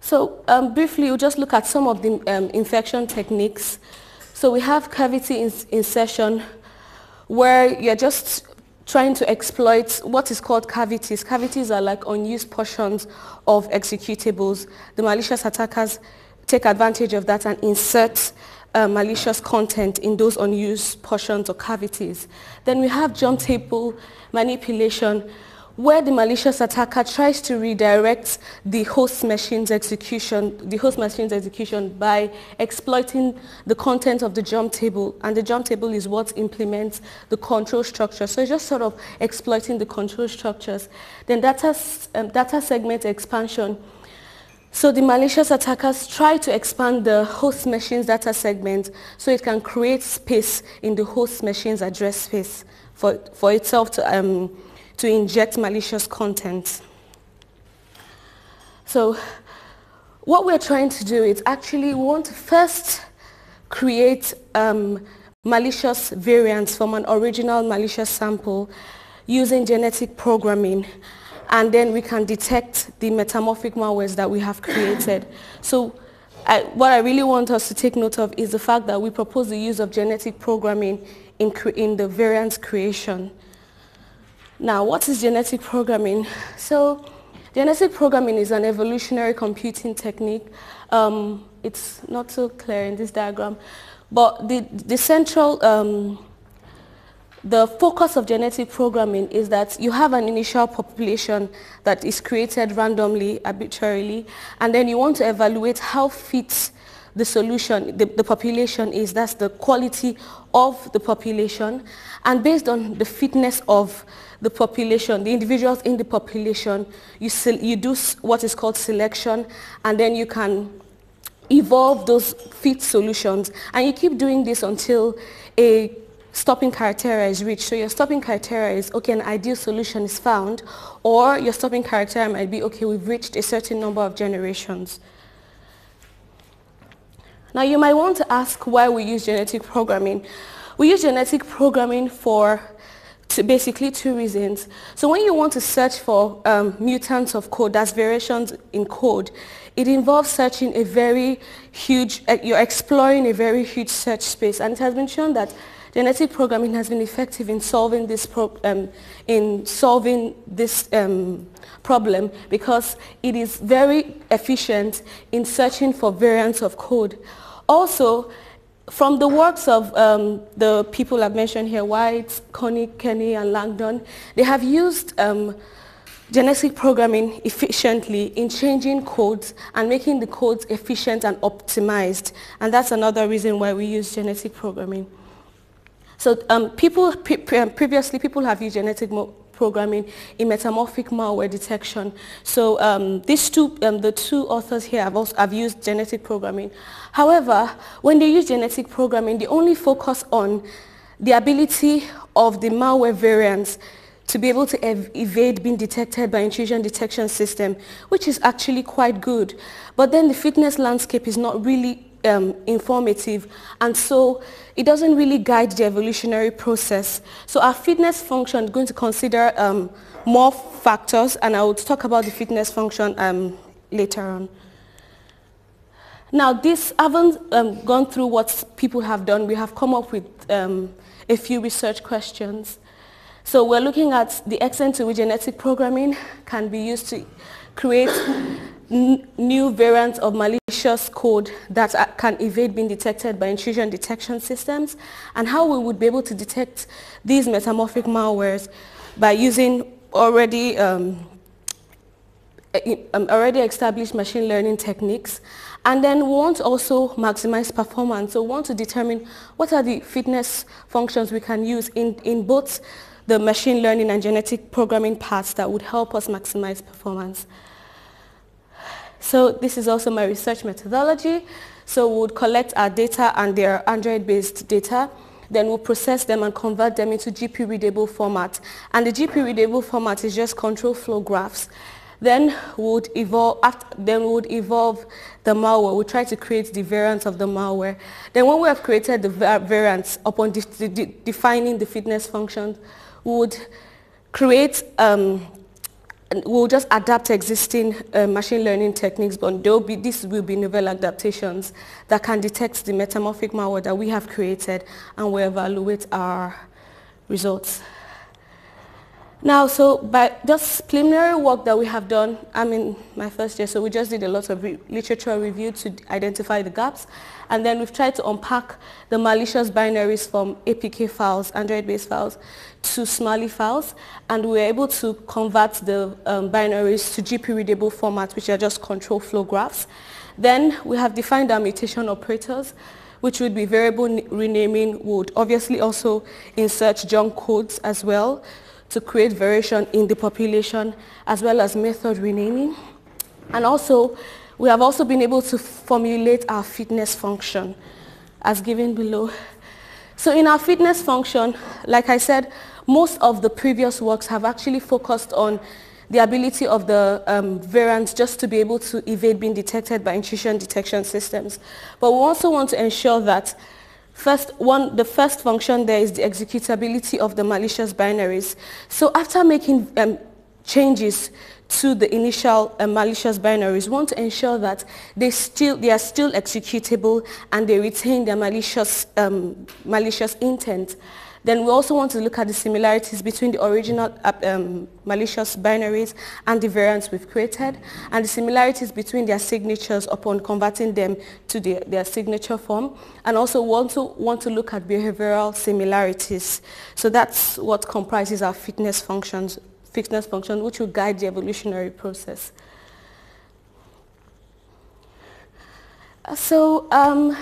So um, briefly, we'll just look at some of the um, infection techniques. So we have cavity ins insertion, where you're just trying to exploit what is called cavities. Cavities are like unused portions of executables. The malicious attackers take advantage of that and insert uh, malicious content in those unused portions or cavities. Then we have jump table manipulation where the malicious attacker tries to redirect the host machine's execution, the host machine's execution by exploiting the content of the jump table. And the jump table is what implements the control structure. So it's just sort of exploiting the control structures. Then data, um, data segment expansion so the malicious attackers try to expand the host machine's data segment so it can create space in the host machine's address space for, for itself to, um, to inject malicious content. So what we're trying to do is actually we want to first create um, malicious variants from an original malicious sample using genetic programming and then we can detect the metamorphic malwares that we have created. So I, what I really want us to take note of is the fact that we propose the use of genetic programming in, in the variant creation. Now, what is genetic programming? So genetic programming is an evolutionary computing technique. Um, it's not so clear in this diagram, but the, the central um, the focus of genetic programming is that you have an initial population that is created randomly, arbitrarily, and then you want to evaluate how fit the solution, the, the population is. That's the quality of the population. And based on the fitness of the population, the individuals in the population, you, you do what is called selection, and then you can evolve those fit solutions. And you keep doing this until a stopping criteria is reached. So your stopping criteria is, okay, an ideal solution is found, or your stopping criteria might be, okay, we've reached a certain number of generations. Now you might want to ask why we use genetic programming. We use genetic programming for basically two reasons. So when you want to search for um, mutants of code, that's variations in code, it involves searching a very huge, uh, you're exploring a very huge search space. And it has been shown that genetic programming has been effective in solving this, um, in solving this um, problem because it is very efficient in searching for variants of code. Also, from the works of um, the people I've mentioned here, White, Connie, Kenny, and Langdon, they have used um, genetic programming efficiently in changing codes and making the codes efficient and optimized. And that's another reason why we use genetic programming. So um, people pre um, previously people have used genetic programming in metamorphic malware detection. So um, these two, um, the two authors here have also have used genetic programming. However, when they use genetic programming, they only focus on the ability of the malware variants to be able to ev evade being detected by intrusion detection system, which is actually quite good. But then the fitness landscape is not really um, informative and so it doesn't really guide the evolutionary process. So our fitness function is going to consider um, more factors and I will talk about the fitness function um, later on. Now this, I haven't um, gone through what people have done. We have come up with um, a few research questions. So we're looking at the extent to which genetic programming can be used to create new variants of malicious code that uh, can evade being detected by intrusion detection systems and how we would be able to detect these metamorphic malwares by using already um, um, already established machine learning techniques and then we want to also maximize performance so we want to determine what are the fitness functions we can use in, in both the machine learning and genetic programming parts that would help us maximize performance. So this is also my research methodology. So we would collect our data and their Android-based data. Then we'll process them and convert them into GP-readable format. And the GP-readable format is just control flow graphs. Then would evolve, after, then would evolve the malware. We try to create the variants of the malware. Then when we have created the variants upon de de defining the fitness functions, we would create um, we'll just adapt existing uh, machine learning techniques, but there'll be, this will be novel adaptations that can detect the metamorphic malware that we have created and we evaluate our results. Now, so by just preliminary work that we have done, I'm in my first year, so we just did a lot of re literature review to identify the gaps. And then we've tried to unpack the malicious binaries from APK files, Android-based files, to Smali files. And we were able to convert the um, binaries to GP-readable formats, which are just control flow graphs. Then we have defined our mutation operators, which would be variable renaming, would obviously also insert junk codes as well to create variation in the population as well as method renaming. And also, we have also been able to formulate our fitness function as given below. So in our fitness function, like I said, most of the previous works have actually focused on the ability of the um, variants just to be able to evade being detected by intrusion detection systems. But we also want to ensure that First, one, the first function there is the executability of the malicious binaries. So after making um, changes to the initial uh, malicious binaries, we want to ensure that they, still, they are still executable and they retain their malicious, um, malicious intent. Then we also want to look at the similarities between the original uh, um, malicious binaries and the variants we've created, and the similarities between their signatures upon converting them to the, their signature form, and also want to, want to look at behavioral similarities. So that's what comprises our fitness functions, fitness function, which will guide the evolutionary process. So um,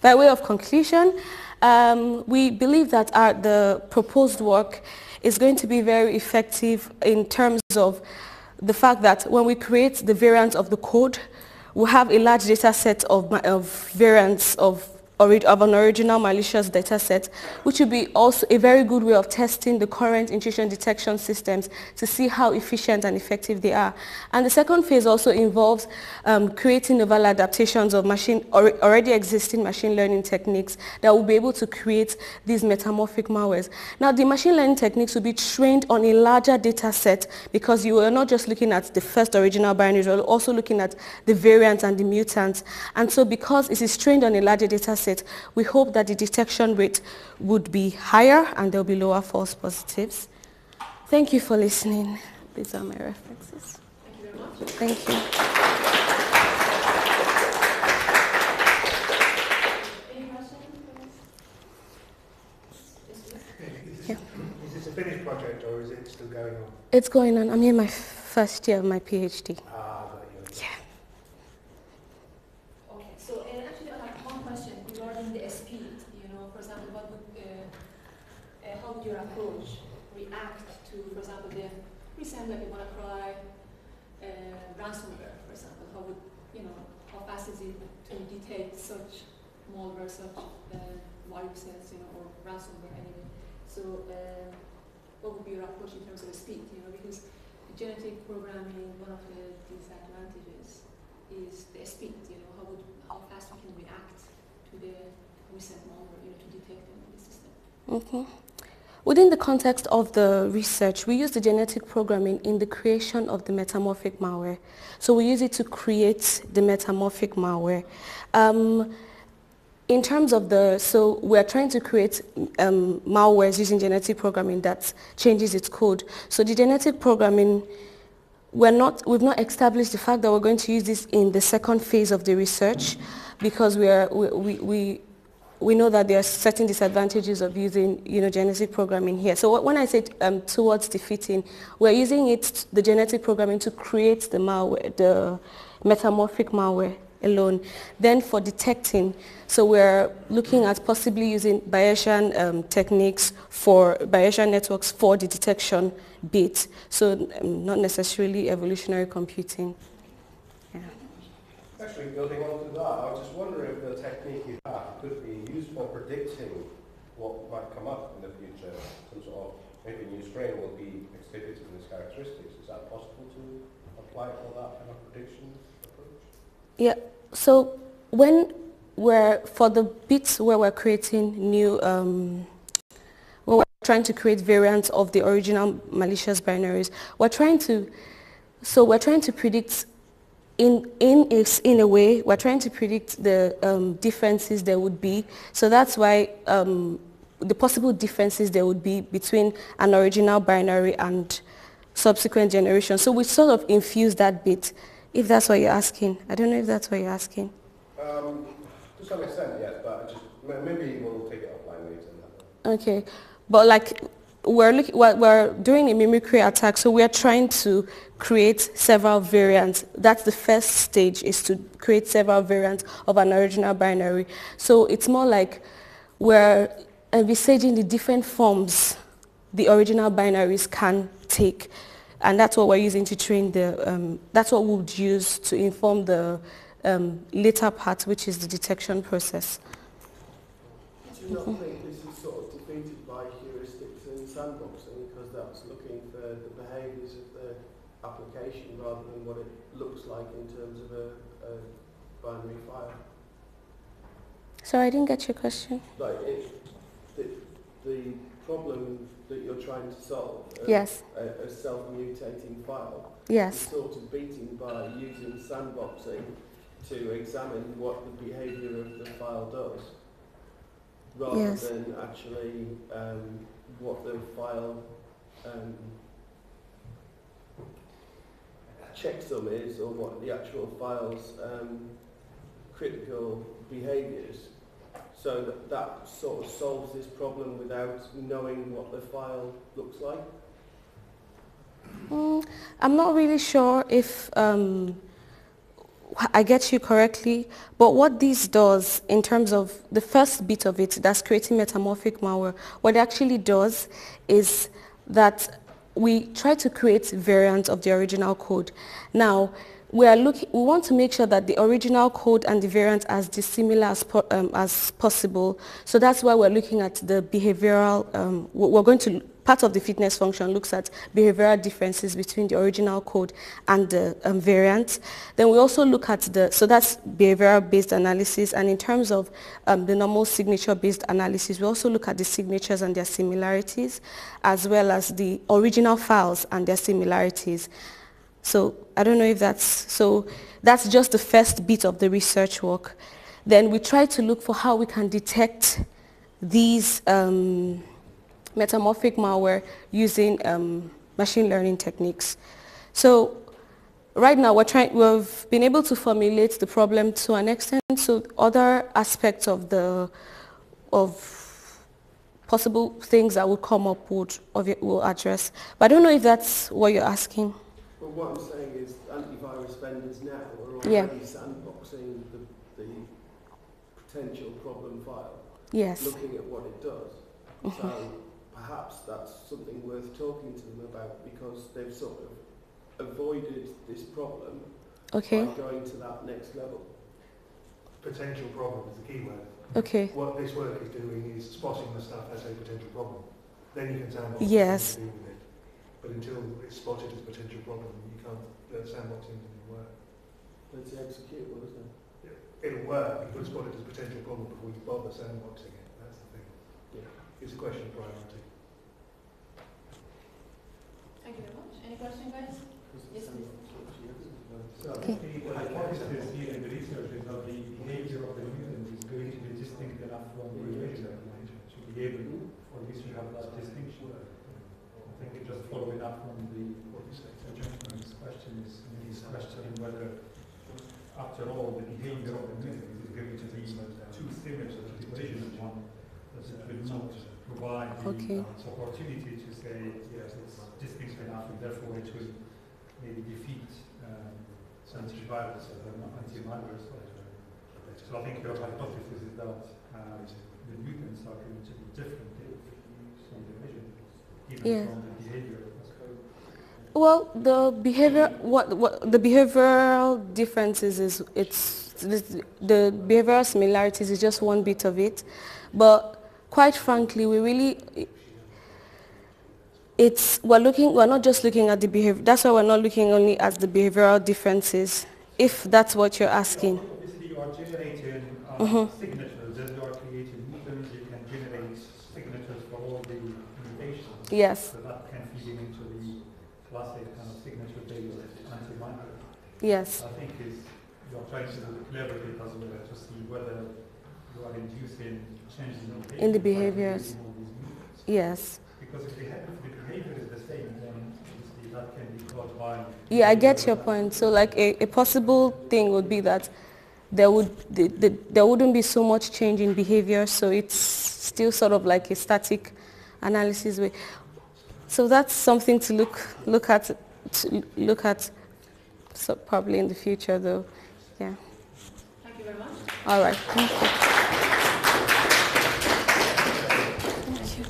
by way of conclusion, um, we believe that our, the proposed work is going to be very effective in terms of the fact that when we create the variants of the code, we have a large data set of, of variants of of an original malicious data set, which would be also a very good way of testing the current intrusion detection systems to see how efficient and effective they are. And the second phase also involves um, creating novel adaptations of machine or, already existing machine learning techniques that will be able to create these metamorphic malwares. Now, the machine learning techniques will be trained on a larger data set because you are not just looking at the first original binaries, you're also looking at the variants and the mutants. And so because it is trained on a larger data set, it, we hope that the detection rate would be higher and there'll be lower false positives. Thank you for listening. These are my references. Thank you very much. Thank you. Yeah. Is this a finished project or is it still going on? It's going on. I'm in my first year of my PhD. Ah, got you. Yeah. Okay, so uh, actually I have one question regarding the speed. You know, for example, what would, uh, uh, how would your approach react to, for example, the recent like WannaCry uh, ransomware, for example? How would, you know, how fast is it to detect such such uh, viruses, you know, or ransomware anyway? So, uh, what would be your approach in terms of speed? You know, because genetic programming, one of the disadvantages is the speed. You know, how would how fast we can react to the recent malware, you know, to detect them in the system. Okay. Within the context of the research, we use the genetic programming in the creation of the metamorphic malware. So we use it to create the metamorphic malware. Um, in terms of the, so we're trying to create um, malwares using genetic programming that changes its code. So the genetic programming, we're not, we've not established the fact that we're going to use this in the second phase of the research because we, are, we, we, we we know that there are certain disadvantages of using, you know, genetic programming here. So when I say um, towards defeating, we're using it, the genetic programming, to create the malware, the metamorphic malware alone. Then for detecting, so we're looking at possibly using Bayesian um, techniques for Bayesian networks for the detection bit. So um, not necessarily evolutionary computing. Yeah. Actually, building on to that, I was just wondering if the technique you have could be used for predicting what might come up in the future. Some sort of maybe a new strain will be exhibiting these characteristics. Is that possible to apply for that kind of prediction approach? Yeah. So when we're for the bits where we're creating new, um, when we're trying to create variants of the original malicious binaries, we're trying to, so we're trying to predict in, in, a, in a way, we're trying to predict the um, differences there would be. So that's why um, the possible differences there would be between an original binary and subsequent generations. So we sort of infuse that bit, if that's what you're asking. I don't know if that's what you're asking. Um, to some extent, yes, but just maybe we'll take it offline later. Okay, but like we're, look, we're, we're doing a mimicry attack, so we're trying to create several variants. That's the first stage, is to create several variants of an original binary. So it's more like we're envisaging the different forms the original binaries can take. And that's what we're using to train the, um, that's what we would use to inform the um, later part, which is the detection process. Do you not think this is sort of defeated by heuristics and sandboxing because that's looking for the behaviours of the application rather than what it looks like in terms of a, a binary file. Sorry, I didn't get your question. Like it, the, the problem that you're trying to solve, a, Yes. a, a self-mutating file, Yes. is sort of beaten by using sandboxing to examine what the behaviour of the file does, rather Yes. than actually um, what the file um, checksum is or what the actual file's um, critical behaviours. So that, that sort of solves this problem without knowing what the file looks like. Mm, I'm not really sure if um, I get you correctly, but what this does in terms of the first bit of it, that's creating metamorphic malware, what it actually does is that we try to create variants of the original code. Now, we are we want to make sure that the original code and the variant are as dissimilar as, po- um, as possible. So that's why we're looking at the behavioral, um, we- we're going to, part of the fitness function looks at behavioral differences between the original code and the um, variant. Then we also look at the, so that's behavioral based analysis and in terms of um, the normal signature based analysis, we also look at the signatures and their similarities as well as the original files and their similarities. So I don't know if that's, so that's just the first bit of the research work. Then we try to look for how we can detect these um, metamorphic malware using um, machine learning techniques. So right now we're trying, we've been able to formulate the problem to an extent, so other aspects of the, of possible things that would come up would will address. But I don't know if that's what you're asking. Well, what I'm saying is antivirus vendors now are already Yeah. sandboxing the, the potential problem file, Yes. looking at what it does. Mhm. So perhaps that's something worth talking to them about because they've sort of avoided this problem Okay. by going to that next level. Potential problem is the key word. Okay. What this work is doing is spotting the stuff as a potential problem. Then you can sandbox Yes. and deal it. But until it's spotted as a potential problem, you can't, the sandboxing doesn't work. It's executable, isn't it? It'll work, but spot it as a potential problem before you bother sandboxing it. That's the thing. Yeah. It's a question of priority. Thank you very much. Any question, guys? Yes, please. So Okay. the hypothesis here in the research is that the behavior of the mutant is going to be distinct enough from the original to be able, for this you have that distinction. I think it just following up from the, what you said, the gentleman's question is, is questioning whether, after all, the behavior of the mutant is going to be too similar to the original one, that it will not provide the Okay. opportunity to say, yes, it's distinct enough, and therefore it will maybe defeat um, antivirus or anti-malware. So I think your hypothesis is that um, the mutants are going to be different from the original, even Yeah. from the behavior. Well, the behavior, what, what the behavioral differences is, it's this, the behavioral similarities is just one bit of it, but quite frankly, we really, it's we're looking, we're not just looking at the behavior. That's why we're not looking only at the behavioral differences, if that's what you're asking. Obviously, you are generating uh, Mhm. signatures, as you are creating mutants, you can generate signatures for all the mutations. Yes. So that can feed into the classic kind of signature-based anti-malware. Yes. I think is you're trying to do clever bit as well to see whether you are inducing changes in. In the behaviors. using all these mutants. Yes. Because if the, if the behavior is the same, then obviously that can be caused by. Yeah, I get your point. So like a, a possible thing would be that there would the, the, there wouldn't be so much change in behavior, so it's still sort of like a static analysis way. So that's something to look look at to look at so probably in the future though. Yeah. Thank you very much. All right. Thank you. Thank you.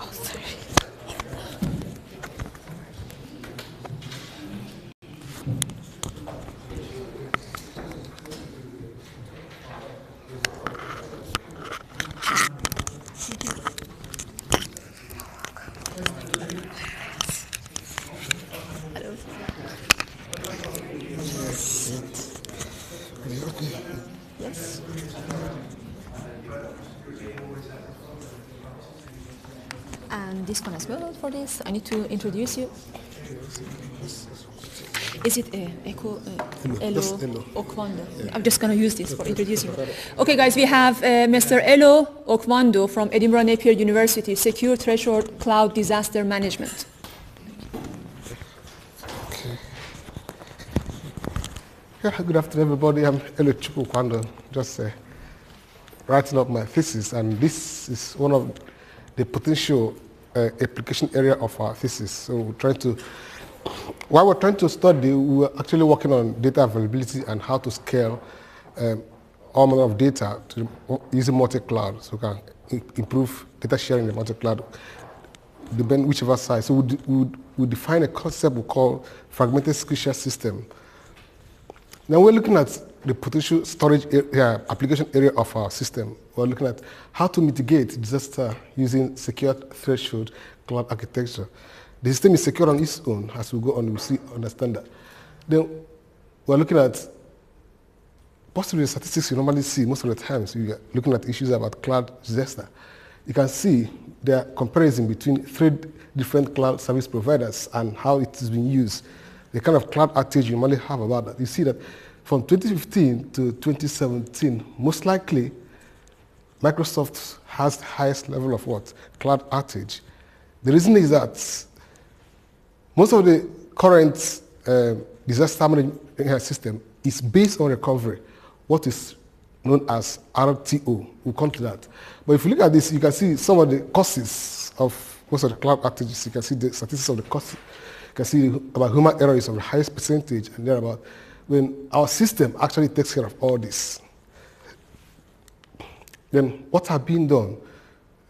Oh, sorry. I don't this one as well for this. I need to introduce you. Is it uh, Echo uh, Elo. Okwando? I'm just going to use this for introducing. Okay, guys, we have uh, Mr. Elo Okwando from Edinburgh Napier University, Secure Threshold Cloud Disaster Management. Yeah, good afternoon, everybody. I'm Elo Chukwukwando, just uh, writing up my thesis, and this is one of the potential application area of our thesis. So we're trying to, while we're trying to study, we are actually working on data availability and how to scale um, all manner of data to using multi-cloud, so we can improve data sharing in the multi-cloud, depending whichever side. So we, we, we define a concept we call fragmented SQL system. Now we're looking at the potential storage area, application area of our system. We're looking at how to mitigate disaster using secure threshold cloud architecture. The system is secure on its own. As we go on, we see understand that. Then we're looking at possibly the statistics you normally see most of the times. You're looking at issues about cloud disaster. You can see the comparison between three different cloud service providers and how it is being used the kind of cloud outage you normally have about that. You see that from 2015 to 2017, most likely, Microsoft has the highest level of what? Cloud outage. The reason is that most of the current uh, disaster management system is based on recovery, what is known as RTO. We'll come to that. But if you look at this, you can see some of the causes of most of the cloud outages. You can see the statistics of the causes. You can see about human error is of the highest percentage and thereabout. When our system actually takes care of all this. Then what have been done?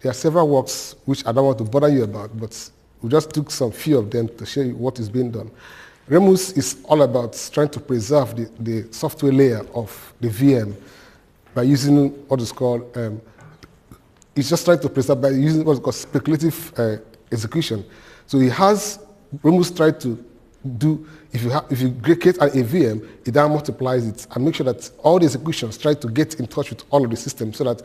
There are several works which I don't want to bother you about, but we just took some few of them to show you what is being done. Remus is all about trying to preserve the, the software layer of the VM by using what is called, um, it's just trying to preserve by using what is called speculative uh, execution. So he has, Remus tried to do, if you, have, if you create an AVM, it then multiplies it and make sure that all the executions try to get in touch with all of the systems so that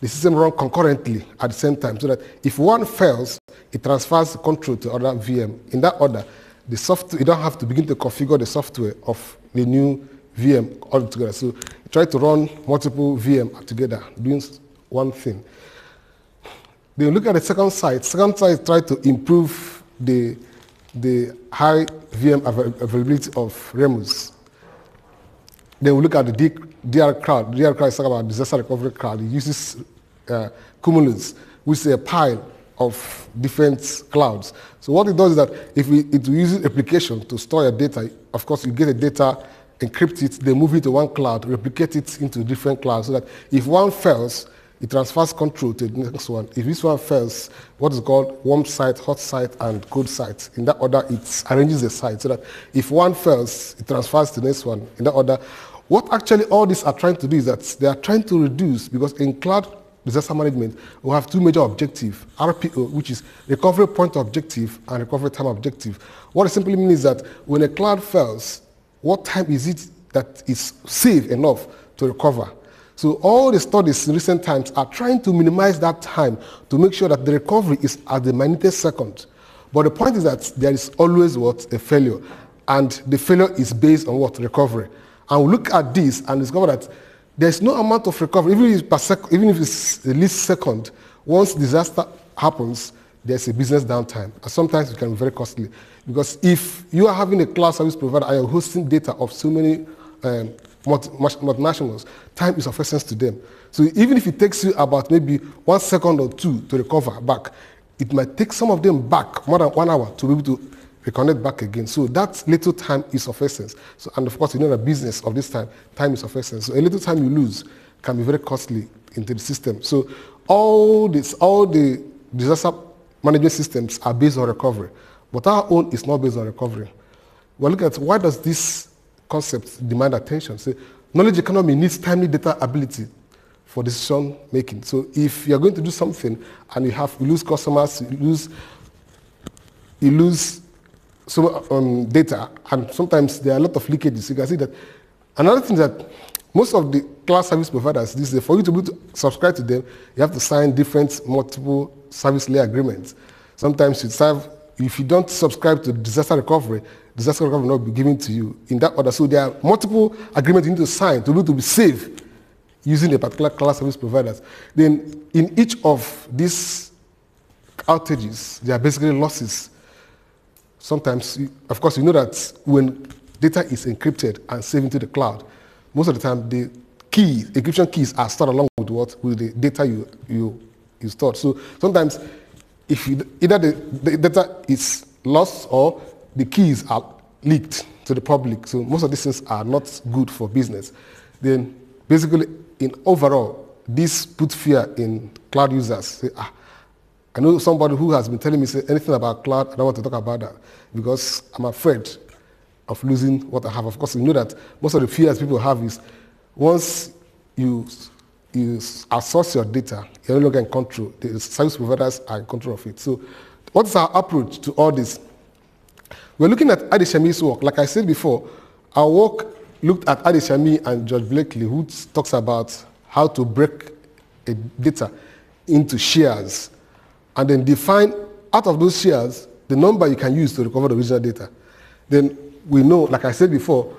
the system run concurrently at the same time so that if one fails, it transfers control to other VM. In that order, the software, you don't have to begin to configure the software of the new VM altogether. So try to run multiple VM together, doing one thing. Then look at the SecondSite. Second side try to improve the, the high VM availability of Remus. Then we look at the DR-Cloud. DR crowd is talking about disaster recovery cloud. It uses uh, Cumulus, which is a pile of different clouds. So what it does is that if we, it uses application to store your data, of course you get the data, encrypt it, then move it to one cloud, replicate it into different clouds so that if one fails, it transfers control to the next one. If this one fails, what is called warm site, hot site, and cold site. In that order, it arranges the site so that if one fails, it transfers to the next one. In that order, what actually all these are trying to do is that they are trying to reduce, because in cloud disaster management, we have two major objectives, RPO, which is recovery point objective and recovery time objective. What it simply means is that when a cloud fails, what time is it that is safe enough to recover? So all the studies in recent times are trying to minimize that time to make sure that the recovery is at the minutest second. But the point is that there is always what? A failure. And the failure is based on what? Recovery. And we look at this and discover that there's no amount of recovery, even if, per sec- even if it's the least second, once disaster happens, there's a business downtime. And sometimes it can be very costly. Because if you are having a cloud service provider and you're hosting data of so many um, multi- multi- multinationals, time is of essence to them. So even if it takes you about maybe one second or two to recover back, it might take some of them back more than one hour to be able to reconnect back again. So that little time is of essence. So, and of course, you know the business of this time, time is of essence. So a little time you lose can be very costly into the system. So all this, all the disaster management systems are based on recovery, but our own is not based on recovery. Well, look at why does this concept demand attention? So knowledge economy needs timely data ability for decision making. So if you're going to do something and you have you lose customers, you lose you lose so um, data, and sometimes there are a lot of leakages. You can see that. Another thing that most of the cloud service providers, this is for you to be to subscribe to them, you have to sign different multiple service layer agreements. Sometimes you serve, if you don't subscribe to disaster recovery, disaster recovery will not be given to you in that order. So there are multiple agreements you need to sign to be able to be safe using a particular cloud service providers. Then in each of these outages, there are basically losses. Sometimes, you- of course, you know that when data is encrypted and saved into the cloud, most of the time the keys, encryption keys are stored along with what with the data you you you stored. So sometimes, if you, either the, the data is lost or the keys are leaked to the public, so most of these things are not good for business. Then basically, in overall, this puts fear in cloud users. Say, ah, I know somebody who has been telling me say anything about cloud. I don't want to talk about that because I'm afraid of losing what I have. Of course, you know that most of the fears people have is once you you outsource your data, you're no longer in control. The service providers are in control of it. So, what is our approach to all this? We're looking at Adi Shamir's work. Like I said before, our work looked at Adi Shami and George Blakley, who talks about how to break a data into shares and then define out of those shares the number you can use to recover the original data. Then we know, like I said before,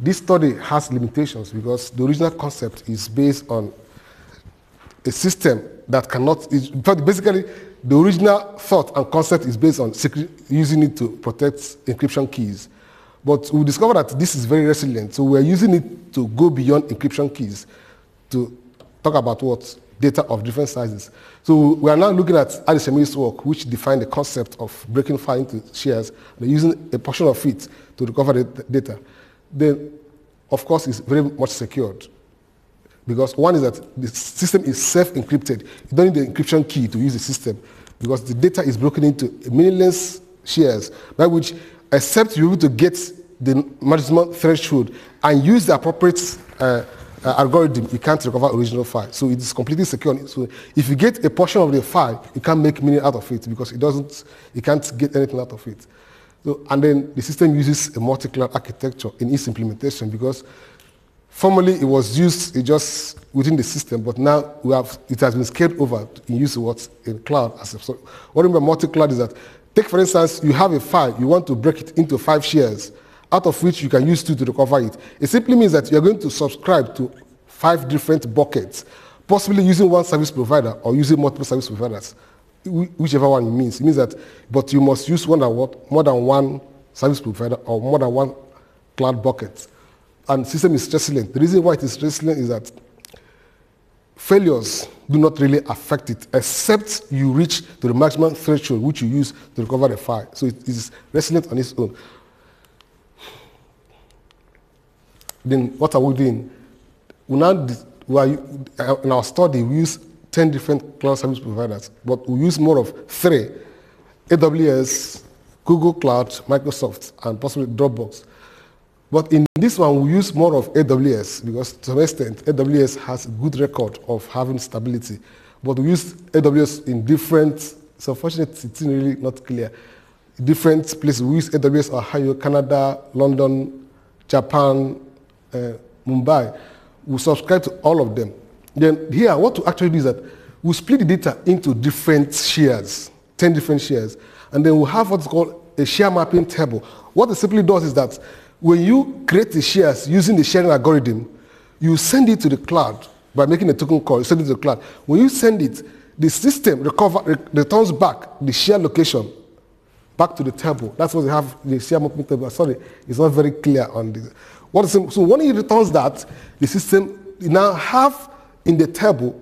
this study has limitations because the original concept is based on a system that cannot, basically, the original thought and concept is based on using it to protect encryption keys. But we discovered that this is very resilient, so we're using it to go beyond encryption keys to talk about what data of different sizes. So we are now looking at Adi Shamir's work, which defined the concept of breaking file into shares, and using a portion of it to recover the data. Then, of course, it's very much secured. Because one is that the system is self-encrypted. You don't need the encryption key to use the system because the data is broken into meaningless shares by which, except you're able to get the maximum threshold and use the appropriate uh, uh, algorithm, you can't recover original file. So it is completely secure. So if you get a portion of the file, you can't make meaning out of it because it doesn't, you can't get anything out of it. So, and then the system uses a multi-cloud architecture in its implementation because Formerly, it was used it just within the system, but now we have, it has been scaled over in use what in cloud. So what I mean by multi-cloud is that, take for instance, you have a file, you want to break it into five shares, out of which you can use two to recover it. It simply means that you're going to subscribe to five different buckets, possibly using one service provider or using multiple service providers, whichever one it means. It means that, but you must use one what, more than one service provider or more than one cloud bucket and system is resilient. The reason why it is resilient is that failures do not really affect it, except you reach the maximum threshold which you use to recover the file. So it is resilient on its own. Then what are we doing? We now we are, uh, in our study we use 10 different cloud service providers, but we use more of three: AWS, Google Cloud, Microsoft, and possibly Dropbox. But in this one, we use more of AWS because to some extent, AWS has a good record of having stability. But we use AWS in different, it's unfortunate, it's really not clear. Different places. We use AWS Ohio, Canada, London, Japan, uh, Mumbai. We subscribe to all of them. Then here, what we actually do is that we split the data into different shares, 10 different shares, and then we have what's called a share mapping table. What it simply does is that when you create the shares using the sharing algorithm, you send it to the cloud by making a token call, you send it to the cloud. When you send it, the system recover, returns back the share location back to the table. That's what they have the share mapping table. Sorry, it's not very clear on this. What is, so when it returns that, the system now have in the table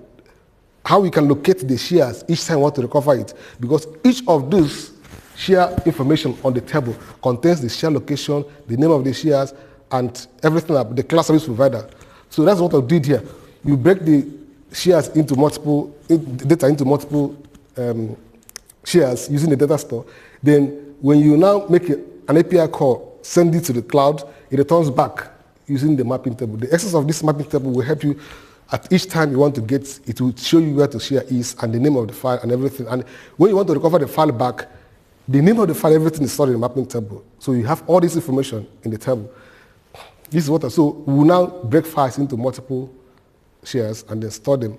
how we can locate the shares each time we want to recover it. Because each of those share information on the table contains the share location, the name of the shares, and everything about the class service provider. So that's what I did here. You break the shares into multiple, data into multiple um, shares using the data store. Then when you now make an API call, send it to the cloud, it returns back using the mapping table. The access of this mapping table will help you at each time you want to get, it will show you where the share is and the name of the file and everything. And when you want to recover the file back, the name of the file, everything is stored in the mapping table. So you have all this information in the table. This is what, I- so we will now break files into multiple shares and then store them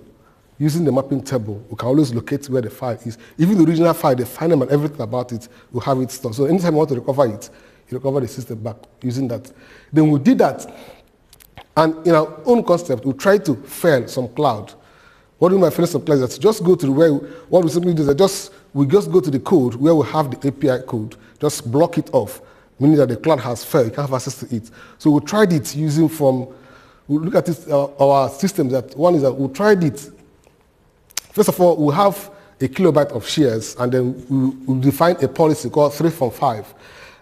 using the mapping table, we can always locate where the file is. Even the original file, the file name and everything about it, we have it stored. So anytime you want to recover it, you recover the system back using that. Then we did that, and in our own concept, we try to fail some cloud. What do we mean by failing some cloud? Just go to where, what we simply do is just, we just go to the code where we have the API code, just block it off, meaning that the cloud has failed, you can't have access to it. So we tried it using from, we look at this, uh, our systems that one is that we tried it First of all, we have a kilobyte of shares, and then we, we define a policy called three from five.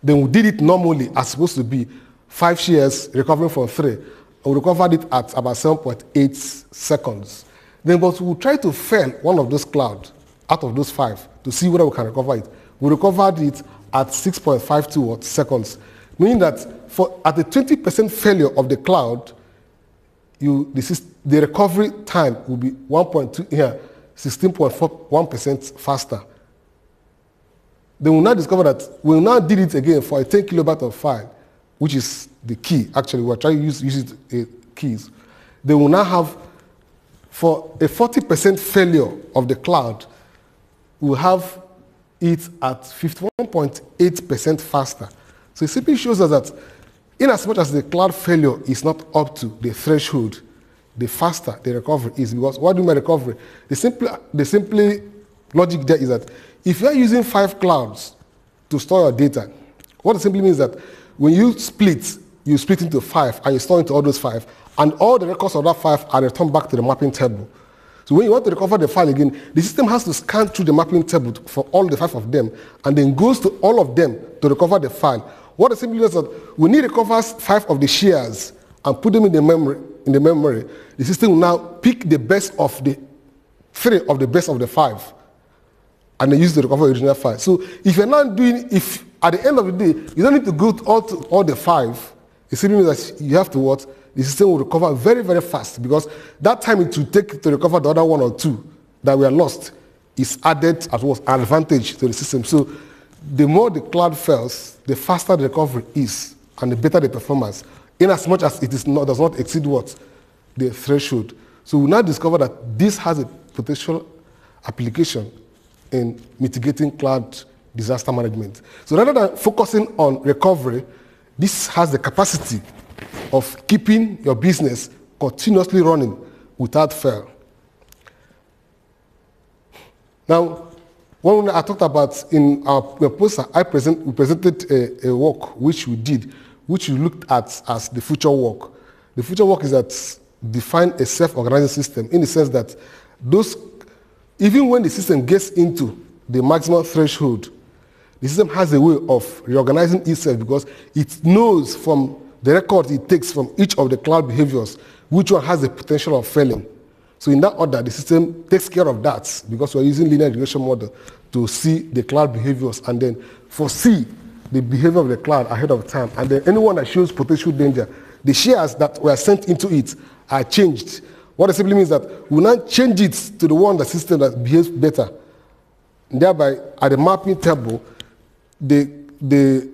Then we did it normally as supposed to be five shares recovering from three. We recovered it at about 7.8 seconds. Then, but we try to fail one of those clouds out of those five to see whether we can recover it. We recovered it at 6.52 seconds, meaning that for at the 20% failure of the cloud, you, the, recovery time will be 1.2 here. 16.1% faster. They will now discover that we now did it again for a 10 kilobyte of file, which is the key. Actually, we're trying to use, use it, uh, keys. They will now have, for a 40% failure of the cloud, we'll have it at 51.8% faster. So it simply shows us that in as much as the cloud failure is not up to the threshold, the faster the recovery is. Because what do you mean recovery? The simply, the simply logic there is that if you are using five clouds to store your data, what it simply means that when you split, you split into five and you store into all those five, and all the records of that five are returned back to the mapping table. So when you want to recover the file again, the system has to scan through the mapping table for all the five of them, and then goes to all of them to recover the file. What it simply means is that we need to recover five of the shares and put them in the memory, in the memory, the system will now pick the best of the three of the best of the five and then use the recover original file. So if you're not doing, if at the end of the day, you don't need to go to all, to all the five, it simply means that you have to what? The system will recover very, very fast because that time it will take to recover the other one or two that were lost is added as what an advantage to the system. So the more the cloud fails, the faster the recovery is and the better the performance in as much as it is not, does not exceed what? The threshold. So we now discover that this has a potential application in mitigating cloud disaster management. So rather than focusing on recovery, this has the capacity of keeping your business continuously running without fail. Now, when I talked about in our proposal, I present, we presented a, a work which we did which we looked at as the future work. The future work is that define a self-organizing system in the sense that those, even when the system gets into the maximum threshold, the system has a way of reorganizing itself because it knows from the record it takes from each of the cloud behaviors which one has the potential of failing. So in that order, the system takes care of that because we're using linear regression model to see the cloud behaviors and then foresee the behavior of the cloud ahead of time. And then anyone that shows potential danger, the shares that were sent into it are changed. What it simply means that we now change it to the one the system that behaves better. And thereby, at the mapping table, the, the,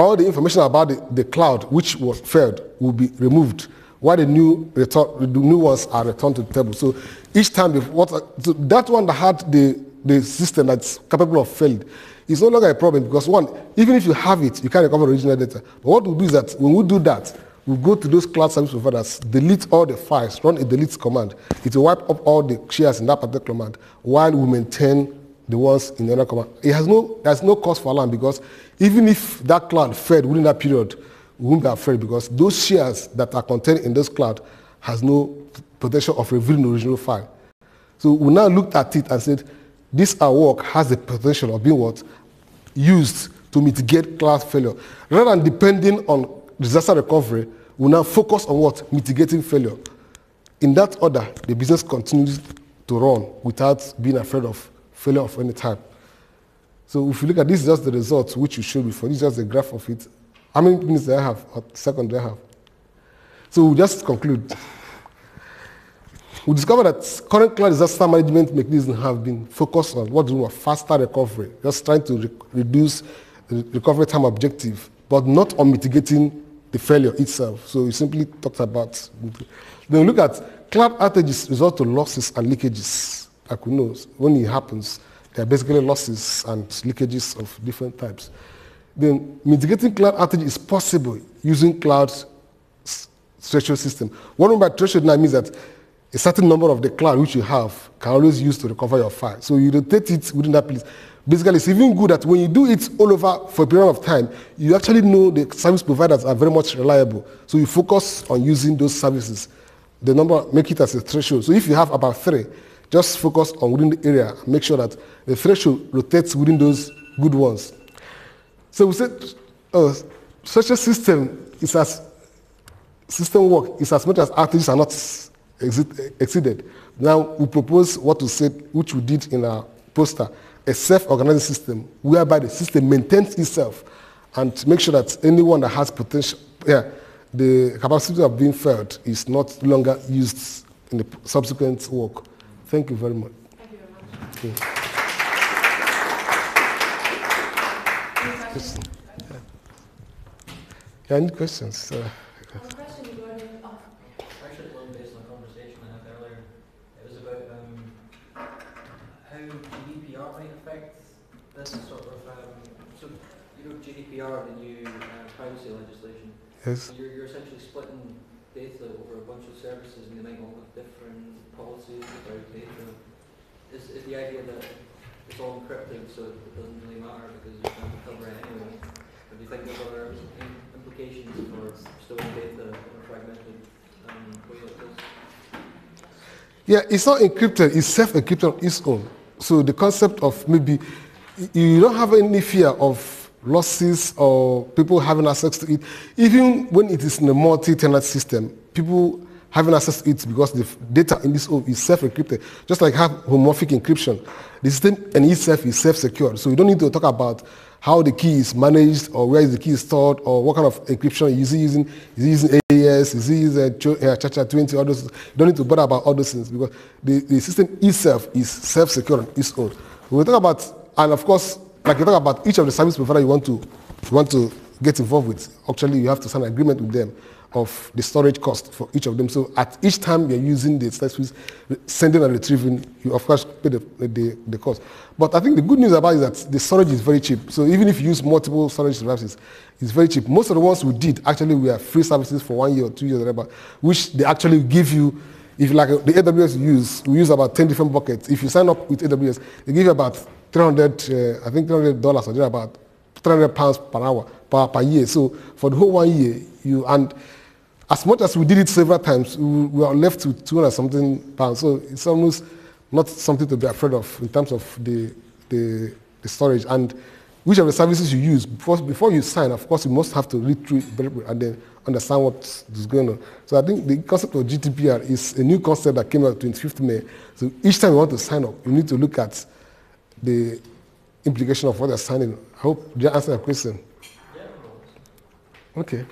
all the information about the, the cloud which was failed will be removed while the new, the new ones are returned to the table. So each time, what, so that one that had the, the system that's capable of failed is no longer a problem because one, even if you have it, you can't recover original data. But what we do is that when we do that, we go to those cloud service providers, delete all the files, run a delete command. It will wipe up all the shares in that particular command while we maintain the ones in the other command. It has no, there's no cause for alarm because even if that cloud failed within that period, we won't be afraid because those shares that are contained in this cloud has no potential of revealing the original file. So we now looked at it and said, this our work has the potential of being what? used to mitigate cloud failure. Rather than depending on disaster recovery, we now focus on what? Mitigating failure. In that order, the business continues to run without being afraid of failure of any type. So if you look at this, is just the results which you showed before. This is just a graph of it. How many minutes do I have? Or second do I have? So we'll just conclude. We discovered that current cloud disaster management mechanisms have been focused on what we call faster recovery, just trying to re reduce the recovery time objective, but not on mitigating the failure itself. So we simply talked about. Then we look at cloud outages result to losses and leakages. Like we know, when it happens, there are basically losses and leakages of different types. Then mitigating cloud outage is possible using cloud threshold system. What I mean by threshold now means that a certain number of the cloud which you have can always use to recover your file. So you rotate it within that place. Basically, it's even good that when you do it all over for a period of time, you actually know the service providers are very much reliable. So you focus on using those services. The number, make it as a threshold. So if you have about three, just focus on within the area. And make sure that the threshold rotates within those good ones. So we said, uh, such a system is as system work is as much as outages are not exceeded. Now we propose what we said, which we did in our poster, a self-organizing system whereby the system maintains itself and make sure that anyone that has potential, yeah, the capacity of being felt is not longer used in the subsequent work. Thank you very much. Thank you. Yes. Yeah, any questions? Uh, Actually, it wasn't based on a conversation I had earlier. It was about um, how GDPR might this sort of. Um, so, you know, GDPR, the new uh, privacy legislation. Yes. You're, you're essentially splitting data over a bunch of services, and they might all have different policies data. Is, is the idea that it's all encrypted, so it doesn't really matter because you can't cover it anyway? Or do you think there's other implications for storing data in a fragmented um, way like this? Yeah, it's not encrypted, it's self-encrypted on its own. So the concept of maybe you don't have any fear of losses or people having access to it. Even when it is in a multi-tenant system, people having access to it because the data in this is self-encrypted. Just like have homomorphic encryption, the system in itself is self-secured. So you don't need to talk about how the key is managed or where is the key stored or what kind of encryption is he using. Is he using AES? Is he using uh, ChaCha20? All those. You don't need to bother about all those things because the, the system itself is self-secure on its own. We talk about, and of course, like you talk about each of the service provider you want to you want to get involved with. Actually, you have to sign an agreement with them of the storage cost for each of them. So at each time you're using the service, sending and retrieving, you of course pay the, the, the cost. But I think the good news about it is that the storage is very cheap. So even if you use multiple storage services, it's very cheap. Most of the ones we did actually were free services for one year or two years, whatever, which they actually give you. If you like the AWS use, we use about 10 different buckets. If you sign up with AWS, they give you about 300, uh, I think 300 dollars or about 300 pounds per hour, per, per year. So for the whole one year, you, and as much as we did it several times, we, we are left with 200 something pounds. So it's almost not something to be afraid of in terms of the, the, the storage. And which of the services you use, before, before you sign, of course, you must have to read through it very well and then understand what is going on. So I think the concept of GDPR is a new concept that came out 25th May. So each time you want to sign up, you need to look at the implication of what you're signing. I hope did I answer your question. Okay.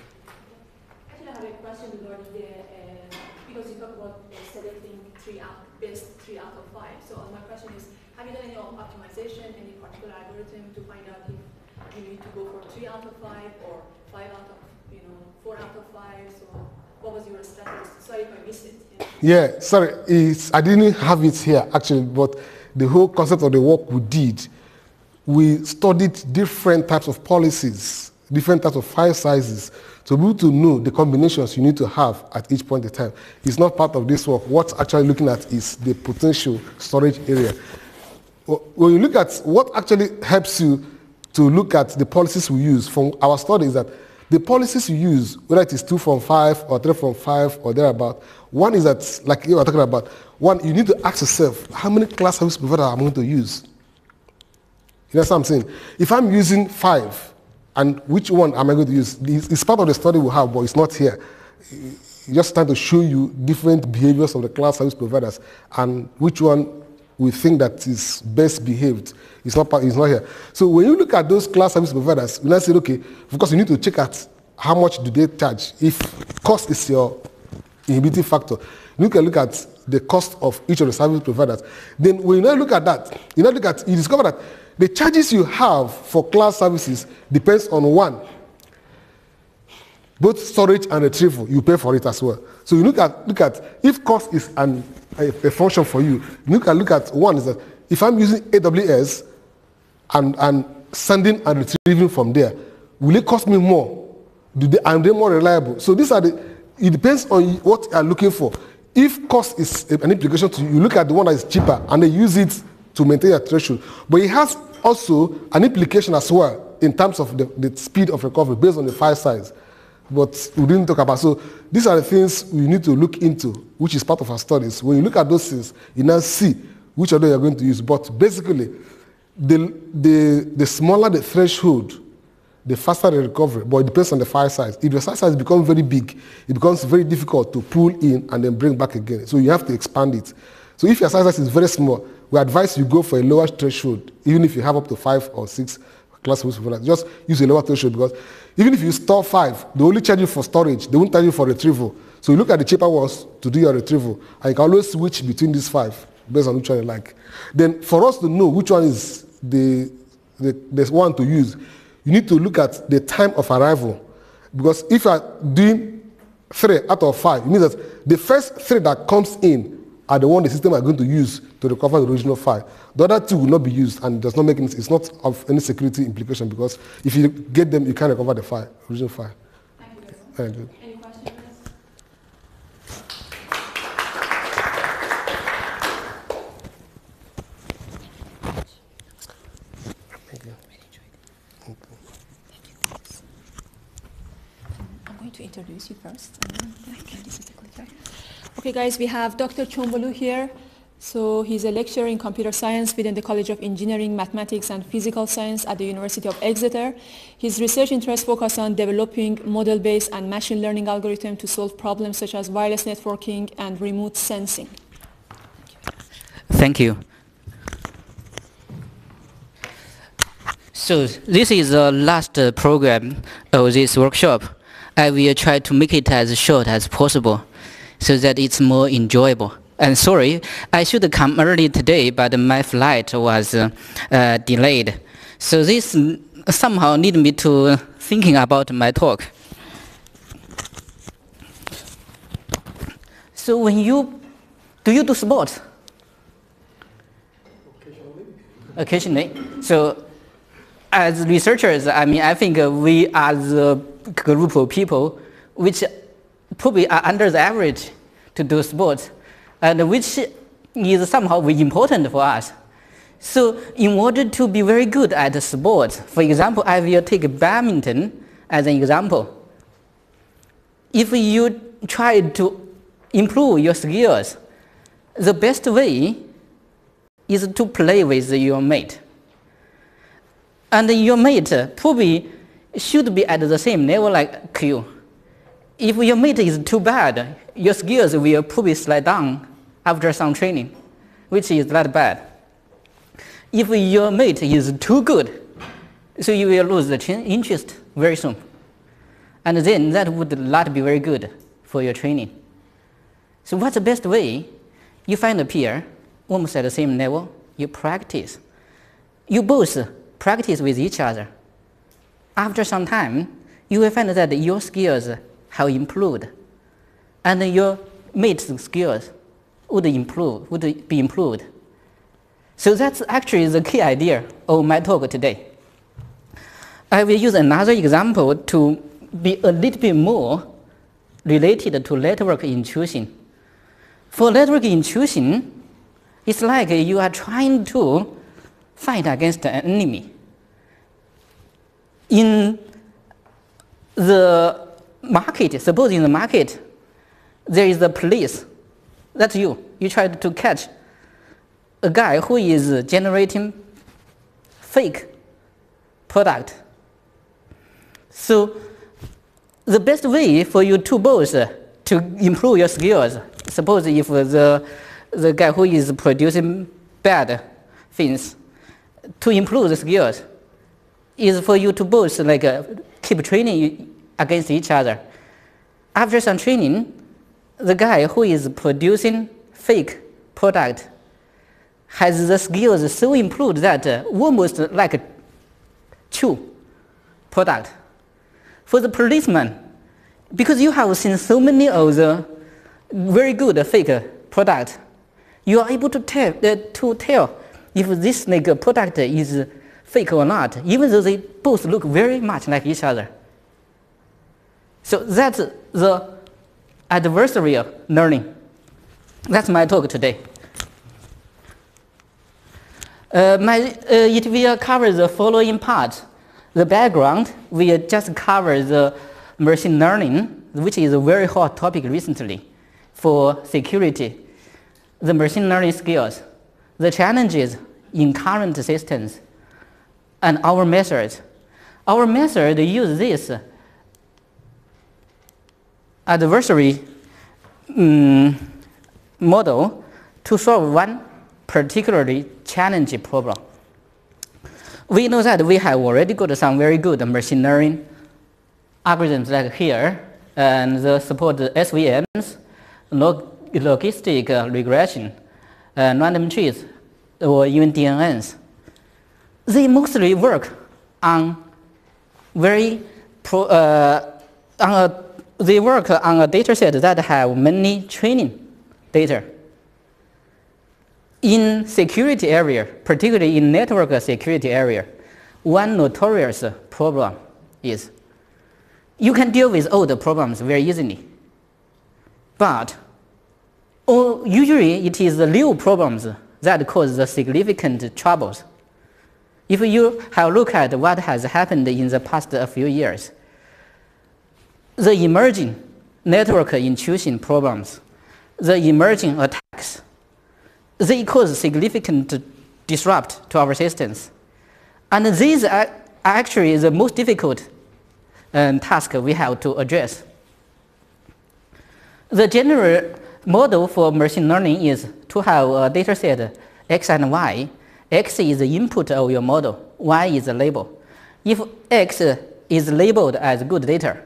Actually, I have a question regarding the, uh, because you talk about uh, selecting three out, best three out of five. So uh, my question is, have you done any optimization, any particular algorithm to find out if you need to go for three out of five or five out of, you know, four out of five? So what was your strategy? Sorry if I missed it. you know. Yeah, sorry, I didn't have it here actually, but the whole concept of the work we did, we studied different types of policies, different types of file sizes, to be able to know the combinations you need to have at each point in time. It's not part of this work. What's actually looking at is the potential storage area. When you look at what actually helps you to look at the policies we use from our studies that the policies you use, whether it is two from five or three from five or thereabout, one is that, like you were talking about, one, you need to ask yourself, how many class service provider am I going to use? You know what I'm saying? If I'm using five, and which one am I going to use? It's part of the study we have, but it's not here. It's just trying to show you different behaviors of the cloud service providers and which one we think that is best behaved. It's not, part, it's not here. So when you look at those cloud service providers, you now say, okay, of course you need to check out how much do they charge. If cost is your inhibiting factor, you can look at the cost of each of the service providers. Then when you now look at that, you now look at, you discover that the charges you have for cloud services depends on one, both storage and retrieval, you pay for it as well. So you look at look at if cost is an, a, a function for you. you can look at one is that if I'm using AWS and and sending and retrieving from there, will it cost me more? Do they, are they more reliable? So these are the. It depends on what you are looking for. If cost is an implication to you, you look at the one that is cheaper and they use it to maintain your threshold. But it has also an implication as well in terms of the, the speed of recovery based on the file size. But we didn't talk about. So these are the things we need to look into, which is part of our studies. When you look at those things, you now see which order you're going to use. But basically, the, the, the smaller the threshold, the faster the recovery. But it depends on the file size. If file size becomes very big, it becomes very difficult to pull in and then bring back again. So you have to expand it. So if your size is very small, we advise you go for a lower threshold, even if you have up to five or six classifieds. Just use a lower threshold because even if you store five, they only charge you for storage. They won't charge you for retrieval. So you look at the cheaper ones to do your retrieval, and you can always switch between these five based on which one you like. Then for us to know which one is the, the, the one to use, you need to look at the time of arrival. Because if you are doing three out of five, it means that the first three that comes in are the one the system are going to use to recover the original file. The other two will not be used and does not make any, it's not of any security implication because if you get them, you can't recover the file, original file. Thank you very good. Introduce you first. and then I can use the clicker. Okay, guys, we have Dr. Chunbo Luo here. So he's a lecturer in computer science within the College of Engineering, Mathematics and Physical Science at the University of Exeter. His research interests focus on developing model-based and machine learning algorithms to solve problems such as wireless networking and remote sensing. Thank you. So this is the last uh, program of this workshop. I will try to make it as short as possible so that it's more enjoyable. And sorry, I should come early today, but my flight was uh, uh, delayed. So this somehow need me to thinking about my talk. So when you, do you do sports? Occasionally. So as researchers, I mean, I think we are the group of people which probably are under the average to do sports and which is somehow important for us. So in order to be very good at the sports, for example, I will take badminton as an example. If you try to improve your skills, the best way is to play with your mate. And your mate probably should be at the same level like you. If your mate is too bad, your skills will probably slide down after some training, which is not bad. If your mate is too good, so you will lose the interest very soon. And then that would not be very good for your training. So what's the best way? You find a peer almost at the same level, you practice. You both practice with each other. After some time, you will find that your skills have improved and your mate's skills would improve, would be improved. So that's actually the key idea of my talk today. I will use another example to be a little bit more related to network intrusion. For network intrusion, it's like you are trying to fight against an enemy. In the market, suppose in the market, there is a police that's you. You try to catch a guy who is generating fake product. So the best way for you to both to improve your skills, suppose if the, the guy who is producing bad things, to improve the skills, is for you to both like uh, keep training against each other. After some training, the guy who is producing fake product has the skills so improved that uh, almost like true product. For the policeman, because you have seen so many of the very good fake product, you are able to tell, uh, to tell if this like, product is fake or not, even though they both look very much like each other. So that's the adversarial learning. That's my talk today. Uh, my, uh, it will cover the following part. The background will just cover the machine learning, which is a very hot topic recently for security. The machine learning skills, the challenges in current systems, and our methods. Our method use this adversary um, model to solve one particularly challenging problem. We know that we have already got some very good machine learning algorithms like here, and the support SVMs, log logistic regression, and random trees, or even DNNs. They mostly work on very pro, uh, on a, they work on a data set that have many training data in security area, particularly in network security area, one notorious problem is you can deal with all the problems very easily. But oh, usually it is the little problems that cause the significant troubles. If you have looked at what has happened in the past few years, the emerging network intrusion problems, the emerging attacks they cause significant disrupt to our systems. And these are actually the most difficult um, task we have to address. The general model for machine learning is to have a data set x and y. x is the input of your model, y is the label. If x is labeled as good data,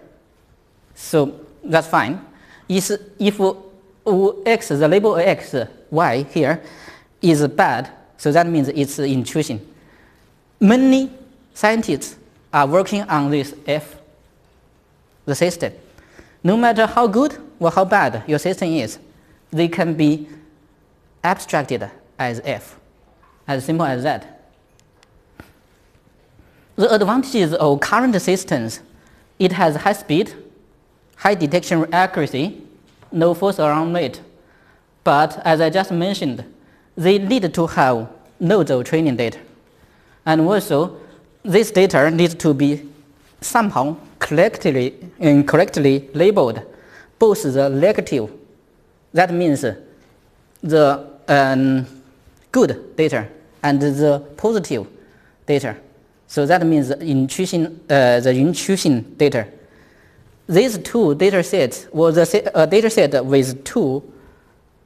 so that's fine. If, if x, the label x, y here, is bad, so that means it's intrusion. Many scientists are working on this F, the system. No matter how good or how bad your system is, they can be abstracted as F, as simple as that. The advantages of current systems, it has high speed, high detection accuracy, no false alarm rate. But as I just mentioned, they need to have nodes of training data. And also, this data needs to be somehow correctly, and correctly labeled, both the negative, that means the um, good data, and the positive data. So that means intrusion, uh, the intrusion data. These two data sets, or the uh, data set with two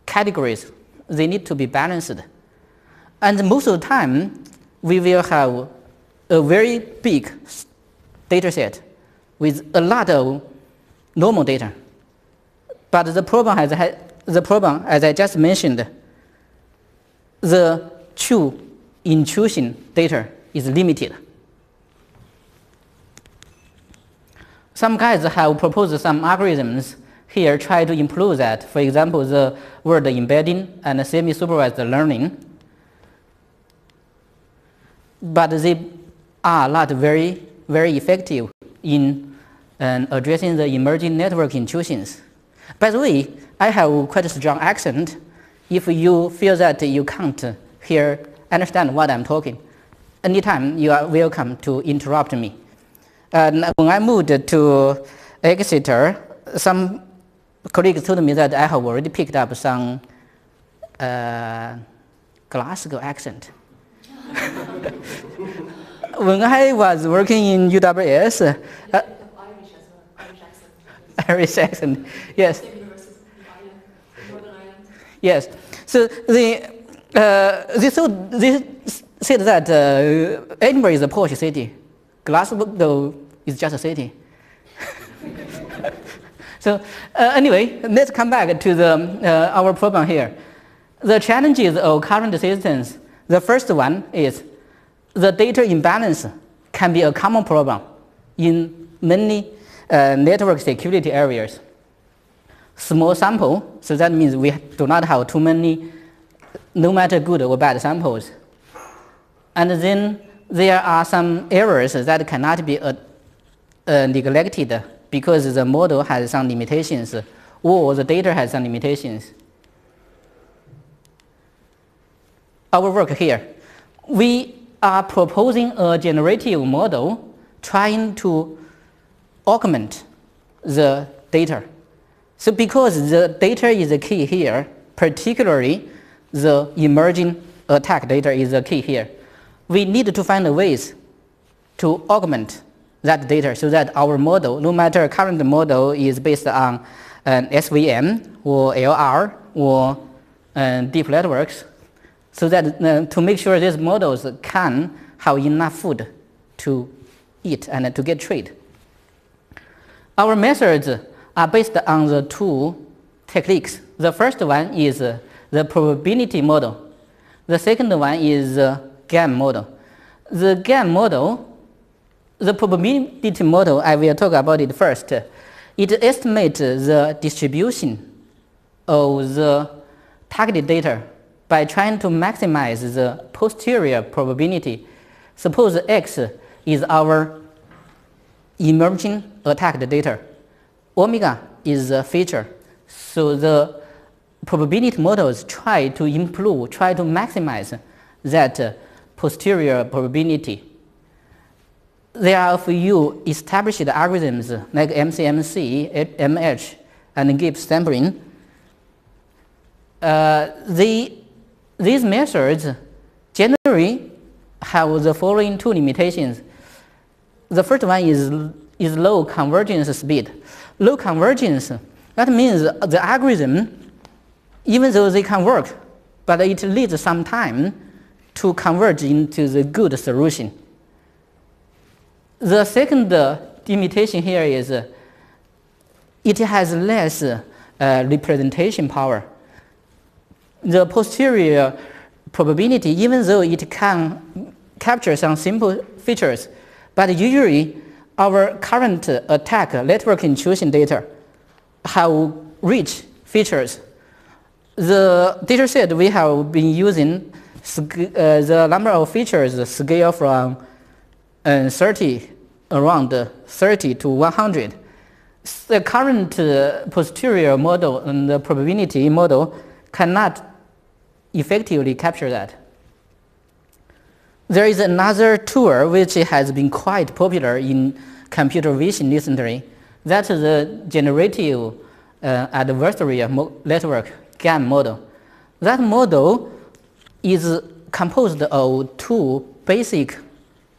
categories they need to be balanced. And most of the time, we will have a very big data set with a lot of normal data. But the problem, as I, the problem, as I just mentioned, the true intrusion data is limited. Some guys have proposed some algorithms here try to improve that. For example, the word embedding and semi-supervised learning. But they are not very, very effective in um, addressing the emerging network intrusions. By the way, I have quite a strong accent. If you feel that you can't hear, understand what I'm talking, anytime you are welcome to interrupt me. And when I moved to Exeter, some colleagues told me that I have already picked up some uh, Glasgow accent. when I was working in UWS, uh, Irish accent, yes. Yes. So they, uh, they, thought, they said that uh, Edinburgh is a posh city. Glasgow is just a city. So uh, anyway, let's come back to the, uh, our problem here. The challenges of current systems, the first one is the data imbalance can be a common problem in many uh, network security areas. Small sample, so that means we do not have too many, no matter good or bad samples. And then there are some errors that cannot be uh, uh, neglected because the model has some limitations or the data has some limitations. Our work here. We are proposing a generative model trying to augment the data. So because the data is the key here, particularly the emerging attack data is the key here, we need to find ways to augment that data so that our model, no matter current model is based on an SVM or LR or uh, deep networks, so that uh, to make sure these models can have enough food to eat and to get trained. Our methods are based on the two techniques. The first one is the probability model. The second one is the GAN model. The GAN model, the probability model, I will talk about it first. It estimates the distribution of the target data by trying to maximize the posterior probability. Suppose X is our emerging attacked data. Omega is the feature. So the probability models try to improve, try to maximize that posterior probability. There are a few established algorithms like MCMC, MH, and Gibbs sampling. Uh, they these methods generally have the following two limitations. The first one is, is low convergence speed. Low convergence, that means the algorithm, even though they can work, but it needs some time to converge into the good solution. The second limitation here is it has less uh, representation power the posterior probability, even though it can capture some simple features, but usually our current attack network intrusion data have rich features. The data set we have been using, uh, the number of features scale from uh, 30, around 30 to 100. The current uh, posterior model and the probability model cannot effectively capture that. There is another tool which has been quite popular in computer vision recently. That's the generative uh, adversarial network GAN model. That model is composed of two basic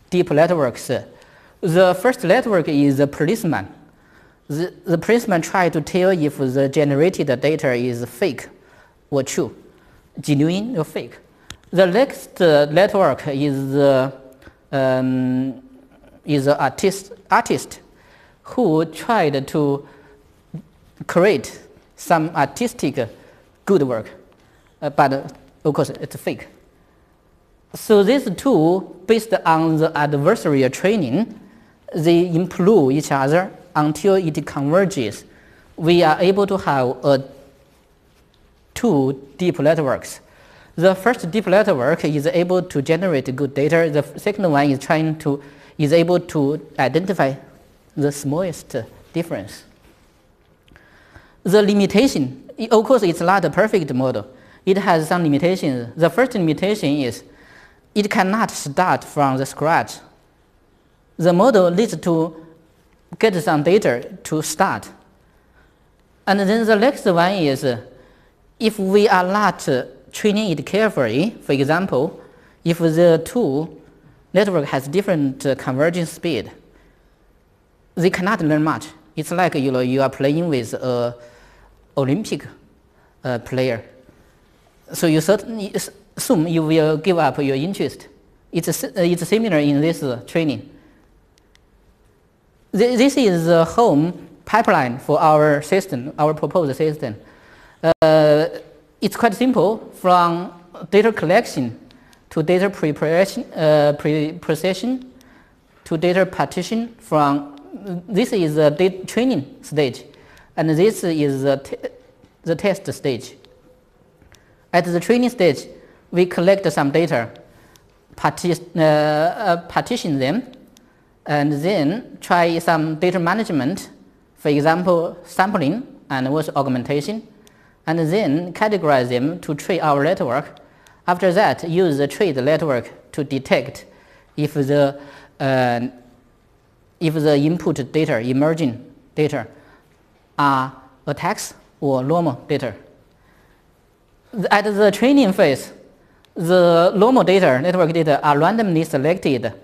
deep networks. The first network is the policeman. The, the policeman tries to tell if the generated data is fake or true genuine or fake. The next uh, network is uh, um, is an artist artist who tried to create some artistic good work, uh, but uh, of course it's fake. So these two, based on the adversarial training, they improve each other until it converges. We are able to have a two deep networks. The first deep network is able to generate good data. The second one is trying to is able to identify the smallest difference. The limitation, of course, it's not a perfect model. It has some limitations. The first limitation is it cannot start from the scratch. The model needs to get some data to start. And then the next one is if we are not training it carefully, for example, if the two network has different uh, convergence speed, they cannot learn much. It's like you know you are playing with a Olympic uh, player. So you certainly assume you will give up your interest. It's, a, it's similar in this uh, training. This is the home pipeline for our system, our proposed system. It's quite simple from data collection to data preparation, uh, pre-processing to data partition from this is the da- training stage, and this is the, the test stage. At the training stage, we collect some data, parti- uh, uh, partition them, and then try some data management, for example, sampling and also augmentation, and then categorize them to train our network. After that, use the trade network to detect if the uh, if the input data, emerging data, are attacks or normal data. At the training phase, the normal data, network data, are randomly selected,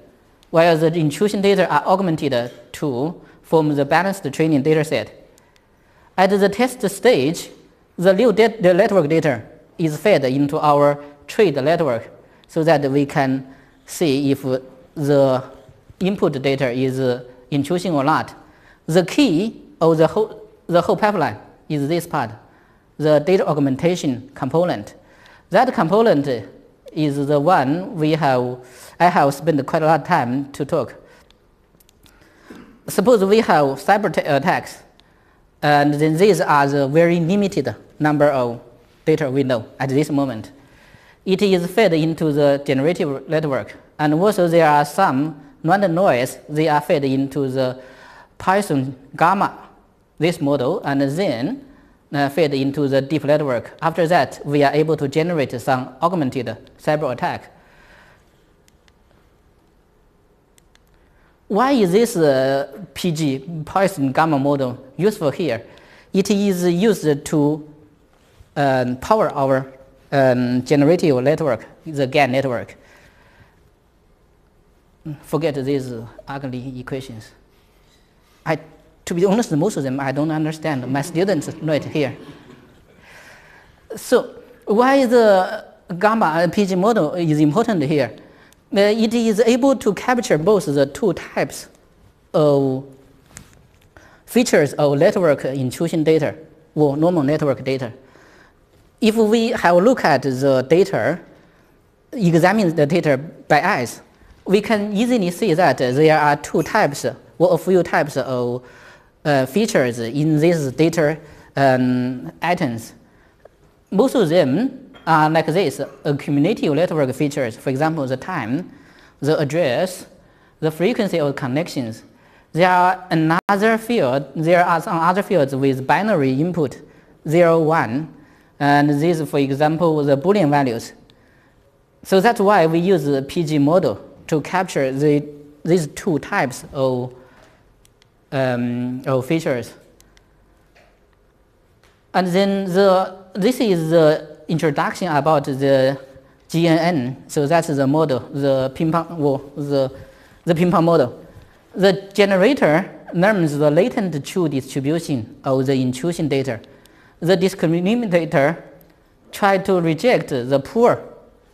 while the intrusion data are augmented to form the balanced training data set. At the test stage, the new the network data is fed into our trade network so that we can see if the input data is intrusion or not. The key of the whole, the whole pipeline is this part, the data augmentation component. That component is the one we have, I have spent quite a lot of time to talk. Suppose we have cyber attacks, and then these are the very limited number of data we know at this moment. It is fed into the generative network, and also there are some random noise. They are fed into the Poisson gamma, this model, and then uh, fed into the deep network. After that, we are able to generate some augmented cyber attack. Why is this uh, PG, Poisson gamma model, useful here? It is used to um, power our um, generative network, the GAN network. Forget these ugly equations. I, to be honest, most of them I don't understand. My students right here. So why the gamma PG model is important here? Uh, it is able to capture both the two types of features of network intrusion data or normal network data. If we have a look at the data, examine the data by eyes, we can easily see that there are two types or a few types of uh, features in these data um, items. Most of them are like this, accumulative network features, for example, the time, the address, the frequency of connections. There are another field, there are some other fields with binary input, 0, 1, and these, for example, the Boolean values. So that's why we use the PG model to capture the, these two types of, um, of features. And then the, this is the introduction about the GNN. So that's the model, the ping pong, well, the, the ping pong model. The generator learns the latent true distribution of the intrusion data. The discriminator try to reject the poor,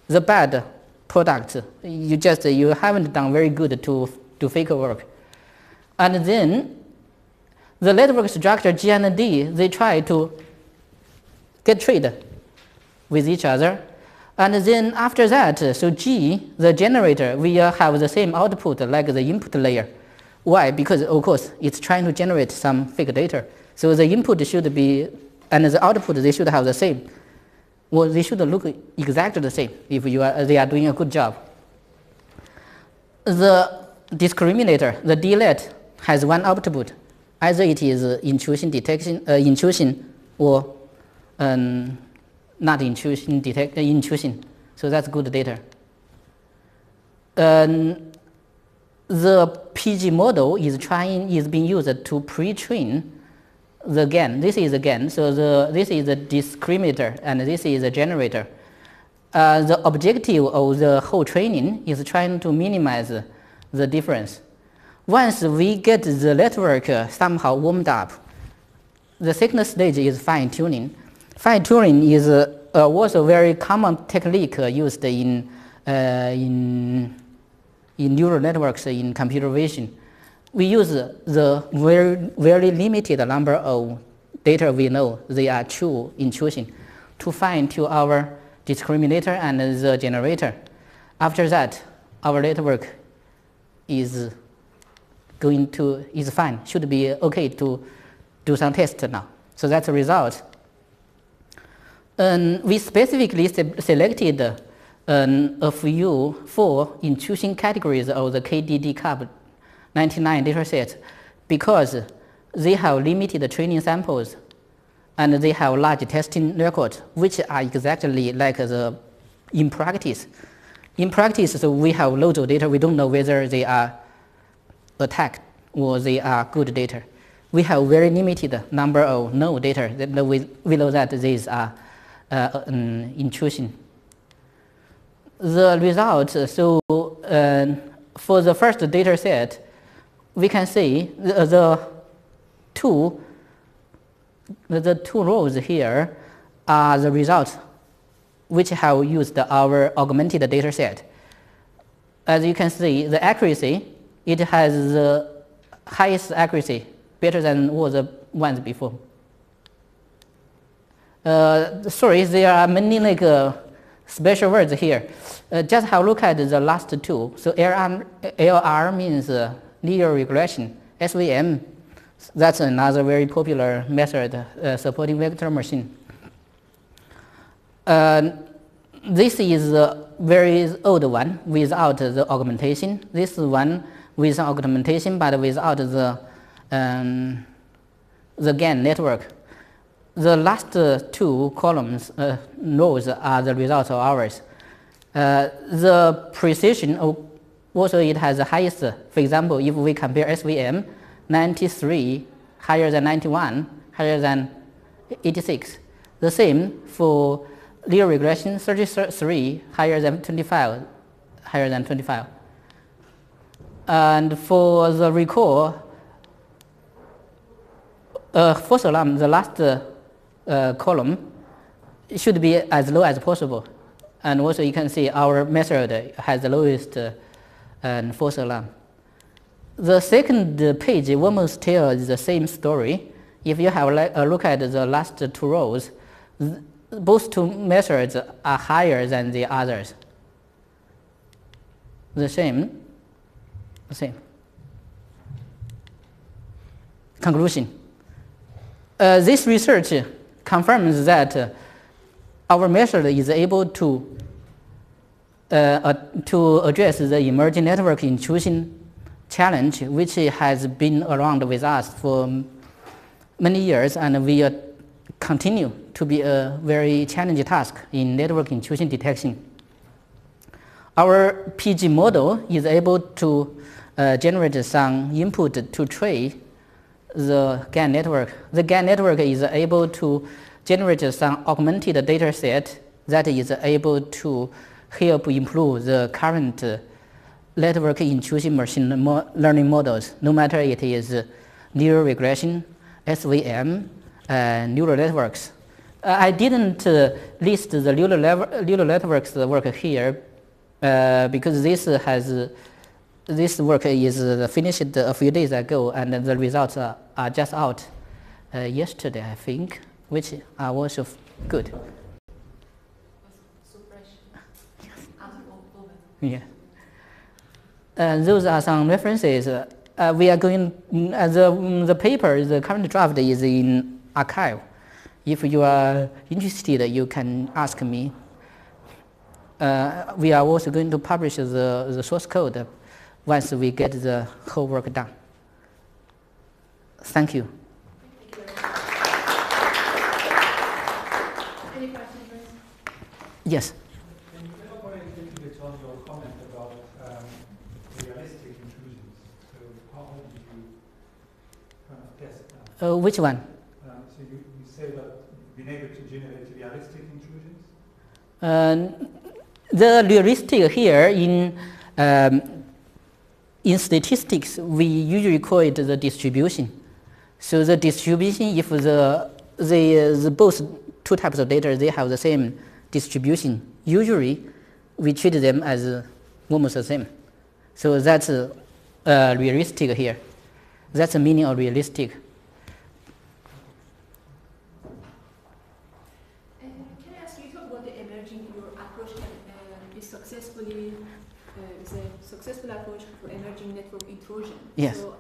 the bad product. You just you haven't done very good to to fake work. And then the network structure G and D, they try to get trade with each other. And then after that, so G, the generator, will uh, have the same output like the input layer. Why? Because of course it's trying to generate some fake data. So the input should be, and the output they should have the same. Well, they should look exactly the same if you are, they are doing a good job. The discriminator, the DLET, has one output. Either it is intrusion detection, uh, intrusion, or um, not intrusion detect uh, intrusion. So that's good data. Um, the PG model is trying is being used to pre-train the GAN. This is the GAN. So the this is the discriminator and this is the generator. Uh, the objective of the whole training is trying to minimize the difference. Once we get the network uh, somehow warmed up, the second stage is fine tuning. Fine tuning is uh, uh, also a very common technique used in, uh, in, in neural networks in computer vision. We use the very, very limited number of data we know they are true intrusion to fine tune our discriminator and the generator. After that, our network is going to is fine, should be okay to do some tests now. So that's the result. And we specifically se- selected um, a few four intrusion categories of the KDD Cup 99 dataset because they have limited training samples and they have large testing records, which are exactly like the in practice. In practice, so we have loads of data. We don't know whether they are attacked or they are good data. We have very limited number of no data. That we, we know that these are uh, um, intrusion. The results, so uh, for the first data set, we can see the, the two the two rows here are the results which have used our augmented data set. As you can see, the accuracy, it has the highest accuracy, better than all the ones before. Uh, sorry, there are many like uh, special words here. Uh, just have a look at the last two. So LR, LR means uh, linear regression. SVM, that's another very popular method uh, supporting vector machine. Uh, this is a very old one without the augmentation. This one with augmentation but without the, um, the GAN network. The last uh, two columns, uh, rows, are the results of ours. Uh, the precision, also it has the highest. For example, if we compare SVM, 93 higher than 91, higher than 86. The same for linear regression, 33 higher than 25, higher than 25. And for the recall, uh, false alarm, the last uh, column should be as low as possible. And also you can see our method has the lowest uh, false alarm. The second page almost tells the same story. If you have a look at the last two rows, both two methods are higher than the others. The same, the same. Conclusion. Uh, this research confirms that uh, our method is able to, uh, uh to address the emerging network intrusion challenge, which has been around with us for many years, and we continue to be a very challenging task in network intrusion detection. Our PG model is able to uh, generate some input to train the GAN network. The GAN network is able to generate some augmented data set that is able to help improve the current network intrusion machine learning models, no matter it is neural regression, SVM, uh, neural networks. Uh, I didn't uh, list the neural, neural networks work here uh, because this has this work is finished a few days ago and the results are, are just out uh, yesterday, I think, which are also good. Yeah. Uh, those are some references. Uh, we are going, uh, the, the paper, the current draft is in arXiv. If you are interested, you can ask me. Uh, we are also going to publish the, the source code once we get the whole work done. Thank you. Any questions? Yes. Uh, which one? Um, so you, you say that you've been able to generate realistic intrusions? Uh, the realistic here in um, in statistics we usually call it the distribution. So the distribution, if the the, the both two types of data they have the same distribution, usually we treat them as almost the same. So that's uh, realistic here. That's the meaning of realistic. successfully uh, is a successful approach for emerging Yes. So,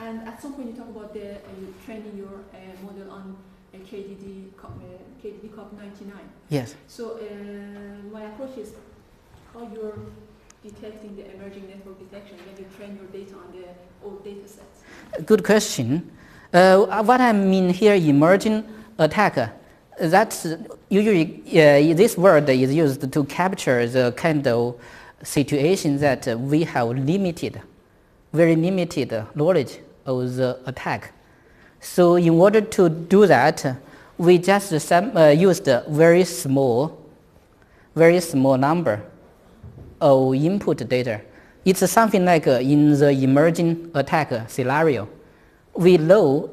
uh, some point you talk about the uh, training your uh, model on uh, KDD Cup, uh, KDD Cup 99. Yes. So uh, my approach is how you're detecting the emerging network detection when you train your data on the old data sets. Good question. Uh, what I mean here, emerging attack, that's usually uh, this word is used to capture the kind of situation that uh, we have limited, very limited knowledge of the attack. So in order to do that, we just uh, used a very small, very small number of input data. It's something like uh, in the emerging attack scenario. We know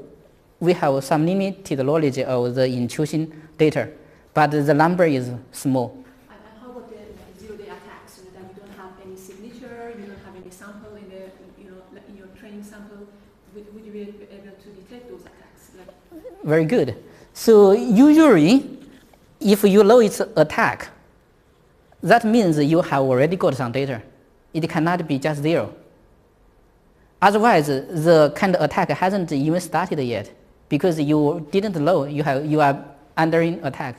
we have some limited knowledge of the intrusion data, but the number is small. And, and how about the like, zero-day attacks? You know, that you don't have any signature, you don't have any sample in the, you know, like in your training sample. Would, would you be able to detect those attacks? Like, Very good. So usually, if you know it's attack, that means you have already got some data. It cannot be just zero. Otherwise, the kind of attack hasn't even started yet because you didn't know you, have, you are under in attack.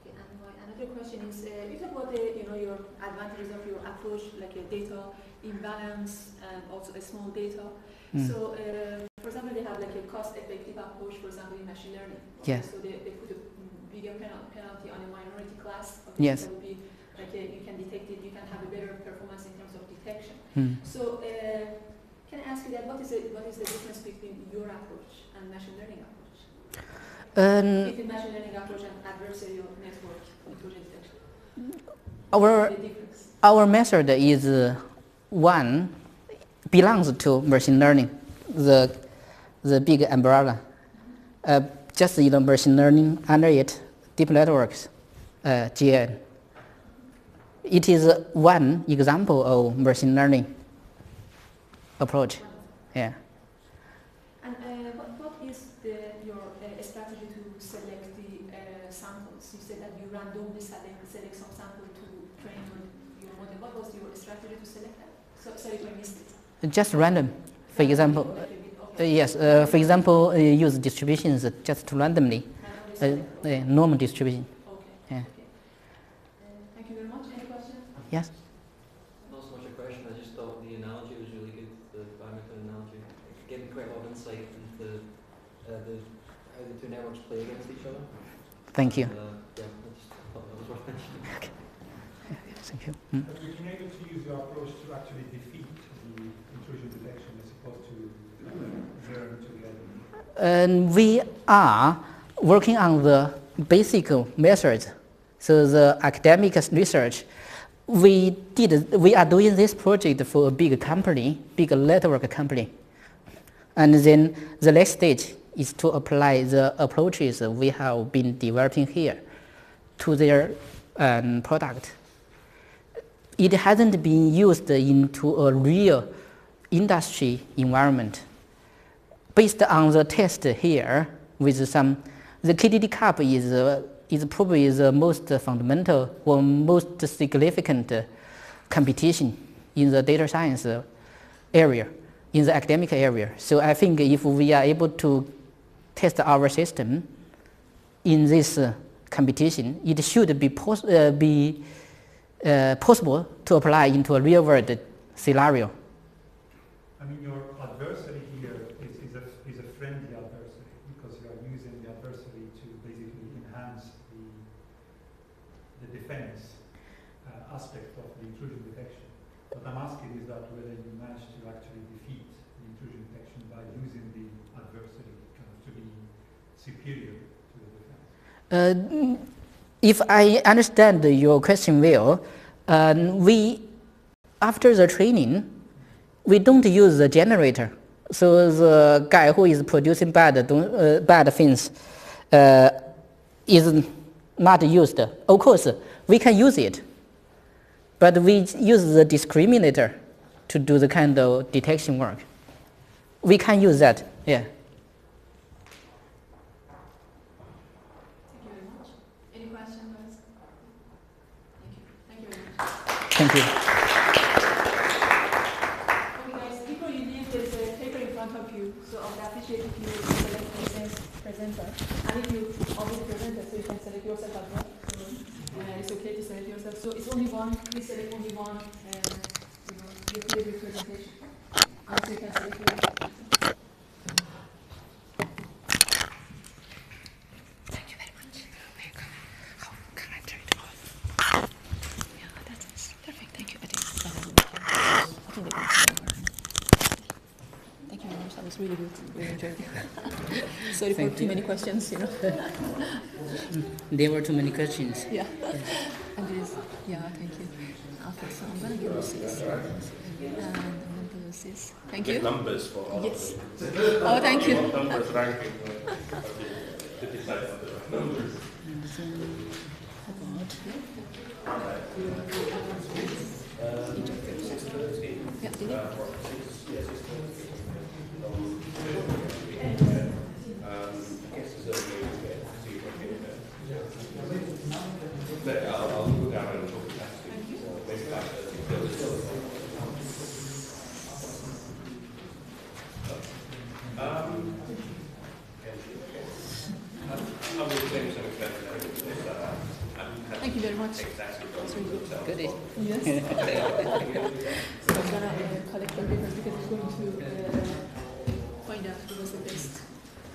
Okay, and another question is, you talk about the, you know, your advantages of your approach, like your data imbalance and also a small data. Mm. So, uh, for example, they have like a cost-effective approach, for example, in machine learning. Okay, Yes. So they, they put a bigger penalty on a minority class. Okay, Yes. That would be like a, you can detect it, you can have a better performance in terms of detection. Mm. So, uh, can I ask you that what is the, what is the difference between your approach and machine learning approach? Um, Between machine learning approach and adversarial network intrusion detection. our, our method is uh, one belongs to machine learning, the, the big umbrella. Uh, just you know, machine learning under it, deep networks, uh, GN. It is one example of machine learning approach. Yeah. And uh, what, what is the, your uh, strategy to select the uh, samples? You said that you randomly select, select some sample to train your, your model. What was your strategy to select that? So, sorry if I missed it. Just random. For example, yes, uh, for example, uh, use distributions just randomly, Randomly uh, select. uh, normal distribution. Okay. yeah. okay. Uh, thank you very much. Any questions? Yes. Not so much a question, I just thought the analogy was really good, the badminton analogy. It gave me quite a lot of insight into uh, the, how the two networks play against each other. Thank you. And, uh, yeah, I just thought that was worth mentioning. Thank you. Mm. Have you been able to use your approach to actually defeat the intrusion detection as opposed to uh, learn together? And we are working on the basic methods. So the academic research, we did, we are doing this project for a big company, big network company. And then the next stage is to apply the approaches we have been developing here to their um, product. It hasn't been used into a real industry environment based on the test here with some, the KDD cup is, uh, is probably the most fundamental or most significant competition in the data science area, in the academic area. So I think if we are able to test our system in this uh, competition, it should be, pos- uh, be uh, possible to apply into a real world scenario. I mean, adversary here is, is, a, is a friendly adversary because you are using the adversary to basically enhance the, the defense uh, aspect of the intrusion detection. What I'm asking is that whether you manage to actually defeat the intrusion detection by using the adversary kind of to be superior to the defense. Uh, if I understand your question well, um, we, after the training, we don't use the generator. So the guy who is producing bad, don't- uh, bad things uh, is not used. Of course, we can use it, but we use the discriminator to do the kind of detection work. We can use that, yeah. Thank you very much. Any questions, guys? Thank you. Thank you very much. Thank you. You leave, paper in front of you, so I appreciate if you select presenter. And if you already presented, so you can select yourself as well. Uh, it's okay to select yourself. So it's only one, select only one, uh, you know, your favorite presentation. And so you can select your Thank you very much. That was really good. Really enjoyed it. Sorry Thank for too you. many questions, you know. There were too many questions. yeah. And yeah, thank you. Okay, so I'm gonna give you six. And I'm gonna give you six. Thank you. Get numbers for all Yes. Oh, thank you. Numbers ranking. To decide on the numbers. Yeah, uh, did you? But I'll, I'll go down and talk to that. Maybe that's- Um, I'm going to change some expenses. Thank you very much. Exactly. Good. Yes. I'm gonna collect the papers because it's going to uh,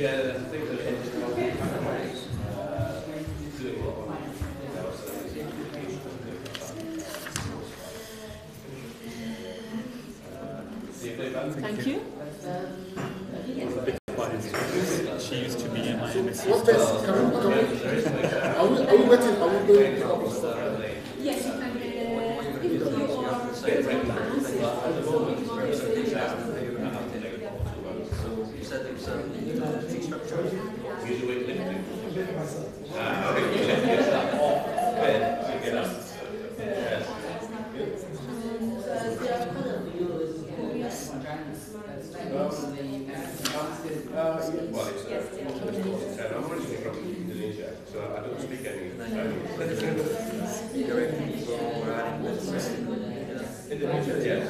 Yeah, I think there's. Thank you. She used to be in my MSc. What's best? Can we, can we, are we, are we waiting? Are we going? Yes, you can. Uh, if you are You said there was a fee structure. Usually lifting. Ah, okay, you check your stuff off, then you get up. Yes. Well, it's, uh, and I'm originally from Indonesia, so I don't speak any Chinese. Indonesia, yes,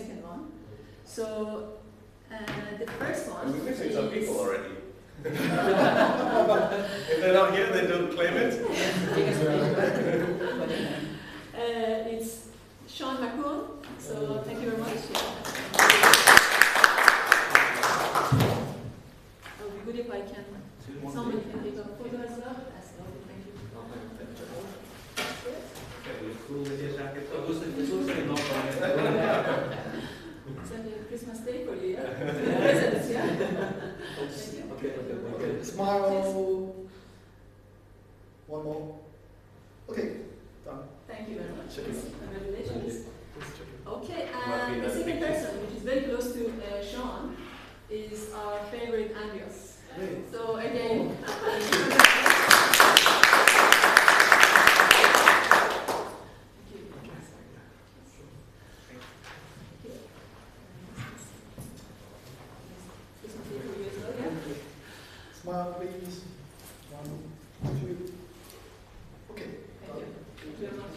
second one. So uh, the first one. We're missing some people already. if they're not here, they don't claim it. uh, it's Sean McCool. So thank you very much. Be good if I can. Somebody can take a photo as well. As well. Thank you. Okay, cool with your jacket. Smile. One more. Okay, done. Thank you very much. Congratulations. Okay, uh, and the second person, which is very close to uh, Sean, is our favorite Andreas. So again, oh.